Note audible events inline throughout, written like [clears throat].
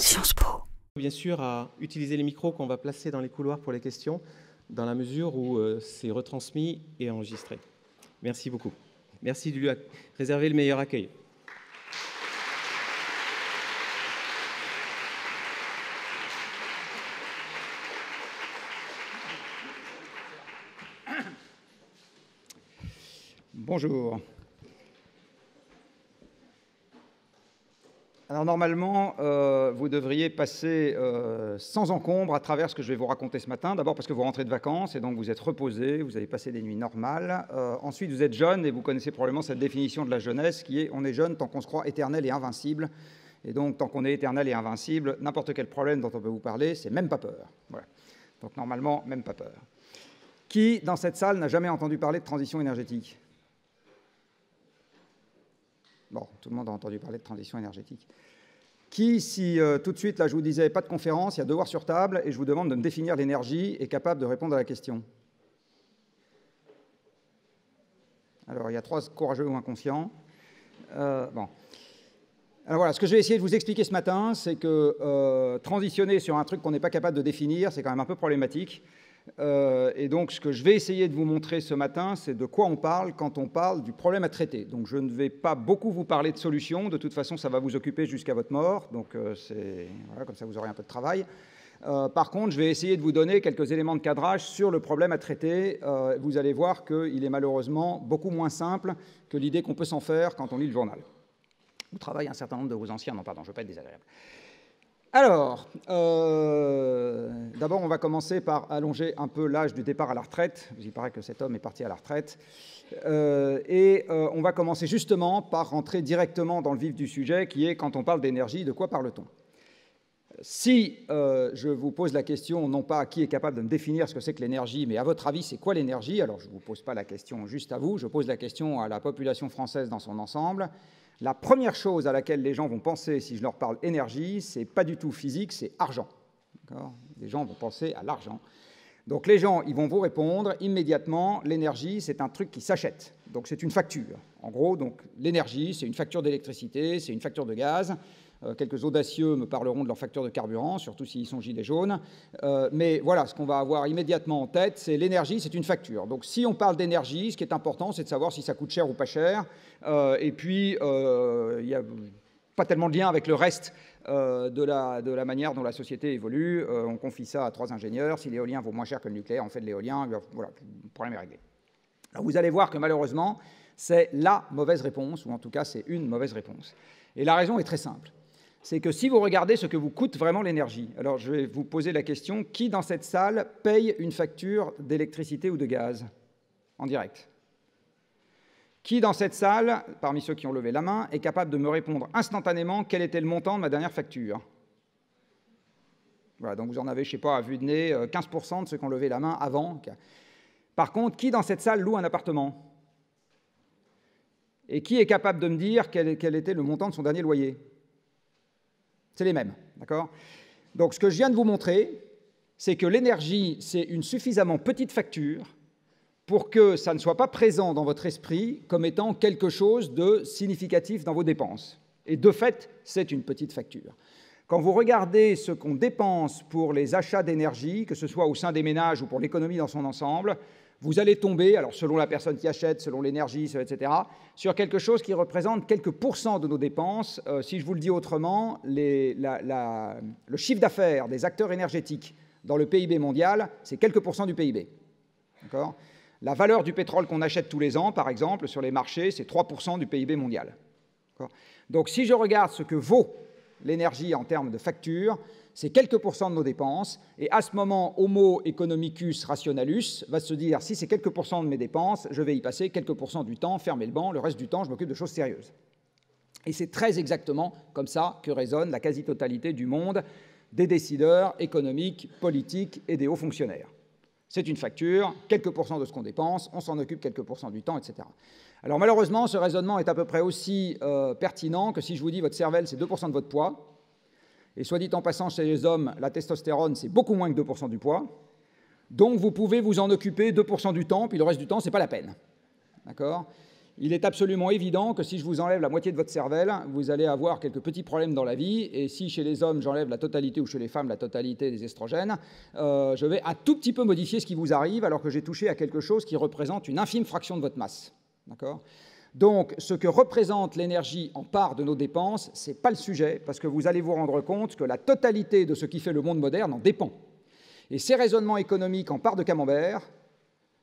Sciences Po. Bien sûr, à utiliser les micros qu'on va placer dans les couloirs pour les questions, dans la mesure où euh, c'est retransmis et enregistré. Merci beaucoup. Merci de lui réserver le meilleur accueil. Bonjour. Alors normalement, euh, vous devriez passer euh, sans encombre à travers ce que je vais vous raconter ce matin. D'abord parce que vous rentrez de vacances et donc vous êtes reposé, vous avez passé des nuits normales. Euh, ensuite, vous êtes jeune et vous connaissez probablement cette définition de la jeunesse qui est on est jeune tant qu'on se croit éternel et invincible. Et donc tant qu'on est éternel et invincible, n'importe quel problème dont on peut vous parler, c'est même pas peur. Voilà. Donc normalement, même pas peur. Qui dans cette salle n'a jamais entendu parler de transition énergétique? Bon, tout le monde a entendu parler de transition énergétique. Qui, si euh, tout de suite, là, je vous disais pas de conférence, il y a devoir sur table, et je vous demande de me définir l'énergie, est capable de répondre à la question Alors, il y a trois courageux ou inconscients. Euh, bon. Alors voilà, ce que je vais essayer de vous expliquer ce matin, c'est que euh, transitionner sur un truc qu'on n'est pas capable de définir, c'est quand même un peu problématique. Euh, et donc, ce que je vais essayer de vous montrer ce matin, c'est de quoi on parle quand on parle du problème à traiter. Donc, je ne vais pas beaucoup vous parler de solutions. De toute façon, ça va vous occuper jusqu'à votre mort. Donc, euh, voilà, comme ça, vous aurez un peu de travail. Euh, par contre, je vais essayer de vous donner quelques éléments de cadrage sur le problème à traiter. vous allez voir qu'il est malheureusement beaucoup moins simple que l'idée qu'on peut s'en faire quand on lit le journal. Vous travaillez un certain nombre de vos anciens. Non, pardon, je ne veux pas être désagréable. Alors, euh, d'abord, on va commencer par allonger un peu l'âge du départ à la retraite. Il paraît que cet homme est parti à la retraite. Euh, et euh, on va commencer justement par rentrer directement dans le vif du sujet, qui est quand on parle d'énergie, de quoi parle-t-on? Si je vous pose la question, non pas à qui est capable de me définir ce que c'est que l'énergie, mais à votre avis, c'est quoi l'énergie? Alors, je ne vous pose pas la question juste à vous, je pose la question à la population française dans son ensemble. La première chose à laquelle les gens vont penser si je leur parle énergie, c'est pas du tout physique, c'est argent. Les gens vont penser à l'argent. Donc les gens, ils vont vous répondre immédiatement, l'énergie, c'est un truc qui s'achète. Donc c'est une facture. En gros, l'énergie, c'est une facture d'électricité, c'est une facture de gaz. Euh, quelques audacieux me parleront de leur facture de carburant, surtout s'ils sont gilets jaunes. Euh, mais voilà, ce qu'on va avoir immédiatement en tête, c'est l'énergie, c'est une facture. Donc si on parle d'énergie, ce qui est important, c'est de savoir si ça coûte cher ou pas cher. Euh, et puis, il n'y a pas tellement de lien avec le reste de, la, manière dont la société évolue. on confie ça à trois ingénieurs. Si l'éolien vaut moins cher que le nucléaire, on fait de l'éolien. Voilà, le problème est réglé. Alors vous allez voir que malheureusement, c'est la mauvaise réponse, ou en tout cas c'est une mauvaise réponse. Et la raison est très simple c'est que si vous regardez ce que vous coûte vraiment l'énergie, alors je vais vous poser la question, qui dans cette salle paye une facture d'électricité ou de gaz en direct? Qui dans cette salle, parmi ceux qui ont levé la main, est capable de me répondre instantanément quel était le montant de ma dernière facture? Voilà, donc vous en avez, je ne sais pas, à vue de nez, 15% euh, de ceux qui ont levé la main avant. Par contre, qui dans cette salle loue un appartement? Et qui est capable de me dire quel était le montant de son dernier loyer? C'est les mêmes. D'accord? Donc, ce que je viens de vous montrer, c'est que l'énergie, c'est une suffisamment petite facture pour que ça ne soit pas présent dans votre esprit comme étant quelque chose de significatif dans vos dépenses. Et de fait, c'est une petite facture. Quand vous regardez ce qu'on dépense pour les achats d'énergie, que ce soit au sein des ménages ou pour l'économie dans son ensemble, vous allez tomber, alors selon la personne qui achète, selon l'énergie, etc., sur quelque chose qui représente quelques pourcents de nos dépenses. Euh, si je vous le dis autrement, le chiffre d'affaires des acteurs énergétiques dans le PIB mondial, c'est quelques pourcents du PIB. La valeur du pétrole qu'on achète tous les ans, par exemple, sur les marchés, c'est 3% du PIB mondial. Donc si je regarde ce que vaut l'énergie en termes de facture, c'est quelques pourcents de nos dépenses, et à ce moment, Homo economicus rationalus va se dire, si c'est quelques pourcents de mes dépenses, je vais y passer quelques pourcents du temps, fermer le banc, le reste du temps, je m'occupe de choses sérieuses. Et c'est très exactement comme ça que résonne la quasi-totalité du monde des décideurs économiques, politiques et des hauts fonctionnaires. C'est une facture, quelques pourcents de ce qu'on dépense, on s'en occupe quelques pourcents du temps, etc. Alors malheureusement, ce raisonnement est à peu près aussi euh, pertinent que si je vous dis votre cervelle, c'est 2% de votre poids, et soit dit en passant, chez les hommes, la testostérone, c'est beaucoup moins que 2% du poids. Donc vous pouvez vous en occuper 2% du temps, puis le reste du temps, ce n'est pas la peine. D'accord? Il est absolument évident que si je vous enlève la moitié de votre cervelle, vous allez avoir quelques petits problèmes dans la vie. Et si chez les hommes, j'enlève la totalité ou chez les femmes la totalité des estrogènes, euh, je vais un tout petit peu modifier ce qui vous arrive alors que j'ai touché à quelque chose qui représente une infime fraction de votre masse. D'accord? Donc, ce que représente l'énergie en part de nos dépenses, ce n'est pas le sujet, parce que vous allez vous rendre compte que la totalité de ce qui fait le monde moderne en dépend. Et ces raisonnements économiques en part de camembert,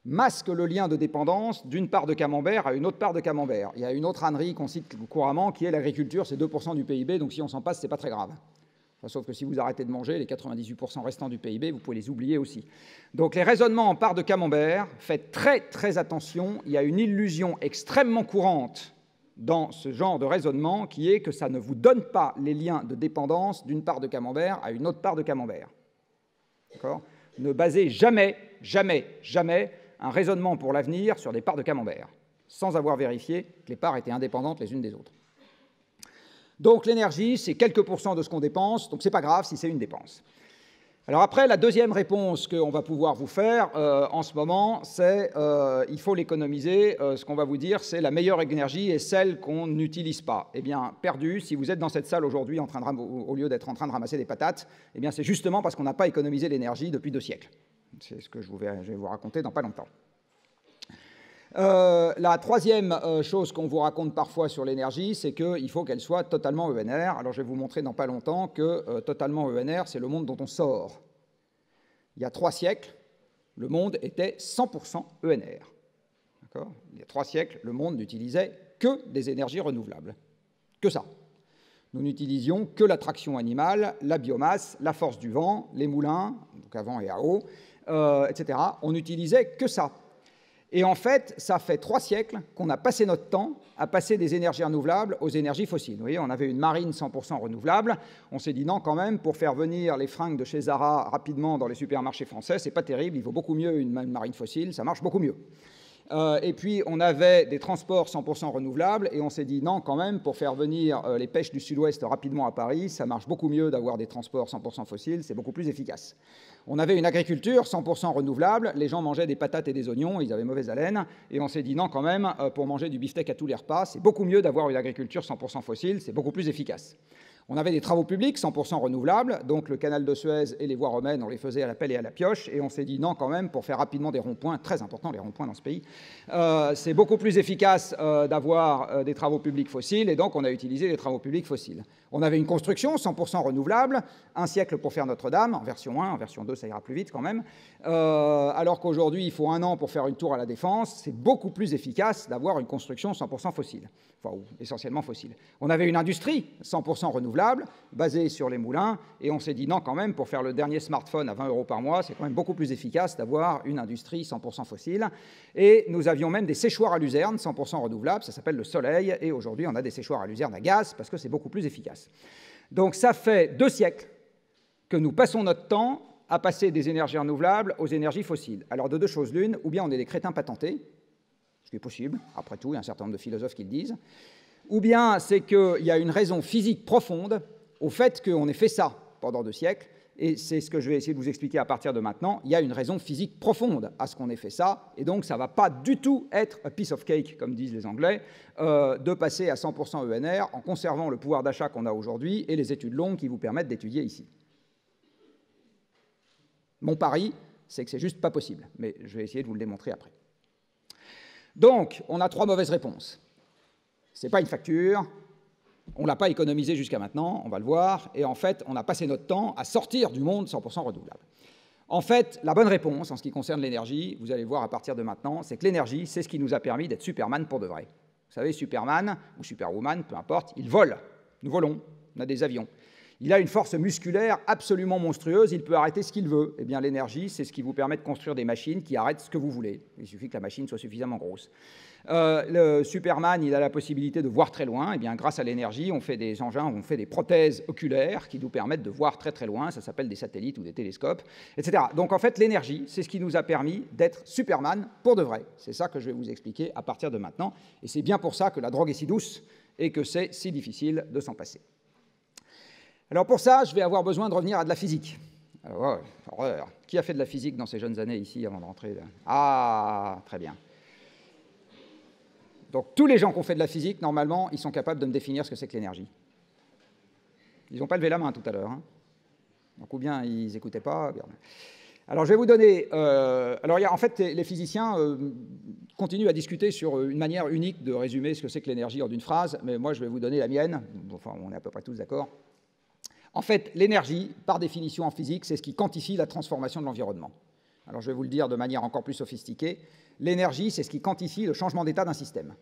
masque le lien de dépendance d'une part de camembert à une autre part de camembert. Il y a une autre ânerie qu'on cite couramment qui est l'agriculture, c'est 2% du PIB, donc si on s'en passe, c'est pas très grave. Sauf que si vous arrêtez de manger, les 98% restants du PIB, vous pouvez les oublier aussi. Donc les raisonnements en part de camembert, faites très très attention, il y a une illusion extrêmement courante dans ce genre de raisonnement qui est que ça ne vous donne pas les liens de dépendance d'une part de camembert à une autre part de camembert. D'accord? Ne basez jamais, jamais, jamais un raisonnement pour l'avenir sur des parts de camembert, sans avoir vérifié que les parts étaient indépendantes les unes des autres. Donc l'énergie, c'est quelques pourcents de ce qu'on dépense, donc c'est pas grave si c'est une dépense. Alors après, la deuxième réponse qu'on va pouvoir vous faire euh, en ce moment, c'est euh, il faut l'économiser. Euh, ce qu'on va vous dire, c'est la meilleure énergie est celle qu'on n'utilise pas. Eh bien, perdu, si vous êtes dans cette salle aujourd'hui au lieu d'être en train de ramasser des patates, eh bien c'est justement parce qu'on n'a pas économisé l'énergie depuis deux siècles. C'est ce que je, vais vous raconter dans pas longtemps. Euh, la troisième euh, chose qu'on vous raconte parfois sur l'énergie, c'est qu'il faut qu'elle soit totalement ENR. Alors je vais vous montrer dans pas longtemps que euh, totalement ENR, c'est le monde dont on sort. Il y a trois siècles, le monde était 100% ENR. Il y a trois siècles, le monde n'utilisait que des énergies renouvelables. Que ça. Nous n'utilisions que la traction animale, la biomasse, la force du vent, les moulins, donc à vent et à eau, etc. On n'utilisait que ça. Et en fait, ça fait trois siècles qu'on a passé notre temps à passer des énergies renouvelables aux énergies fossiles. Vous voyez, on avait une marine 100% renouvelable. On s'est dit non, quand même, pour faire venir les fringues de chez Zara rapidement dans les supermarchés français, c'est pas terrible. Il vaut beaucoup mieux une marine fossile, ça marche beaucoup mieux. Euh, et puis, on avait des transports 100% renouvelables, et on s'est dit non, quand même, pour faire venir euh, les pêches du sud-ouest rapidement à Paris, ça marche beaucoup mieux d'avoir des transports 100% fossiles, c'est beaucoup plus efficace. On avait une agriculture 100% renouvelable, les gens mangeaient des patates et des oignons, ils avaient mauvaise haleine, et on s'est dit non, quand même, euh, pour manger du beefsteak à tous les repas, c'est beaucoup mieux d'avoir une agriculture 100% fossile, c'est beaucoup plus efficace. On avait des travaux publics 100% renouvelables, donc le canal de Suez et les voies romaines, on les faisait à la pelle et à la pioche, et on s'est dit non quand même, pour faire rapidement des ronds-points, très importants les ronds-points dans ce pays, euh, c'est beaucoup plus efficace euh, d'avoir euh, des travaux publics fossiles, et donc on a utilisé les travaux publics fossiles. On avait une construction 100% renouvelable, un siècle pour faire Notre-Dame, en version 1, en version 2 ça ira plus vite quand même, alors qu'aujourd'hui il faut un an pour faire une tour à la Défense, c'est beaucoup plus efficace d'avoir une construction 100% fossile, enfin essentiellement fossile. On avait une industrie 100% renouvelable, basée sur les moulins, et on s'est dit non quand même, pour faire le dernier smartphone à 20 euros par mois, c'est quand même beaucoup plus efficace d'avoir une industrie 100% fossile. Et nous avions même des séchoirs à luzerne 100% renouvelables, ça s'appelle le soleil, et aujourd'hui on a des séchoirs à luzerne à gaz parce que c'est beaucoup plus efficace. Donc ça fait deux siècles que nous passons notre temps à passer des énergies renouvelables aux énergies fossiles. Alors de deux choses l'une, ou bien on est des crétins patentés, ce qui est possible, après tout, il y a un certain nombre de philosophes qui le disent, ou bien c'est qu'il y a une raison physique profonde au fait qu'on ait fait ça pendant deux siècles, et c'est ce que je vais essayer de vous expliquer à partir de maintenant, il y a une raison physique profonde à ce qu'on ait fait ça, et donc ça ne va pas du tout être a piece of cake, comme disent les Anglais, euh, de passer à 100% ENR en conservant le pouvoir d'achat qu'on a aujourd'hui et les études longues qui vous permettent d'étudier ici. Mon pari, c'est que c'est juste pas possible, mais je vais essayer de vous le démontrer après. Donc, on a trois mauvaises réponses. Ce n'est pas une facture, on ne l'a pas économisé jusqu'à maintenant, on va le voir, et en fait, on a passé notre temps à sortir du monde 100% renouvelable. En fait, la bonne réponse en ce qui concerne l'énergie, vous allez voir à partir de maintenant, c'est que l'énergie, c'est ce qui nous a permis d'être Superman pour de vrai. Vous savez, Superman ou Superwoman, peu importe, il vole. Nous volons, on a des avions. Il a une force musculaire absolument monstrueuse, il peut arrêter ce qu'il veut. Eh bien, l'énergie, c'est ce qui vous permet de construire des machines qui arrêtent ce que vous voulez. Il suffit que la machine soit suffisamment grosse. Euh, le Superman, il a la possibilité de voir très loin. Eh bien, grâce à l'énergie, on fait des engins, on fait des prothèses oculaires qui nous permettent de voir très très loin. Ça s'appelle des satellites ou des télescopes, etc. Donc en fait, l'énergie, c'est ce qui nous a permis d'être Superman pour de vrai. C'est ça que je vais vous expliquer à partir de maintenant. Et c'est bien pour ça que la drogue est si douce et que c'est si difficile de s'en passer. Alors pour ça, je vais avoir besoin de revenir à de la physique. Alors, horreur. Qui a fait de la physique dans ces jeunes années ici avant de rentrer Ah, très bien. Donc tous les gens qui ont fait de la physique, normalement, ils sont capables de me définir ce que c'est que l'énergie. Ils n'ont pas levé la main tout à l'heure. Hein. Donc ou bien ils n'écoutaient pas. Alors je vais vous donner. Euh, alors en fait, les physiciens euh, continuent à discuter sur une manière unique de résumer ce que c'est que l'énergie en d'une phrase, mais moi je vais vous donner la mienne. Enfin, on est à peu près tous d'accord. En fait, l'énergie, par définition en physique, c'est ce qui quantifie la transformation de l'environnement. Alors je vais vous le dire de manière encore plus sophistiquée. L'énergie, c'est ce qui quantifie le changement d'état d'un système.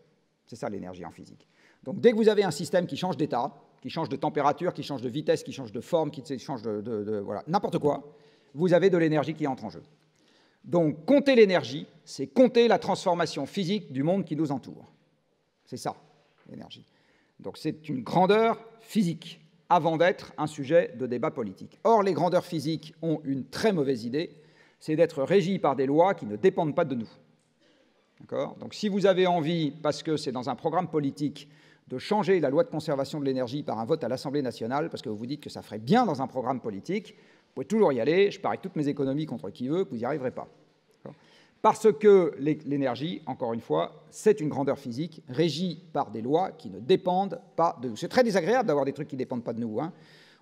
C'est ça l'énergie en physique. Donc dès que vous avez un système qui change d'état, qui change de température, qui change de vitesse, qui change de forme, qui change de, voilà, n'importe quoi, vous avez de l'énergie qui entre en jeu. Donc compter l'énergie, c'est compter la transformation physique du monde qui nous entoure. C'est ça, l'énergie. Donc c'est une grandeur physique avant d'être un sujet de débat politique. Or, les grandeurs physiques ont une très mauvaise idée, c'est d'être régies par des lois qui ne dépendent pas de nous. Donc si vous avez envie, parce que c'est dans un programme politique, de changer la loi de conservation de l'énergie par un vote à l'Assemblée nationale, parce que vous vous dites que ça ferait bien dans un programme politique, vous pouvez toujours y aller, je parie toutes mes économies contre qui veut, vous n'y arriverez pas. Parce que l'énergie, encore une fois, c'est une grandeur physique régie par des lois qui ne dépendent pas de nous. C'est très désagréable d'avoir des trucs qui ne dépendent pas de nous. Hein.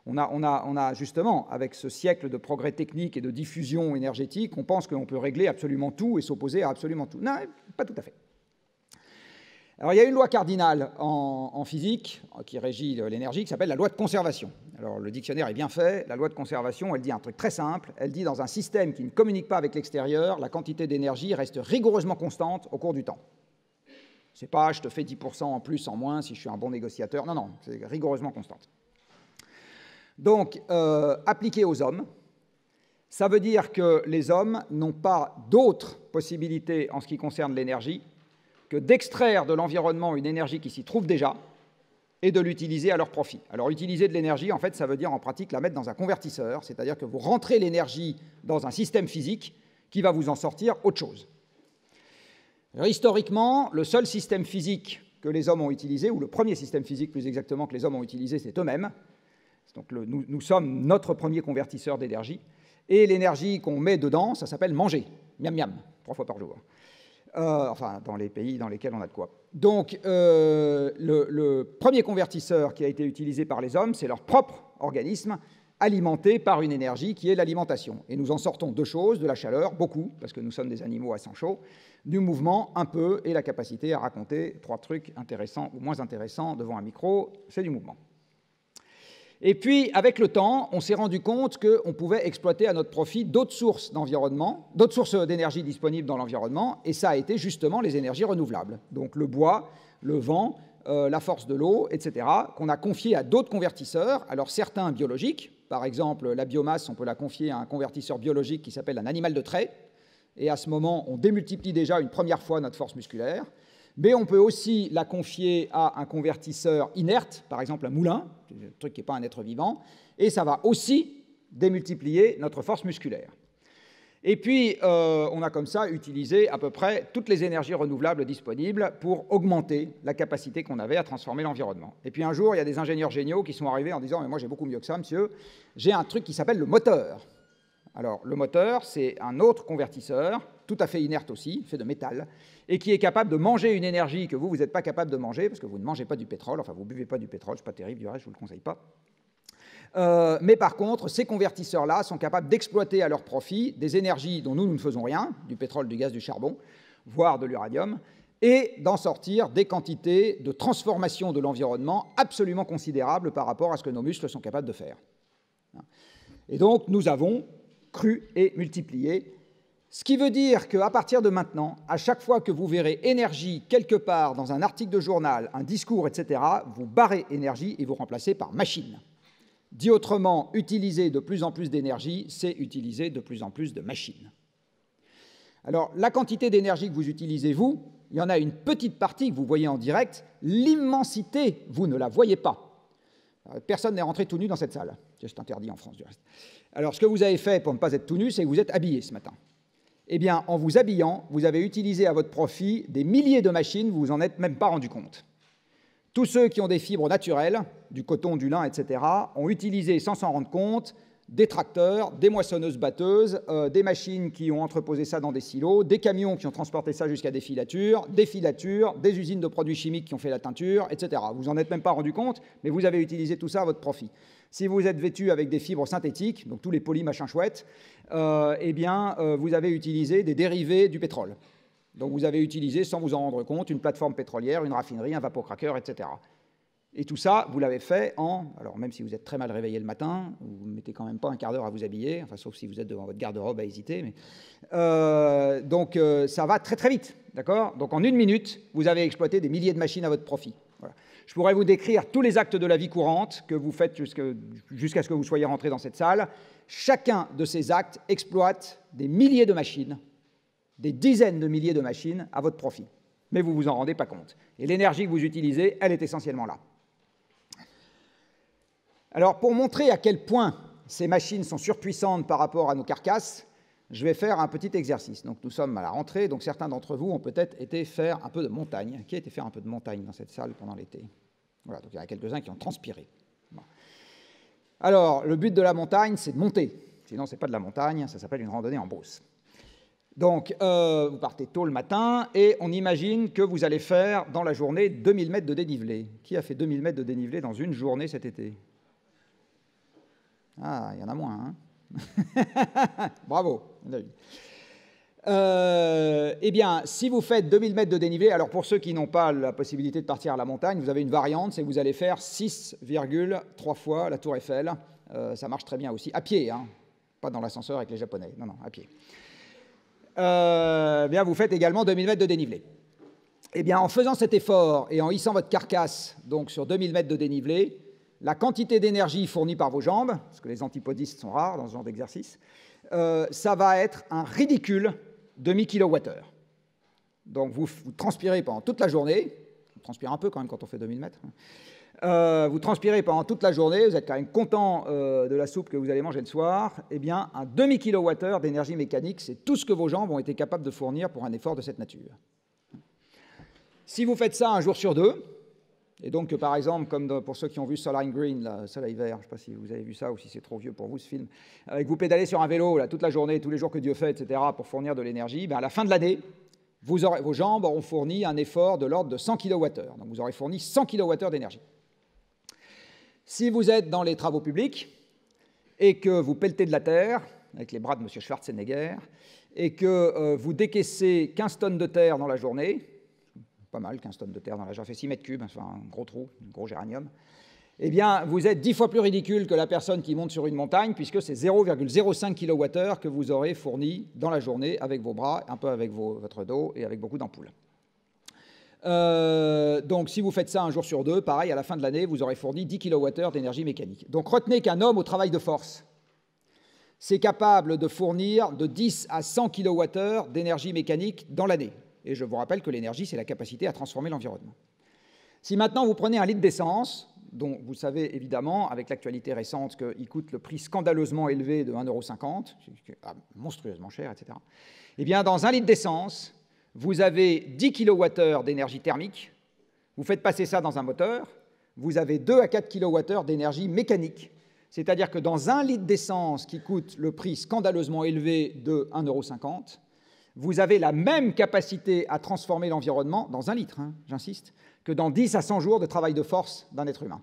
On, a, on, a, on, a, justement, avec ce siècle de progrès technique et de diffusion énergétique, on pense qu'on peut régler absolument tout et s'opposer à absolument tout. Non, pas tout à fait. Alors il y a une loi cardinale en, physique qui régit l'énergie qui s'appelle la loi de conservation. Alors le dictionnaire est bien fait. La loi de conservation, elle dit un truc très simple. Elle dit dans un système qui ne communique pas avec l'extérieur, la quantité d'énergie reste rigoureusement constante au cours du temps. C'est pas je te fais 10% en plus, en moins si je suis un bon négociateur. Non, non, c'est rigoureusement constante. Donc, euh, appliqué aux hommes, ça veut dire que les hommes n'ont pas d'autres possibilités en ce qui concerne l'énergie d'extraire de l'environnement une énergie qui s'y trouve déjà et de l'utiliser à leur profit. Alors utiliser de l'énergie, en fait, ça veut dire en pratique la mettre dans un convertisseur, c'est-à-dire que vous rentrez l'énergie dans un système physique qui va vous en sortir autre chose. historiquement, le seul système physique que les hommes ont utilisé, ou le premier système physique plus exactement que les hommes ont utilisé, c'est eux-mêmes. Donc nous, sommes notre premier convertisseur d'énergie. Et l'énergie qu'on met dedans, ça s'appelle manger, miam miam, trois fois par jour. Euh, enfin dans les pays dans lesquels on a de quoi. Donc euh, le, premier convertisseur qui a été utilisé par les hommes, c'est leur propre organisme alimenté par une énergie qui est l'alimentation. Et nous en sortons deux choses, de la chaleur, beaucoup, parce que nous sommes des animaux à sang chaud, du mouvement, un peu, et la capacité à raconter trois trucs intéressants ou moins intéressants devant un micro, c'est du mouvement. Et puis, avec le temps, on s'est rendu compte qu'on pouvait exploiter à notre profit d'autres sources d'environnement, d'autres sources d'énergie disponibles dans l'environnement, et ça a été justement les énergies renouvelables. Donc le bois, le vent, euh, la force de l'eau, etc., qu'on a confié à d'autres convertisseurs, alors certains biologiques, par exemple la biomasse, on peut la confier à un convertisseur biologique qui s'appelle un animal de trait, et à ce moment, on démultiplie déjà une première fois notre force musculaire mais on peut aussi la confier à un convertisseur inerte, par exemple un moulin, un truc qui n'est pas un être vivant, et ça va aussi démultiplier notre force musculaire. Et puis, euh, on a comme ça utilisé à peu près toutes les énergies renouvelables disponibles pour augmenter la capacité qu'on avait à transformer l'environnement. Et puis un jour, il y a des ingénieurs géniaux qui sont arrivés en disant, mais moi j'ai beaucoup mieux que ça, monsieur, j'ai un truc qui s'appelle le moteur. Alors, le moteur, c'est un autre convertisseur, tout à fait inerte aussi, fait de métal, et qui est capable de manger une énergie que vous, vous n'êtes pas capable de manger, parce que vous ne mangez pas du pétrole, enfin, vous ne buvez pas du pétrole, c'est pas terrible, du reste, je ne vous le conseille pas. Euh, mais par contre, ces convertisseurs-là sont capables d'exploiter à leur profit des énergies dont nous, nous ne faisons rien, du pétrole, du gaz, du charbon, voire de l'uranium, et d'en sortir des quantités de transformation de l'environnement absolument considérables par rapport à ce que nos muscles sont capables de faire. Et donc, nous avons cru et multiplié. Ce qui veut dire qu'à partir de maintenant, à chaque fois que vous verrez énergie quelque part dans un article de journal, un discours, etc., vous barrez énergie et vous remplacez par machine. Dit autrement, utiliser de plus en plus d'énergie, c'est utiliser de plus en plus de machines. Alors, la quantité d'énergie que vous utilisez, vous, il y en a une petite partie que vous voyez en direct, l'immensité, vous ne la voyez pas. Personne n'est rentré tout nu dans cette salle. C'est interdit en France, du reste. Alors, ce que vous avez fait pour ne pas être tout nu, c'est que vous êtes habillé ce matin. Eh bien, en vous habillant, vous avez utilisé à votre profit des milliers de machines, vous vous en êtes même pas rendu compte. Tous ceux qui ont des fibres naturelles, du coton, du lin, etc., ont utilisé, sans s'en rendre compte, des tracteurs, des moissonneuses-batteuses, euh, des machines qui ont entreposé ça dans des silos, des camions qui ont transporté ça jusqu'à des filatures, des filatures, des usines de produits chimiques qui ont fait la teinture, etc. Vous en êtes même pas rendu compte, mais vous avez utilisé tout ça à votre profit. Si vous êtes vêtu avec des fibres synthétiques, donc tous les polis machin chouettes, euh, eh bien, euh, vous avez utilisé des dérivés du pétrole. Donc vous avez utilisé, sans vous en rendre compte, une plateforme pétrolière, une raffinerie, un vapocraqueur, etc. Et tout ça, vous l'avez fait en. Alors, même si vous êtes très mal réveillé le matin, vous ne mettez quand même pas un quart d'heure à vous habiller, enfin, sauf si vous êtes devant votre garde-robe à hésiter. Euh, donc, ça va très très vite, d'accord? Donc, en une minute, vous avez exploité des milliers de machines à votre profit. Je pourrais vous décrire tous les actes de la vie courante que vous faites jusqu'à ce que vous soyez rentré dans cette salle. Chacun de ces actes exploite des milliers de machines, des dizaines de milliers de machines à votre profit. Mais vous ne vous en rendez pas compte. Et l'énergie que vous utilisez, elle est essentiellement là. Alors, pour montrer à quel point ces machines sont surpuissantes par rapport à nos carcasses, je vais faire un petit exercice. Donc, nous sommes à la rentrée, donc certains d'entre vous ont peut-être été faire un peu de montagne. Qui a été faire un peu de montagne dans cette salle pendant l'été? Voilà, donc il y en a quelques-uns qui ont transpiré. Alors, le but de la montagne, c'est de monter. Sinon, ce n'est pas de la montagne, ça s'appelle une randonnée en brousse. Donc, euh, vous partez tôt le matin et on imagine que vous allez faire dans la journée 2000 mètres de dénivelé. Qui a fait 2000 mètres de dénivelé dans une journée cet été? Ah, il y en a moins. Hein [laughs] Bravo. Euh, eh bien, si vous faites 2000 mètres de dénivelé, alors pour ceux qui n'ont pas la possibilité de partir à la montagne, vous avez une variante, c'est que vous allez faire 6,3 fois la tour Eiffel. Euh, ça marche très bien aussi, à pied, hein pas dans l'ascenseur avec les Japonais, non, non, à pied. Euh, bien, vous faites également 2000 mètres de dénivelé. Eh bien, en faisant cet effort et en hissant votre carcasse donc sur 2000 mètres de dénivelé, la quantité d'énergie fournie par vos jambes, parce que les antipodistes sont rares dans ce genre d'exercice, euh, ça va être un ridicule demi-kilowattheure. Donc vous, transpirez pendant toute la journée, vous transpirez un peu quand même quand on fait 2000 mètres, hein. euh, vous transpirez pendant toute la journée, vous êtes quand même content euh, de la soupe que vous allez manger le soir, eh bien un demi-kilowattheure d'énergie mécanique, c'est tout ce que vos jambes ont été capables de fournir pour un effort de cette nature. Si vous faites ça un jour sur deux, et donc, par exemple, comme pour ceux qui ont vu Solar Green, là, Soleil Vert, je ne sais pas si vous avez vu ça ou si c'est trop vieux pour vous ce film, avec vous pédalez sur un vélo toute la journée, tous les jours que Dieu fait, etc., pour fournir de l'énergie, ben, à la fin de l'année, vos jambes auront fourni un effort de l'ordre de 100 kWh. Donc vous aurez fourni 100 kWh d'énergie. Si vous êtes dans les travaux publics et que vous pelletez de la terre, avec les bras de M. Schwarzenegger, et que euh, vous décaissez 15 tonnes de terre dans la journée, pas mal, 15 tonnes de terre dans la journée, fait 6 mètres cubes, enfin un gros trou, un gros géranium, eh bien, vous êtes 10 fois plus ridicule que la personne qui monte sur une montagne, puisque c'est 0,05 kWh que vous aurez fourni dans la journée avec vos bras, un peu avec votre dos et avec beaucoup d'ampoules. Euh, donc, si vous faites ça un jour sur deux, pareil, à la fin de l'année, vous aurez fourni 10 kWh d'énergie mécanique. Donc, retenez qu'un homme au travail de force, c'est capable de fournir de 10 à 100 kWh d'énergie mécanique dans l'année. Et je vous rappelle que l'énergie, c'est la capacité à transformer l'environnement. Si maintenant vous prenez un litre d'essence, dont vous savez évidemment, avec l'actualité récente, qu'il coûte le prix scandaleusement élevé de 1,50€, ah, monstrueusement cher, etc., eh bien, dans un litre d'essence, vous avez 10 kWh d'énergie thermique, vous faites passer ça dans un moteur, vous avez 2 à 4 kWh d'énergie mécanique. C'est-à-dire que dans un litre d'essence qui coûte le prix scandaleusement élevé de 1,50€, vous avez la même capacité à transformer l'environnement dans un litre, hein, j'insiste, que dans 10 à 100 jours de travail de force d'un être humain.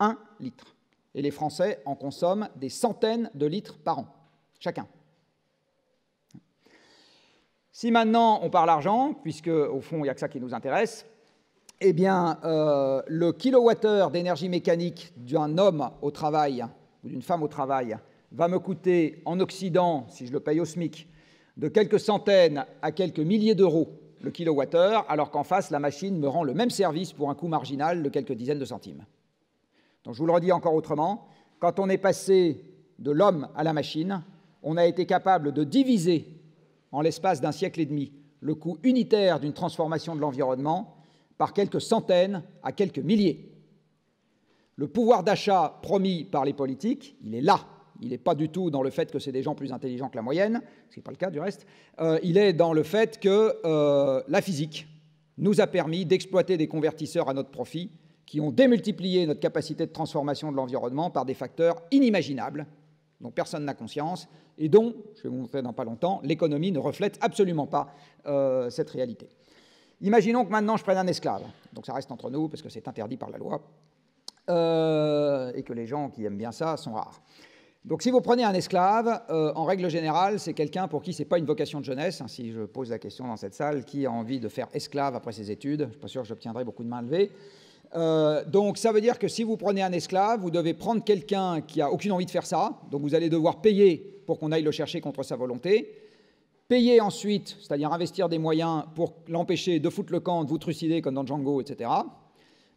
Un litre. Et les Français en consomment des centaines de litres par an, chacun. Si maintenant on parle argent, puisque au fond il n'y a que ça qui nous intéresse, eh bien euh, le kilowattheure d'énergie mécanique d'un homme au travail ou d'une femme au travail va me coûter en Occident, si je le paye au SMIC, de quelques centaines à quelques milliers d'euros le kilowattheure, alors qu'en face, la machine me rend le même service pour un coût marginal de quelques dizaines de centimes. Donc je vous le redis encore autrement, quand on est passé de l'homme à la machine, on a été capable de diviser en l'espace d'un siècle et demi le coût unitaire d'une transformation de l'environnement par quelques centaines à quelques milliers. Le pouvoir d'achat promis par les politiques, il est là il n'est pas du tout dans le fait que c'est des gens plus intelligents que la moyenne, ce n'est pas le cas du reste, euh, il est dans le fait que euh, la physique nous a permis d'exploiter des convertisseurs à notre profit qui ont démultiplié notre capacité de transformation de l'environnement par des facteurs inimaginables, dont personne n'a conscience, et dont, je vais vous montrer dans pas longtemps, l'économie ne reflète absolument pas euh, cette réalité. Imaginons que maintenant je prenne un esclave, donc ça reste entre nous parce que c'est interdit par la loi, et que les gens qui aiment bien ça sont rares. Donc si vous prenez un esclave, euh, en règle générale, c'est quelqu'un pour qui ce n'est pas une vocation de jeunesse. Hein, si je pose la question dans cette salle, qui a envie de faire esclave après ses études Je ne suis pas sûr que j'obtiendrai beaucoup de mains levées. Euh, donc ça veut dire que si vous prenez un esclave, vous devez prendre quelqu'un qui a aucune envie de faire ça, donc vous allez devoir payer pour qu'on aille le chercher contre sa volonté, payer ensuite, c'est-à-dire investir des moyens pour l'empêcher de foutre le camp, de vous trucider comme dans Django, etc.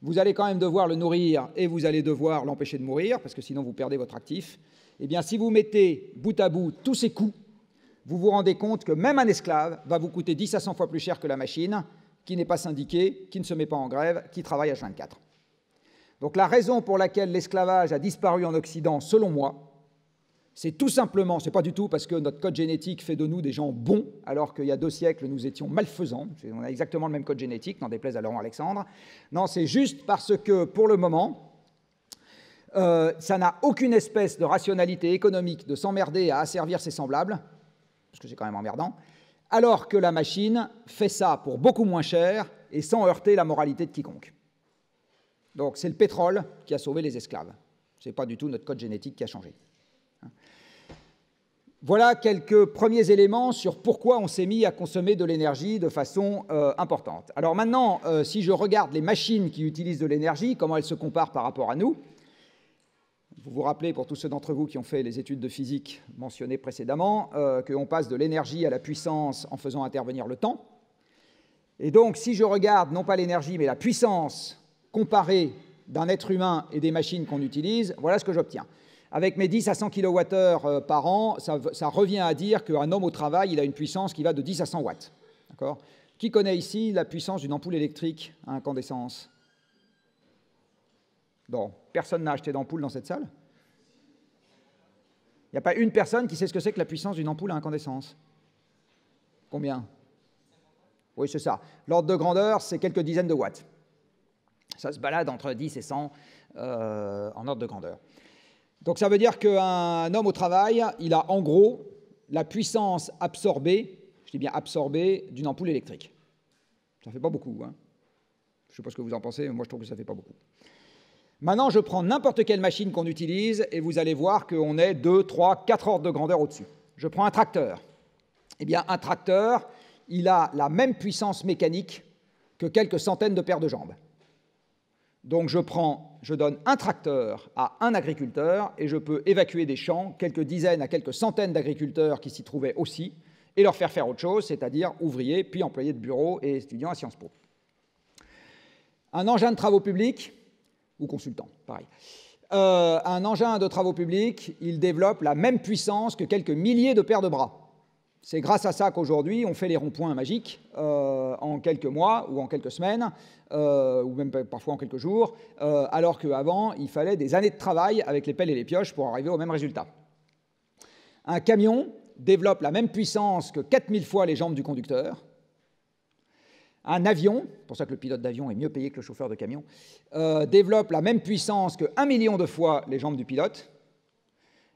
Vous allez quand même devoir le nourrir et vous allez devoir l'empêcher de mourir, parce que sinon vous perdez votre actif eh bien, si vous mettez bout à bout tous ces coûts, vous vous rendez compte que même un esclave va vous coûter 10 à 100 fois plus cher que la machine, qui n'est pas syndiquée, qui ne se met pas en grève, qui travaille à 24. Donc la raison pour laquelle l'esclavage a disparu en Occident, selon moi, c'est tout simplement, c'est pas du tout parce que notre code génétique fait de nous des gens bons, alors qu'il y a deux siècles, nous étions malfaisants. On a exactement le même code génétique, n'en déplaise à Laurent Alexandre. Non, c'est juste parce que, pour le moment, euh, ça n'a aucune espèce de rationalité économique de s'emmerder à asservir ses semblables, parce que c'est quand même emmerdant, alors que la machine fait ça pour beaucoup moins cher et sans heurter la moralité de quiconque. Donc c'est le pétrole qui a sauvé les esclaves. Ce n'est pas du tout notre code génétique qui a changé. Voilà quelques premiers éléments sur pourquoi on s'est mis à consommer de l'énergie de façon euh, importante. Alors maintenant, euh, si je regarde les machines qui utilisent de l'énergie, comment elles se comparent par rapport à nous, vous vous rappelez, pour tous ceux d'entre vous qui ont fait les études de physique mentionnées précédemment, euh, qu'on passe de l'énergie à la puissance en faisant intervenir le temps. Et donc, si je regarde non pas l'énergie, mais la puissance comparée d'un être humain et des machines qu'on utilise, voilà ce que j'obtiens. Avec mes 10 à 100 kWh euh, par an, ça, ça revient à dire qu'un homme au travail, il a une puissance qui va de 10 à 100 watts. Qui connaît ici la puissance d'une ampoule électrique à incandescence? Bon, personne n'a acheté d'ampoule dans cette salle Il n'y a pas une personne qui sait ce que c'est que la puissance d'une ampoule à incandescence Combien? Oui, c'est ça. L'ordre de grandeur, c'est quelques dizaines de watts. Ça se balade entre 10 et 100 euh, en ordre de grandeur. Donc ça veut dire qu'un homme au travail, il a en gros la puissance absorbée, je dis bien absorbée, d'une ampoule électrique. Ça ne fait pas beaucoup. Hein. je ne sais pas ce que vous en pensez, mais moi je trouve que ça ne fait pas beaucoup. Maintenant, je prends n'importe quelle machine qu'on utilise et vous allez voir qu'on est 2, 3, 4 ordres de grandeur au-dessus. Je prends un tracteur. Eh bien, un tracteur, il a la même puissance mécanique que quelques centaines de paires de jambes. Donc je prends, je donne un tracteur à un agriculteur et je peux évacuer des champs, quelques dizaines à quelques centaines d'agriculteurs qui s'y trouvaient aussi, et leur faire faire autre chose, c'est-à-dire ouvriers, puis employés de bureau et étudiants à Sciences Po. Un engin de travaux publics, ou consultant, pareil. Euh, un engin de travaux publics, il développe la même puissance que quelques milliers de paires de bras. C'est grâce à ça qu'aujourd'hui, on fait les ronds-points magiques euh, en quelques mois ou en quelques semaines, euh, ou même parfois en quelques jours, alors qu'avant, il fallait des années de travail avec les pelles et les pioches pour arriver au même résultat. Un camion développe la même puissance que 4000 fois les jambes du conducteur, un avion, pour ça que le pilote d'avion est mieux payé que le chauffeur de camion, euh, développe la même puissance que un million de fois les jambes du pilote.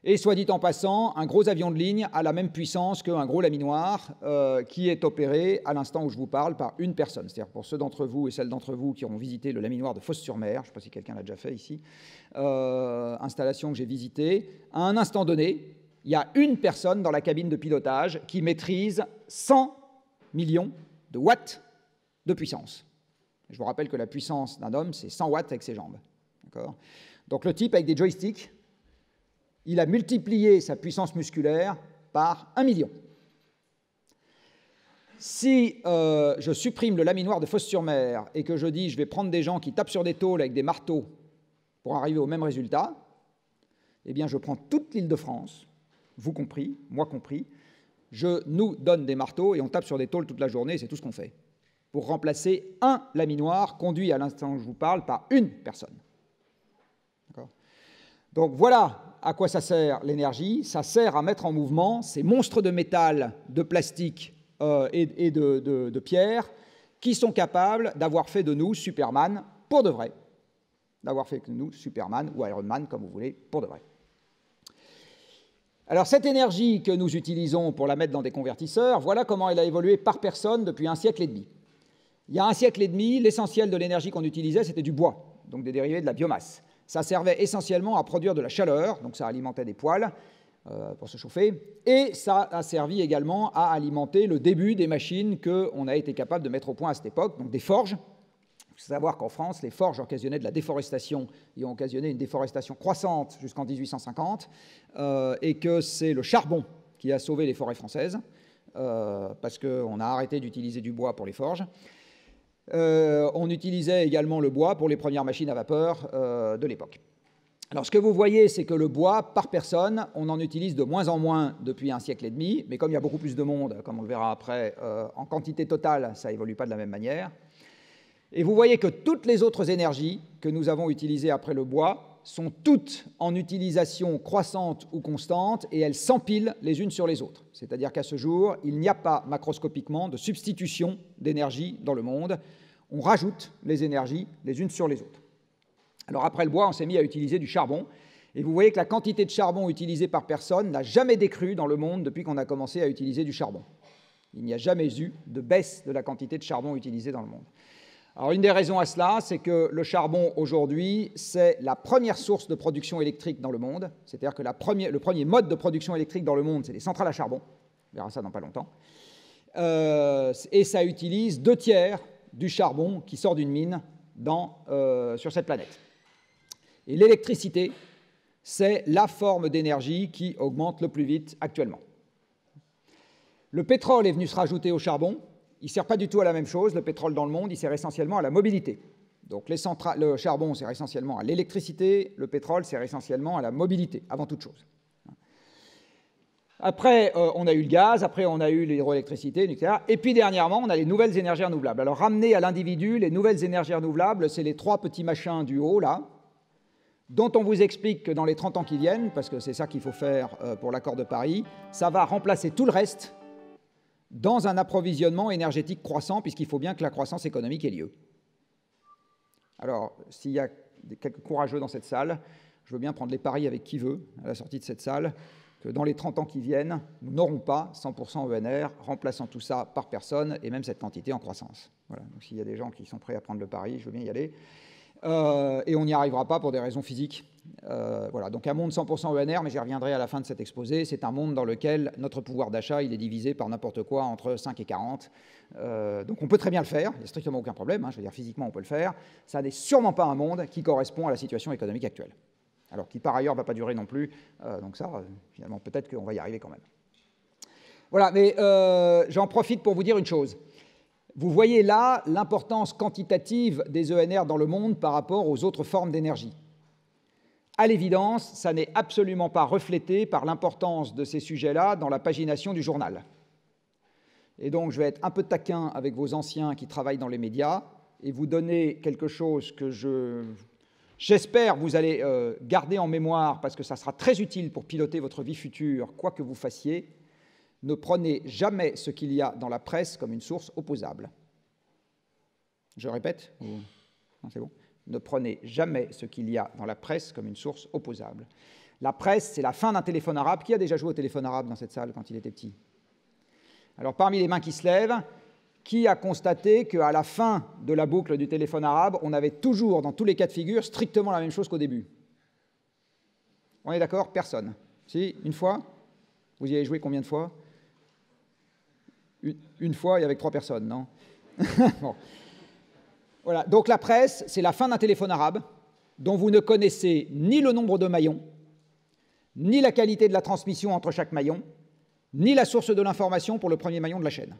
Et soit dit en passant, un gros avion de ligne a la même puissance qu'un gros laminoir euh, qui est opéré à l'instant où je vous parle par une personne. C'est-à-dire pour ceux d'entre vous et celles d'entre vous qui auront visité le laminoir de Fosse-sur-Mer, je ne sais pas si quelqu'un l'a déjà fait ici, euh, installation que j'ai visitée, à un instant donné, il y a une personne dans la cabine de pilotage qui maîtrise 100 millions de watts de puissance. Je vous rappelle que la puissance d'un homme, c'est 100 watts avec ses jambes. Donc le type, avec des joysticks, il a multiplié sa puissance musculaire par un million. Si euh, je supprime le laminoir de Fosse-sur-Mer et que je dis je vais prendre des gens qui tapent sur des tôles avec des marteaux pour arriver au même résultat, eh bien je prends toute l'île de France, vous compris, moi compris, je nous donne des marteaux et on tape sur des tôles toute la journée, c'est tout ce qu'on fait pour remplacer un laminoir conduit à l'instant où je vous parle par une personne. Donc voilà à quoi ça sert l'énergie. Ça sert à mettre en mouvement ces monstres de métal, de plastique euh, et, de, pierre qui sont capables d'avoir fait de nous Superman pour de vrai. d'avoir fait que nous Superman ou Iron Man, comme vous voulez, pour de vrai. Alors cette énergie que nous utilisons pour la mettre dans des convertisseurs, voilà comment elle a évolué par personne depuis un siècle et demi. Il y a un siècle et demi, l'essentiel de l'énergie qu'on utilisait, c'était du bois, donc des dérivés de la biomasse. Ça servait essentiellement à produire de la chaleur, donc ça alimentait des poêles euh, pour se chauffer, et ça a servi également à alimenter le début des machines qu'on a été capable de mettre au point à cette époque, donc des forges. Il faut savoir qu'en France, les forges occasionnaient de la déforestation et ont occasionné une déforestation croissante jusqu'en 1850, euh, et que c'est le charbon qui a sauvé les forêts françaises, euh, parce qu'on a arrêté d'utiliser du bois pour les forges. Euh, on utilisait également le bois pour les premières machines à vapeur euh, de l'époque. Alors ce que vous voyez, c'est que le bois, par personne, on en utilise de moins en moins depuis un siècle et demi, mais comme il y a beaucoup plus de monde, comme on le verra après, euh, en quantité totale, ça évolue pas de la même manière. Et vous voyez que toutes les autres énergies que nous avons utilisées après le bois sont toutes en utilisation croissante ou constante et elles s'empilent les unes sur les autres. C'est-à-dire qu'à ce jour, il n'y a pas macroscopiquement de substitution d'énergie dans le monde. On rajoute les énergies les unes sur les autres. Alors après le bois, on s'est mis à utiliser du charbon. Et vous voyez que la quantité de charbon utilisée par personne n'a jamais décru dans le monde depuis qu'on a commencé à utiliser du charbon. Il n'y a jamais eu de baisse de la quantité de charbon utilisée dans le monde. Alors, une des raisons à cela, c'est que le charbon, aujourd'hui, c'est la première source de production électrique dans le monde. C'est-à-dire que la le premier mode de production électrique dans le monde, c'est les centrales à charbon. On verra ça dans pas longtemps. Euh, et ça utilise deux tiers du charbon qui sort d'une mine euh, sur cette planète. Et l'électricité, c'est la forme d'énergie qui augmente le plus vite actuellement. Le pétrole est venu se rajouter au charbon, il ne sert pas du tout à la même chose. Le pétrole dans le monde, il sert essentiellement à la mobilité. Donc le charbon sert essentiellement à l'électricité, le pétrole sert essentiellement à la mobilité, avant toute chose. Après, euh, on a eu le gaz, après, on a eu l'hydroélectricité, nucléaire, et puis dernièrement, on a les nouvelles énergies renouvelables. Alors, ramener à l'individu les nouvelles énergies renouvelables, c'est les trois petits machins du haut, là, dont on vous explique que dans les 30 ans qui viennent, parce que c'est ça qu'il faut faire euh, pour l'accord de Paris, ça va remplacer tout le reste dans un approvisionnement énergétique croissant, puisqu'il faut bien que la croissance économique ait lieu. Alors, s'il y a quelques courageux dans cette salle, je veux bien prendre les paris avec qui veut, à la sortie de cette salle, que dans les 30 ans qui viennent, nous n'aurons pas 100% ENR, remplaçant tout ça par personne, et même cette quantité en croissance. Voilà. Donc s'il y a des gens qui sont prêts à prendre le pari, je veux bien y aller. Euh, et on n'y arrivera pas pour des raisons physiques. Euh, voilà, donc un monde 100% ENR, mais j'y reviendrai à la fin de cet exposé, c'est un monde dans lequel notre pouvoir d'achat il est divisé par n'importe quoi entre 5 et 40. Euh, donc on peut très bien le faire, il n'y a strictement aucun problème, hein, je veux dire physiquement on peut le faire. Ça n'est sûrement pas un monde qui correspond à la situation économique actuelle. Alors qui par ailleurs ne va pas durer non plus, donc ça, finalement peut-être qu'on va y arriver quand même. Voilà, mais j'en profite pour vous dire une chose. Vous voyez là l'importance quantitative des ENR dans le monde par rapport aux autres formes d'énergie. À l'évidence, ça n'est absolument pas reflété par l'importance de ces sujets-là dans la pagination du journal. Et donc, je vais être un peu taquin avec vos anciens qui travaillent dans les médias et vous donner quelque chose que je, j'espère vous allez euh, garder en mémoire parce que ça sera très utile pour piloter votre vie future, quoi que vous fassiez ne prenez jamais ce qu'il y a dans la presse comme une source opposable. Je répète? C'est bon? Ne prenez jamais ce qu'il y a dans la presse comme une source opposable. La presse, c'est la fin d'un téléphone arabe. Qui a déjà joué au téléphone arabe dans cette salle quand il était petit? Alors, parmi les mains qui se lèvent, qui a constaté qu'à la fin de la boucle du téléphone arabe, on avait toujours, dans tous les cas de figure, strictement la même chose qu'au début? On est d'accord? Personne. Si Une fois? Vous y avez joué combien de fois? Une, fois et avec trois personnes, non? [laughs] Donc la presse, c'est la fin d'un téléphone arabe dont vous ne connaissez ni le nombre de maillons, ni la qualité de la transmission entre chaque maillon, ni la source de l'information pour le premier maillon de la chaîne.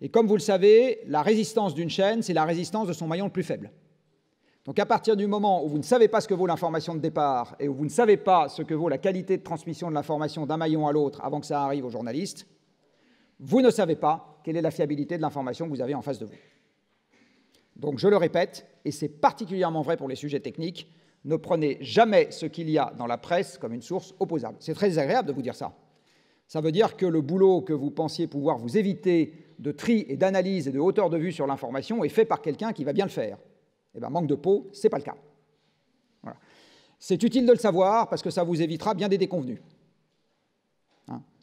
Et comme vous le savez, la résistance d'une chaîne, c'est la résistance de son maillon le plus faible. Donc à partir du moment où vous ne savez pas ce que vaut l'information de départ et où vous ne savez pas ce que vaut la qualité de transmission de l'information d'un maillon à l'autre avant que ça arrive aux journalistes, vous ne savez pas quelle est la fiabilité de l'information que vous avez en face de vous. Donc je le répète, et c'est particulièrement vrai pour les sujets techniques, ne prenez jamais ce qu'il y a dans la presse comme une source opposable. C'est très agréable de vous dire ça. Ça veut dire que le boulot que vous pensiez pouvoir vous éviter de tri et d'analyse et de hauteur de vue sur l'information est fait par quelqu'un qui va bien le faire. Eh bien, manque de peau, ce n'est pas le cas. C'est utile de le savoir parce que ça vous évitera bien des déconvenus.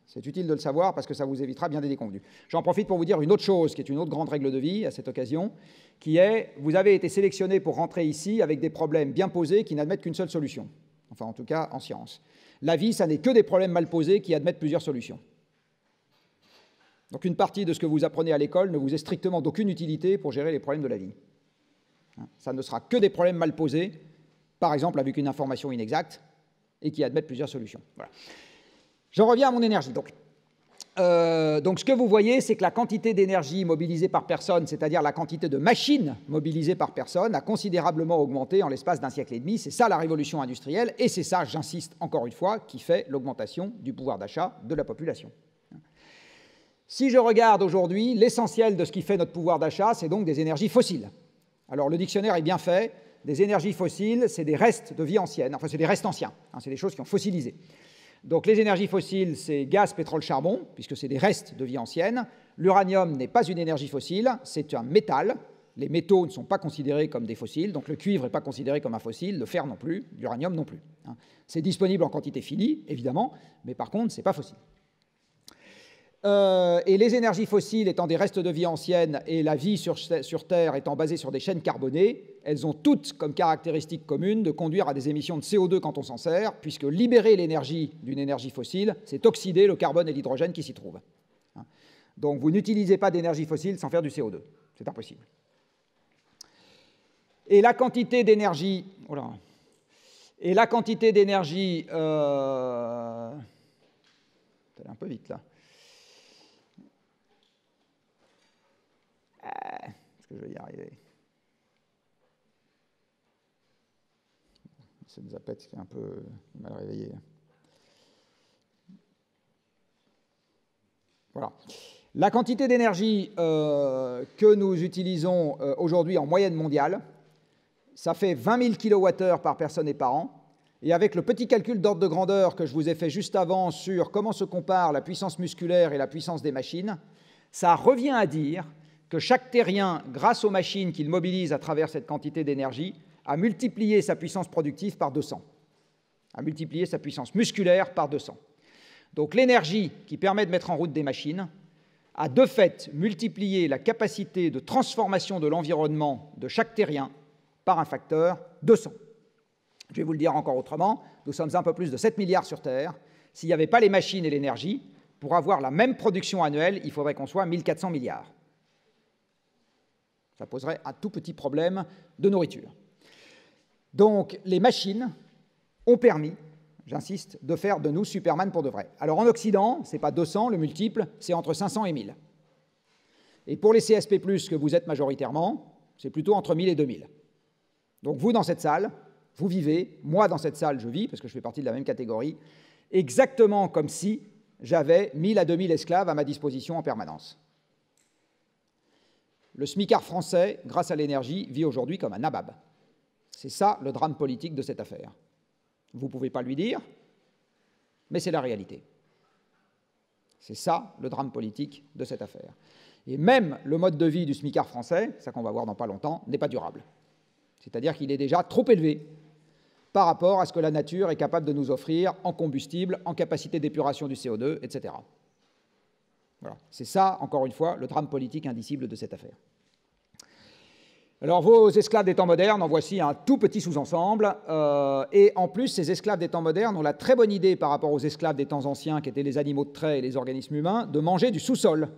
C'est utile de le savoir parce que ça vous évitera bien des déconvenus. J'en profite pour vous dire une autre chose, qui est une autre grande règle de vie à cette occasion, qui est, vous avez été sélectionné pour rentrer ici avec des problèmes bien posés qui n'admettent qu'une seule solution. Enfin, en tout cas, en science. La vie, ça n'est que des problèmes mal posés qui admettent plusieurs solutions. Donc une partie de ce que vous apprenez à l'école ne vous est strictement d'aucune utilité pour gérer les problèmes de la vie. Hein, ça ne sera que des problèmes mal posés par exemple avec une information inexacte, et qui admettent plusieurs solutions. Voilà. J'en reviens à mon énergie. Donc, euh, donc, ce que vous voyez, c'est que la quantité d'énergie mobilisée par personne, c'est-à-dire la quantité de machines mobilisées par personne, a considérablement augmenté en l'espace d'un siècle et demi. C'est ça la révolution industrielle, et c'est ça, j'insiste encore une fois, qui fait l'augmentation du pouvoir d'achat de la population. Si je regarde aujourd'hui, l'essentiel de ce qui fait notre pouvoir d'achat, c'est donc des énergies fossiles. Alors le dictionnaire est bien fait, des énergies fossiles, c'est des restes de vie ancienne, enfin c'est des restes anciens, hein, c'est des choses qui ont fossilisé. Donc les énergies fossiles, c'est gaz, pétrole, charbon, puisque c'est des restes de vie ancienne. L'uranium n'est pas une énergie fossile, c'est un métal. Les métaux ne sont pas considérés comme des fossiles, donc le cuivre n'est pas considéré comme un fossile, le fer non plus, l'uranium non plus. Hein. C'est disponible en quantité finie, évidemment, mais par contre, ce n'est pas fossile. Euh, et les énergies fossiles étant des restes de vie anciennes et la vie sur, Terre étant basée sur des chaînes carbonées, elles ont toutes comme caractéristique commune de conduire à des émissions de CO2 quand on s'en sert, puisque libérer l'énergie d'une énergie fossile, c'est oxyder le carbone et l'hydrogène qui s'y trouvent. Donc vous n'utilisez pas d'énergie fossile sans faire du CO2. C'est impossible. Et la quantité d'énergie. et la quantité d'énergie. Euh, un peu vite là. Est-ce que je vais y arriver? C'est zapette qui est un peu mal réveillée. Voilà. La quantité d'énergie euh, que nous utilisons euh, aujourd'hui en moyenne mondiale, ça fait 20 000 kWh par personne et par an. Et avec le petit calcul d'ordre de grandeur que je vous ai fait juste avant sur comment se compare la puissance musculaire et la puissance des machines, ça revient à dire que chaque terrien, grâce aux machines qu'il mobilise à travers cette quantité d'énergie, a multiplié sa puissance productive par 200, a multiplié sa puissance musculaire par 200. Donc l'énergie qui permet de mettre en route des machines a de fait multiplié la capacité de transformation de l'environnement de chaque terrien par un facteur 200. Je vais vous le dire encore autrement, nous sommes un peu plus de 7 milliards sur Terre. S'il n'y avait pas les machines et l'énergie, pour avoir la même production annuelle, il faudrait qu'on soit 1400 milliards. Ça poserait un tout petit problème de nourriture. Donc les machines ont permis, j'insiste, de faire de nous Superman pour de vrai. Alors en Occident, ce n'est pas 200, le multiple, c'est entre 500 et 1000. Et pour les CSP, que vous êtes majoritairement, c'est plutôt entre 1000 et 2000. Donc vous, dans cette salle, vous vivez, moi, dans cette salle, je vis, parce que je fais partie de la même catégorie, exactement comme si j'avais 1000 à 2000 esclaves à ma disposition en permanence. Le smicard français, grâce à l'énergie, vit aujourd'hui comme un nabab. C'est ça le drame politique de cette affaire. Vous ne pouvez pas lui dire, mais c'est la réalité. C'est ça le drame politique de cette affaire. Et même le mode de vie du smicard français, ça qu'on va voir dans pas longtemps, n'est pas durable. C'est-à-dire qu'il est déjà trop élevé par rapport à ce que la nature est capable de nous offrir en combustible, en capacité d'épuration du CO2, etc. C'est ça, encore une fois, le drame politique indicible de cette affaire. Alors, vos esclaves des temps modernes, en voici un tout petit sous-ensemble. Euh, et en plus, ces esclaves des temps modernes ont la très bonne idée, par rapport aux esclaves des temps anciens, qui étaient les animaux de trait et les organismes humains, de manger du sous-sol.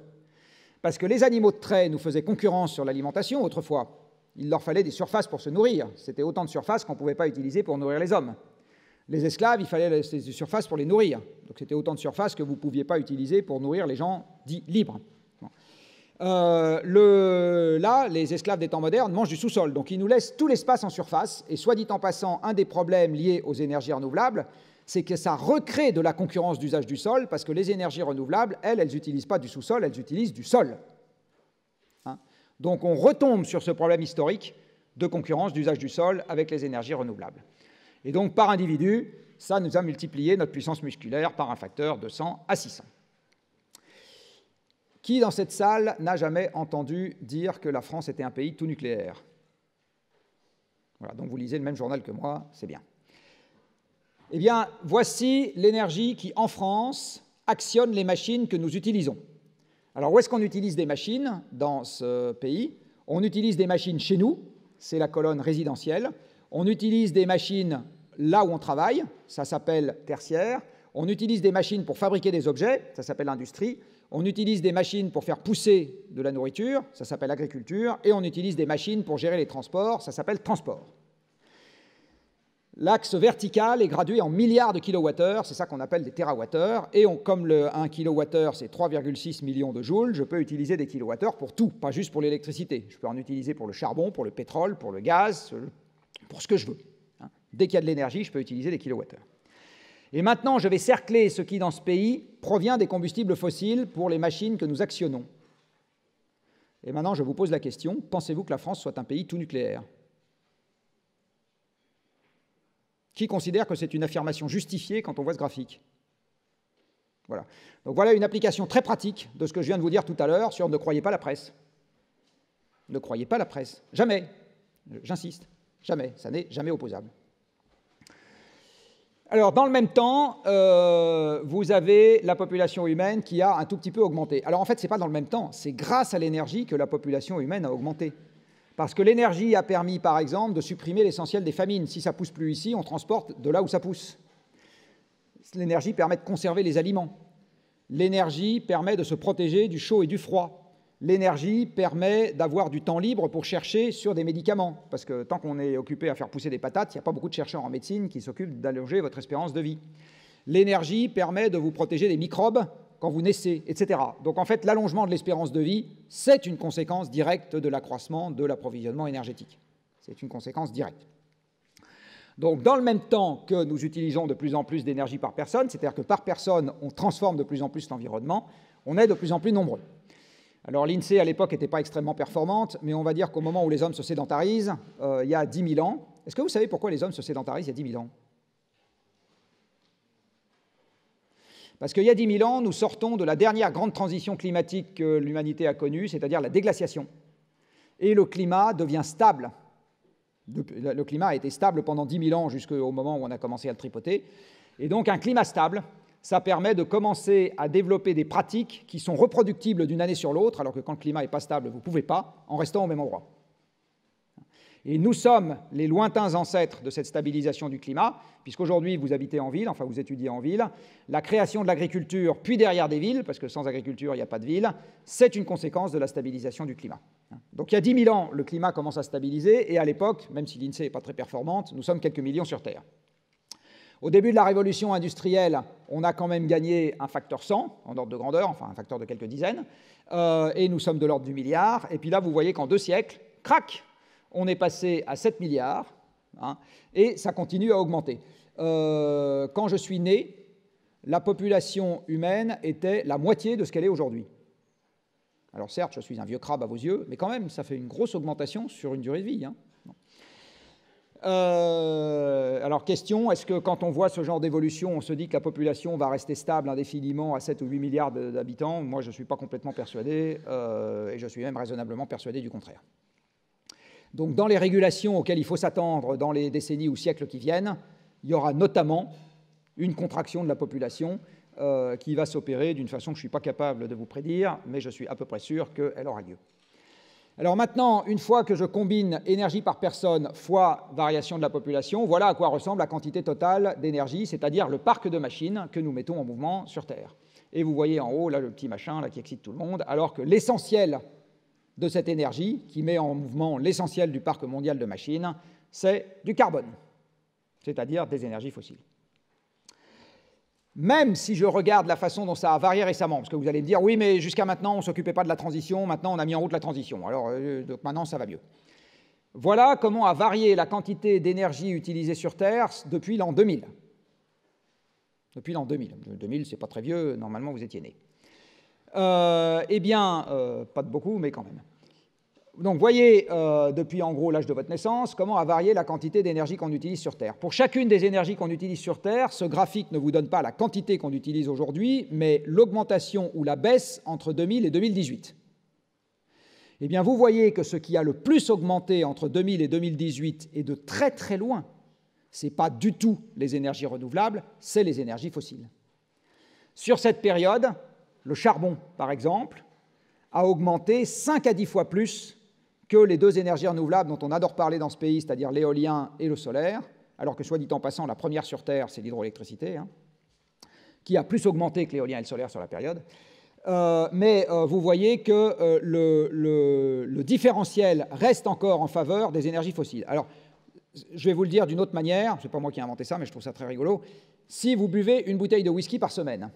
Parce que les animaux de trait nous faisaient concurrence sur l'alimentation autrefois. Il leur fallait des surfaces pour se nourrir. C'était autant de surfaces qu'on ne pouvait pas utiliser pour nourrir les hommes. Les esclaves, il fallait des surfaces pour les nourrir. Donc c'était autant de surfaces que vous ne pouviez pas utiliser pour nourrir les gens dits libres. Euh, là, les esclaves des temps modernes mangent du sous-sol, donc ils nous laissent tout l'espace en surface. Et soit dit en passant, un des problèmes liés aux énergies renouvelables, c'est que ça recrée de la concurrence d'usage du sol, parce que les énergies renouvelables, elles, elles n'utilisent pas du sous-sol, elles utilisent du sol. Hein donc on retombe sur ce problème historique de concurrence d'usage du sol avec les énergies renouvelables. Et donc, par individu, ça nous a multiplié notre puissance musculaire par un facteur de 100 à 600. Qui dans cette salle n'a jamais entendu dire que la France était un pays tout nucléaire? Voilà, donc vous lisez le même journal que moi, c'est bien. Eh bien, voici l'énergie qui, en France, actionne les machines que nous utilisons. Alors, où est-ce qu'on utilise des machines dans ce pays? On utilise des machines chez nous, c'est la colonne résidentielle. On utilise des machines là où on travaille, ça s'appelle tertiaire. On utilise des machines pour fabriquer des objets, ça s'appelle industrie. On utilise des machines pour faire pousser de la nourriture, ça s'appelle agriculture. Et on utilise des machines pour gérer les transports, ça s'appelle transport. L'axe vertical est gradué en milliards de kilowattheures, c'est ça qu'on appelle des térawattheures, et comme le 1 kilowattheure c'est 3,6 millions de joules, je peux utiliser des kilowattheures pour tout, pas juste pour l'électricité. Je peux en utiliser pour le charbon, pour le pétrole, pour le gaz, pour ce que je veux. Hein. Dès qu'il y a de l'énergie, je peux utiliser des kilowattheures. Et maintenant, je vais cercler ce qui, dans ce pays, provient des combustibles fossiles pour les machines que nous actionnons. Et maintenant, je vous pose la question, pensez-vous que la France soit un pays tout nucléaire? Qui considère que c'est une affirmation justifiée quand on voit ce graphique? Voilà. Donc voilà une application très pratique de ce que je viens de vous dire tout à l'heure sur ne croyez pas la presse. Ne croyez pas la presse. Jamais. J'insiste. Jamais. Ça n'est jamais opposable. Alors, dans le même temps, euh, vous avez la population humaine qui a un tout petit peu augmenté. Alors, en fait, ce n'est pas dans le même temps, c'est grâce à l'énergie que la population humaine a augmenté. Parce que l'énergie a permis, par exemple, de supprimer l'essentiel des famines. Si ça pousse plus ici, on transporte de là où ça pousse. L'énergie permet de conserver les aliments. L'énergie permet de se protéger du chaud et du froid. L'énergie permet d'avoir du temps libre pour chercher sur des médicaments. Parce que tant qu'on est occupé à faire pousser des patates, il n'y a pas beaucoup de chercheurs en médecine qui s'occupent d'allonger votre espérance de vie. L'énergie permet de vous protéger des microbes quand vous naissez, etc. Donc en fait, l'allongement de l'espérance de vie, c'est une conséquence directe de l'accroissement de l'approvisionnement énergétique. C'est une conséquence directe. Donc dans le même temps que nous utilisons de plus en plus d'énergie par personne, c'est-à-dire que par personne, on transforme de plus en plus l'environnement, on est de plus en plus nombreux. Alors l'INSEE à l'époque n'était pas extrêmement performante, mais on va dire qu'au moment où les hommes se sédentarisent, euh, il y a 10 000 ans, est-ce que vous savez pourquoi les hommes se sédentarisent il y a 10 000 ans? Parce qu'il y a 10 000 ans, nous sortons de la dernière grande transition climatique que l'humanité a connue, c'est-à-dire la déglaciation. Et le climat devient stable. Le climat a été stable pendant 10 000 ans jusqu'au moment où on a commencé à le tripoter. Et donc un climat stable, ça permet de commencer à développer des pratiques qui sont reproductibles d'une année sur l'autre, alors que quand le climat n'est pas stable, vous ne pouvez pas, en restant au même endroit. Et nous sommes les lointains ancêtres de cette stabilisation du climat, puisqu'aujourd'hui vous habitez en ville, enfin vous étudiez en ville. La création de l'agriculture, puis derrière des villes, parce que sans agriculture il n'y a pas de ville, c'est une conséquence de la stabilisation du climat. Donc il y a 10 000 ans, le climat commence à stabiliser, et à l'époque, même si l'INSEE n'est pas très performante, nous sommes quelques millions sur Terre. Au début de la révolution industrielle, on a quand même gagné un facteur 100 en ordre de grandeur, enfin un facteur de quelques dizaines, euh, et nous sommes de l'ordre du milliard. Et puis là, vous voyez qu'en deux siècles, crac, on est passé à 7 milliards, hein, et ça continue à augmenter. Euh, quand je suis né, la population humaine était la moitié de ce qu'elle est aujourd'hui. Alors certes, je suis un vieux crabe à vos yeux, mais quand même, ça fait une grosse augmentation sur une durée de vie. Hein. Euh, alors question, est-ce que quand on voit ce genre d'évolution, on se dit que la population va rester stable indéfiniment à 7 ou 8 milliards d'habitants? Moi, je ne suis pas complètement persuadé, euh, et je suis même raisonnablement persuadé du contraire. Donc dans les régulations auxquelles il faut s'attendre dans les décennies ou siècles qui viennent, il y aura notamment une contraction de la population euh, qui va s'opérer d'une façon que je ne suis pas capable de vous prédire, mais je suis à peu près sûr qu'elle aura lieu. Alors maintenant, une fois que je combine énergie par personne fois variation de la population, voilà à quoi ressemble la quantité totale d'énergie, c'est-à-dire le parc de machines que nous mettons en mouvement sur Terre. Et vous voyez en haut, là, le petit machin là, qui excite tout le monde, alors que l'essentiel de cette énergie, qui met en mouvement l'essentiel du parc mondial de machines, c'est du carbone, c'est-à-dire des énergies fossiles. Même si je regarde la façon dont ça a varié récemment, parce que vous allez me dire, oui, mais jusqu'à maintenant, on ne s'occupait pas de la transition, maintenant, on a mis en route la transition, alors euh, maintenant, ça va mieux. Voilà comment a varié la quantité d'énergie utilisée sur Terre depuis l'an 2000. Depuis l'an 2000. 2000, c'est pas très vieux, normalement, vous étiez né. Euh, eh bien, euh, pas de beaucoup, mais quand même. Donc, voyez, euh, depuis en gros l'âge de votre naissance, comment a varié la quantité d'énergie qu'on utilise sur Terre. Pour chacune des énergies qu'on utilise sur Terre, ce graphique ne vous donne pas la quantité qu'on utilise aujourd'hui, mais l'augmentation ou la baisse entre 2000 et 2018. Eh bien, vous voyez que ce qui a le plus augmenté entre 2000 et 2018 est de très très loin, ce n'est pas du tout les énergies renouvelables, c'est les énergies fossiles. Sur cette période, le charbon, par exemple, a augmenté 5 à 10 fois plus que les deux énergies renouvelables dont on adore parler dans ce pays, c'est-à-dire l'éolien et le solaire, alors que, soit dit en passant, la première sur Terre, c'est l'hydroélectricité, hein, qui a plus augmenté que l'éolien et le solaire sur la période. Euh, mais euh, vous voyez que euh, le, différentiel reste encore en faveur des énergies fossiles. Alors, je vais vous le dire d'une autre manière, ce n'est pas moi qui ai inventé ça, mais je trouve ça très rigolo. Si vous buvez une bouteille de whisky par semaine,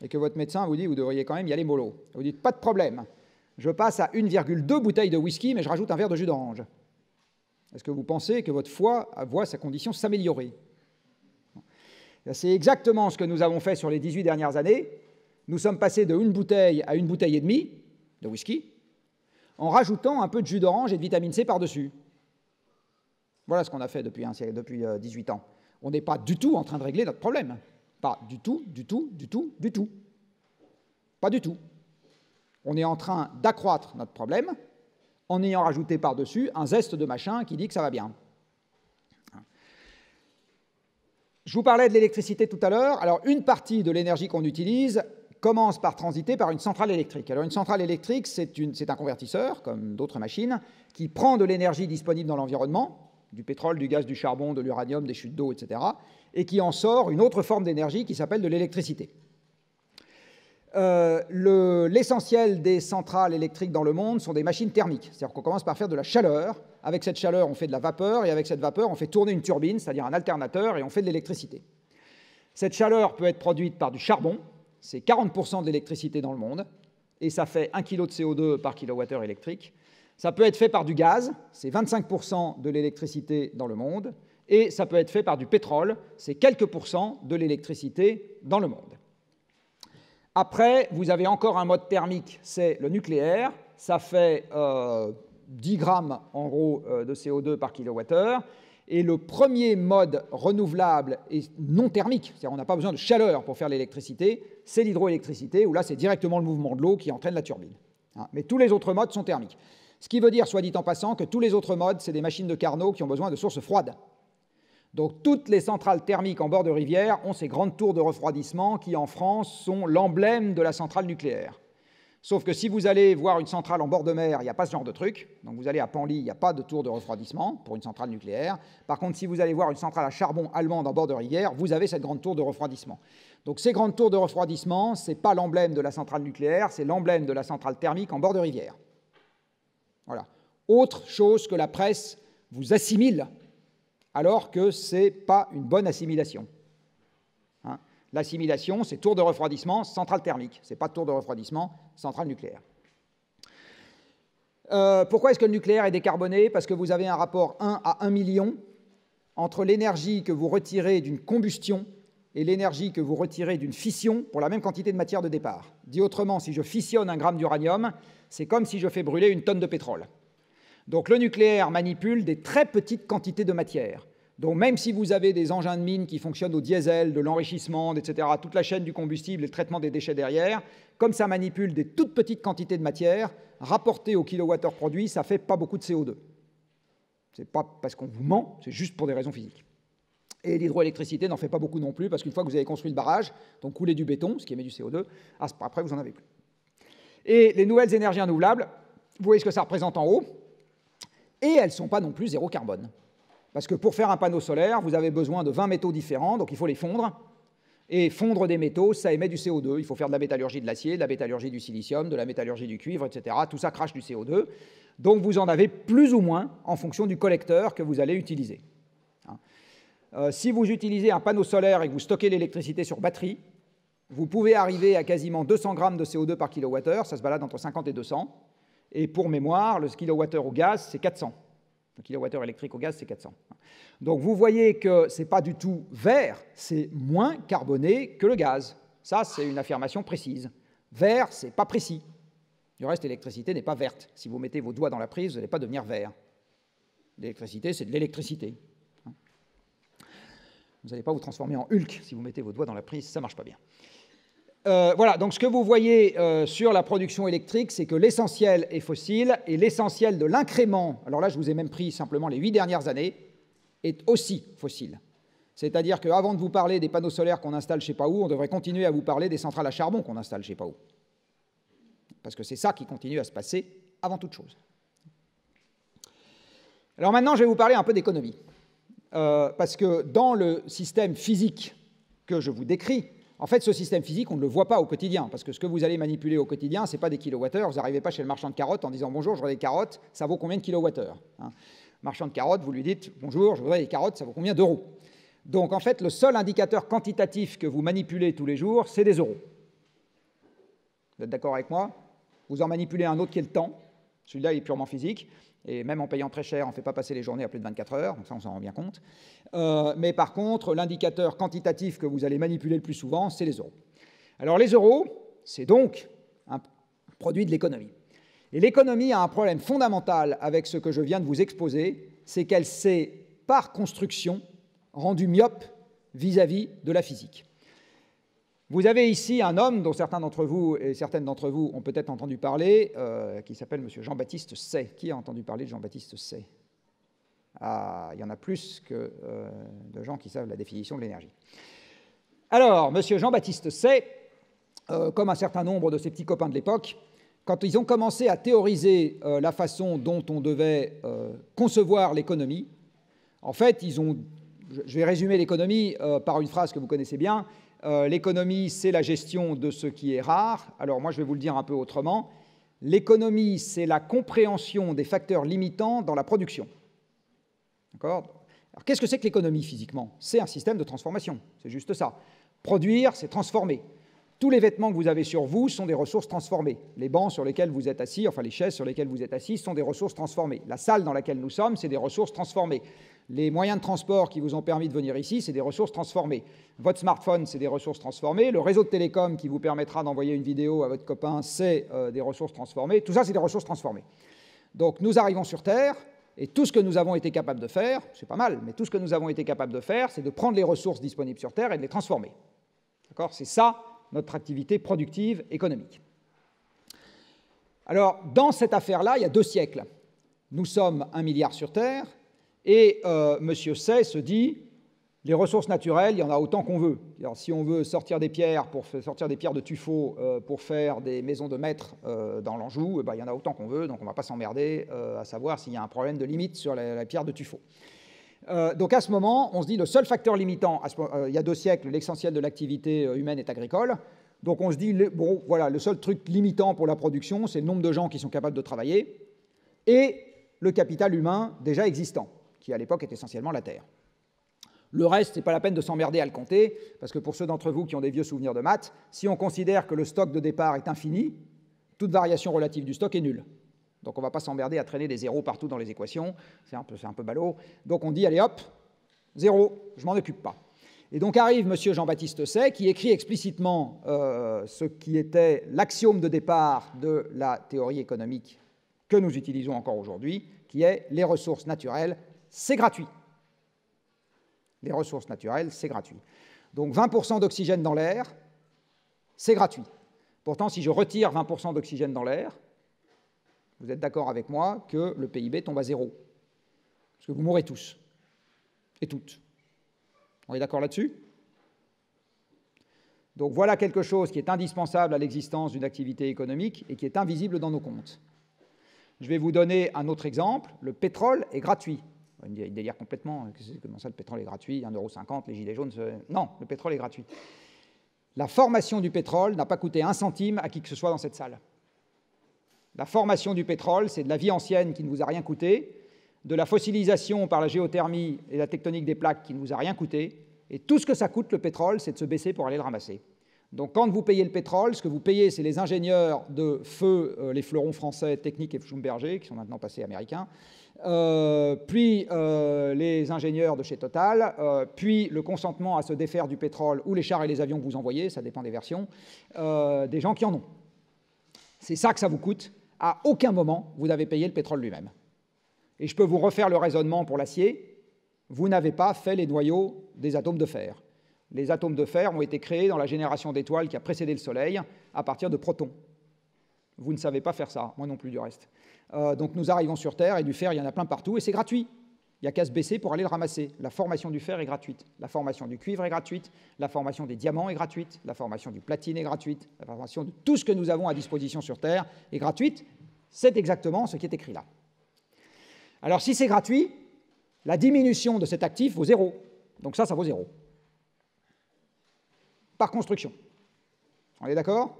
et que votre médecin vous dit vous devriez quand même y aller mollo, vous dites pas de problème, je passe à 1,2 bouteilles de whisky, mais je rajoute un verre de jus d'orange. Est-ce que vous pensez que votre foie voit sa condition s'améliorer? C'est exactement ce que nous avons fait sur les 18 dernières années nous sommes passés de une bouteille à une bouteille et demie de whisky, en rajoutant un peu de jus d'orange et de vitamine C par-dessus. Voilà ce qu'on a fait depuis, depuis 18 euh, ans. On n'est pas du tout en train de régler notre problème. Pas du tout, du tout, du tout, du tout. Pas du tout. On est en train d'accroître notre problème en ayant rajouté par-dessus un zeste de machin qui dit que ça va bien. Je vous parlais de l'électricité tout à l'heure. Alors, une partie de l'énergie qu'on utilise, commence par transiter par une centrale électrique. Alors une centrale électrique, c'est un convertisseur, comme d'autres machines, qui prend de l'énergie disponible dans l'environnement, du pétrole, du gaz, du charbon, de l'uranium, des chutes d'eau, etc., et qui en sort une autre forme d'énergie qui s'appelle de l'électricité. Euh, l'essentiel des centrales électriques dans le monde sont des machines thermiques, c'est-à-dire qu'on commence par faire de la chaleur, avec cette chaleur on fait de la vapeur, et avec cette vapeur on fait tourner une turbine, c'est-à-dire un alternateur, et on fait de l'électricité. Cette chaleur peut être produite par du charbon, c'est 40% de l'électricité dans le monde, et ça fait 1 kg de CO2 par kilowattheure électrique. Ça peut être fait par du gaz, c'est 25% de l'électricité dans le monde, et ça peut être fait par du pétrole, c'est quelques pourcents de l'électricité dans le monde. Après, vous avez encore un mode thermique, c'est le nucléaire, ça fait 10 euh, grammes en gros euh, de CO2 par kilowattheure, et le premier mode renouvelable et non thermique, c'est-à-dire on n'a pas besoin de chaleur pour faire l'électricité, c'est l'hydroélectricité, où là c'est directement le mouvement de l'eau qui entraîne la turbine. Hein. Mais tous les autres modes sont thermiques. Ce qui veut dire, soit dit en passant, que tous les autres modes, c'est des machines de Carnot qui ont besoin de sources froides. Donc toutes les centrales thermiques en bord de rivière ont ces grandes tours de refroidissement qui, en France, sont l'emblème de la centrale nucléaire. Sauf que si vous allez voir une centrale en bord de mer, il n'y a pas ce genre de truc. Donc vous allez à Panly, il n'y a pas de tour de refroidissement pour une centrale nucléaire. Par contre, si vous allez voir une centrale à charbon allemande en bord de rivière, vous avez cette grande tour de refroidissement. Donc ces grandes tours de refroidissement, ce n'est pas l'emblème de la centrale nucléaire, c'est l'emblème de la centrale thermique en bord de rivière. Voilà. Autre chose que la presse vous assimile, alors que ce n'est pas une bonne assimilation. L'assimilation, c'est tour de refroidissement, centrale thermique. Ce n'est pas tour de refroidissement, centrale nucléaire. Euh, pourquoi est-ce que le nucléaire est décarboné? Parce que vous avez un rapport 1 à 1 million entre l'énergie que vous retirez d'une combustion et l'énergie que vous retirez d'une fission pour la même quantité de matière de départ. Dit autrement, si je fissionne un gramme d'uranium, c'est comme si je fais brûler une tonne de pétrole. Donc le nucléaire manipule des très petites quantités de matière. Donc même si vous avez des engins de mine qui fonctionnent au diesel, de l'enrichissement, etc., toute la chaîne du combustible et le traitement des déchets derrière, comme ça manipule des toutes petites quantités de matière, rapporté au kilowattheure produit, ça fait pas beaucoup de CO2. C'est pas parce qu'on vous ment, c'est juste pour des raisons physiques. Et l'hydroélectricité n'en fait pas beaucoup non plus, parce qu'une fois que vous avez construit le barrage, donc couler du béton, ce qui émet du CO2, ah, après vous en avez plus. Et les nouvelles énergies renouvelables, vous voyez ce que ça représente en haut, et elles ne sont pas non plus zéro carbone. Parce que pour faire un panneau solaire, vous avez besoin de 20 métaux différents, donc il faut les fondre. Et fondre des métaux, ça émet du CO2. Il faut faire de la métallurgie de l'acier, de la métallurgie du silicium, de la métallurgie du cuivre, etc. Tout ça crache du CO2. Donc vous en avez plus ou moins en fonction du collecteur que vous allez utiliser. Hein. Euh, si vous utilisez un panneau solaire et que vous stockez l'électricité sur batterie, vous pouvez arriver à quasiment 200 grammes de CO2 par kilowattheure, ça se balade entre 50 et 200. Et pour mémoire, le kilowattheure au gaz, c'est 400. Le kilowattheure électrique au gaz, c'est 400. Donc vous voyez que ce n'est pas du tout vert, c'est moins carboné que le gaz. Ça, c'est une affirmation précise. Vert, c'est pas précis. Du reste, l'électricité n'est pas verte. Si vous mettez vos doigts dans la prise, vous n'allez pas devenir vert. L'électricité, c'est de l'électricité. Vous n'allez pas vous transformer en Hulk si vous mettez vos doigts dans la prise, ça ne marche pas bien. Euh, voilà, donc ce que vous voyez euh, sur la production électrique, c'est que l'essentiel est fossile et l'essentiel de l'incrément, alors là je vous ai même pris simplement les huit dernières années, est aussi fossile. C'est-à-dire qu'avant de vous parler des panneaux solaires qu'on installe sais pas où, on devrait continuer à vous parler des centrales à charbon qu'on installe sais pas où. Parce que c'est ça qui continue à se passer avant toute chose. Alors maintenant, je vais vous parler un peu d'économie. Euh, parce que dans le système physique que je vous décris, en fait, ce système physique, on ne le voit pas au quotidien, parce que ce que vous allez manipuler au quotidien, ce n'est pas des kilowattheures. Vous n'arrivez pas chez le marchand de carottes en disant bonjour, je voudrais des carottes, ça vaut combien de kilowattheures? Hein Marchand de carottes, vous lui dites bonjour, je voudrais des carottes, ça vaut combien d'euros? Donc en fait, le seul indicateur quantitatif que vous manipulez tous les jours, c'est des euros. Vous êtes d'accord avec moi? Vous en manipulez un autre qui est le temps. Celui-là, il est purement physique. Et même en payant très cher, on ne fait pas passer les journées à plus de 24 heures, donc ça on s'en rend bien compte. Euh, mais par contre, l'indicateur quantitatif que vous allez manipuler le plus souvent, c'est les euros. Alors les euros, c'est donc un produit de l'économie. Et l'économie a un problème fondamental avec ce que je viens de vous exposer, c'est qu'elle s'est, par construction, rendue myope vis-à-vis -vis de la physique. Vous avez ici un homme dont certains d'entre vous et certaines d'entre vous ont peut-être entendu parler, euh, qui s'appelle M. Jean-Baptiste Say. Qui a entendu parler de Jean-Baptiste Say? Ah, il y en a plus que euh, de gens qui savent la définition de l'énergie. Alors, M. Jean-Baptiste Say, euh, comme un certain nombre de ses petits copains de l'époque, quand ils ont commencé à théoriser la façon dont on devait concevoir l'économie, en fait, ils ont, je vais résumer l'économie par une phrase que vous connaissez bien, euh, l'économie, c'est la gestion de ce qui est rare. Alors moi, je vais vous le dire un peu autrement. L'économie, c'est la compréhension des facteurs limitants dans la production. D'accord? Alors qu'est-ce que c'est que l'économie physiquement? C'est un système de transformation, c'est juste ça. Produire, c'est transformer. Tous les vêtements que vous avez sur vous sont des ressources transformées. Les bancs sur lesquels vous êtes assis, enfin les chaises sur lesquelles vous êtes assis, sont des ressources transformées. La salle dans laquelle nous sommes, c'est des ressources transformées. Les moyens de transport qui vous ont permis de venir ici, c'est des ressources transformées. Votre smartphone, c'est des ressources transformées. Le réseau de télécom qui vous permettra d'envoyer une vidéo à votre copain, c'est euh, des ressources transformées. Tout ça, c'est des ressources transformées. Donc nous arrivons sur Terre, et tout ce que nous avons été capables de faire, c'est pas mal, mais tout ce que nous avons été capables de faire, c'est de prendre les ressources disponibles sur Terre et de les transformer. D'accord? C'est ça notre activité productive économique. Alors, dans cette affaire-là, il y a deux siècles. Nous sommes un milliard sur Terre, et euh, M. Say se dit, les ressources naturelles, il y en a autant qu'on veut. Si on veut sortir des pierres pour sortir des pierres de tuffeau euh, pour faire des maisons de maîtres euh, dans l'Anjou, eh ben, il y en a autant qu'on veut, donc on ne va pas s'emmerder à savoir s'il y a un problème de limite sur la, pierre de tuffeau. Donc à ce moment, on se dit le seul facteur limitant, il y a deux siècles, l'essentiel de l'activité humaine est agricole. Donc on se dit, bon, voilà, le seul truc limitant pour la production, c'est le nombre de gens qui sont capables de travailler et le capital humain déjà existant qui à l'époque est essentiellement la Terre. Le reste, ce n'est pas la peine de s'emmerder à le compter, parce que pour ceux d'entre vous qui ont des vieux souvenirs de maths, si on considère que le stock de départ est infini, toute variation relative du stock est nulle. Donc on ne va pas s'emmerder à traîner des zéros partout dans les équations, c'est un, peu, ballot. Donc on dit, allez hop, zéro, je m'en occupe pas. Et donc arrive M. Jean-Baptiste Say, qui écrit explicitement euh, ce qui était l'axiome de départ de la théorie économique que nous utilisons encore aujourd'hui, qui est les ressources naturelles c'est gratuit. Les ressources naturelles, c'est gratuit. Donc 20% d'oxygène dans l'air, c'est gratuit. Pourtant, si je retire 20% d'oxygène dans l'air, vous êtes d'accord avec moi que le PIB tombe à zéro. Parce que vous mourrez tous. Et toutes. On est d'accord là-dessus? Donc voilà quelque chose qui est indispensable à l'existence d'une activité économique et qui est invisible dans nos comptes. Je vais vous donner un autre exemple. Le pétrole est gratuit. Il délire complètement. Comment ça, le pétrole est gratuit 1,50€, les gilets jaunes. Non, le pétrole est gratuit. La formation du pétrole n'a pas coûté un centime à qui que ce soit dans cette salle. La formation du pétrole, c'est de la vie ancienne qui ne vous a rien coûté, de la fossilisation par la géothermie et la tectonique des plaques qui ne vous a rien coûté, et tout ce que ça coûte le pétrole, c'est de se baisser pour aller le ramasser. Donc quand vous payez le pétrole, ce que vous payez, c'est les ingénieurs de feu, euh, les fleurons français, Technique et Schlumberger, qui sont maintenant passés américains, euh, puis euh, les ingénieurs de chez Total, puis le consentement à se défaire du pétrole ou les chars et les avions que vous envoyez, ça dépend des versions, des gens qui en ont. C'est ça que ça vous coûte. À aucun moment, vous n'avez payé le pétrole lui-même. Et je peux vous refaire le raisonnement pour l'acier. Vous n'avez pas fait les noyaux des atomes de fer. Les atomes de fer ont été créés dans la génération d'étoiles qui a précédé le Soleil à partir de protons. Vous ne savez pas faire ça, moi non plus du reste. Euh, donc nous arrivons sur Terre et du fer, il y en a plein partout et c'est gratuit. Il n'y a qu'à se baisser pour aller le ramasser. La formation du fer est gratuite, la formation du cuivre est gratuite, la formation des diamants est gratuite, la formation du platine est gratuite, la formation de tout ce que nous avons à disposition sur Terre est gratuite. C'est exactement ce qui est écrit là. Alors si c'est gratuit, la diminution de cet actif vaut zéro. Donc ça, ça vaut zéro. Par construction. On est d'accord?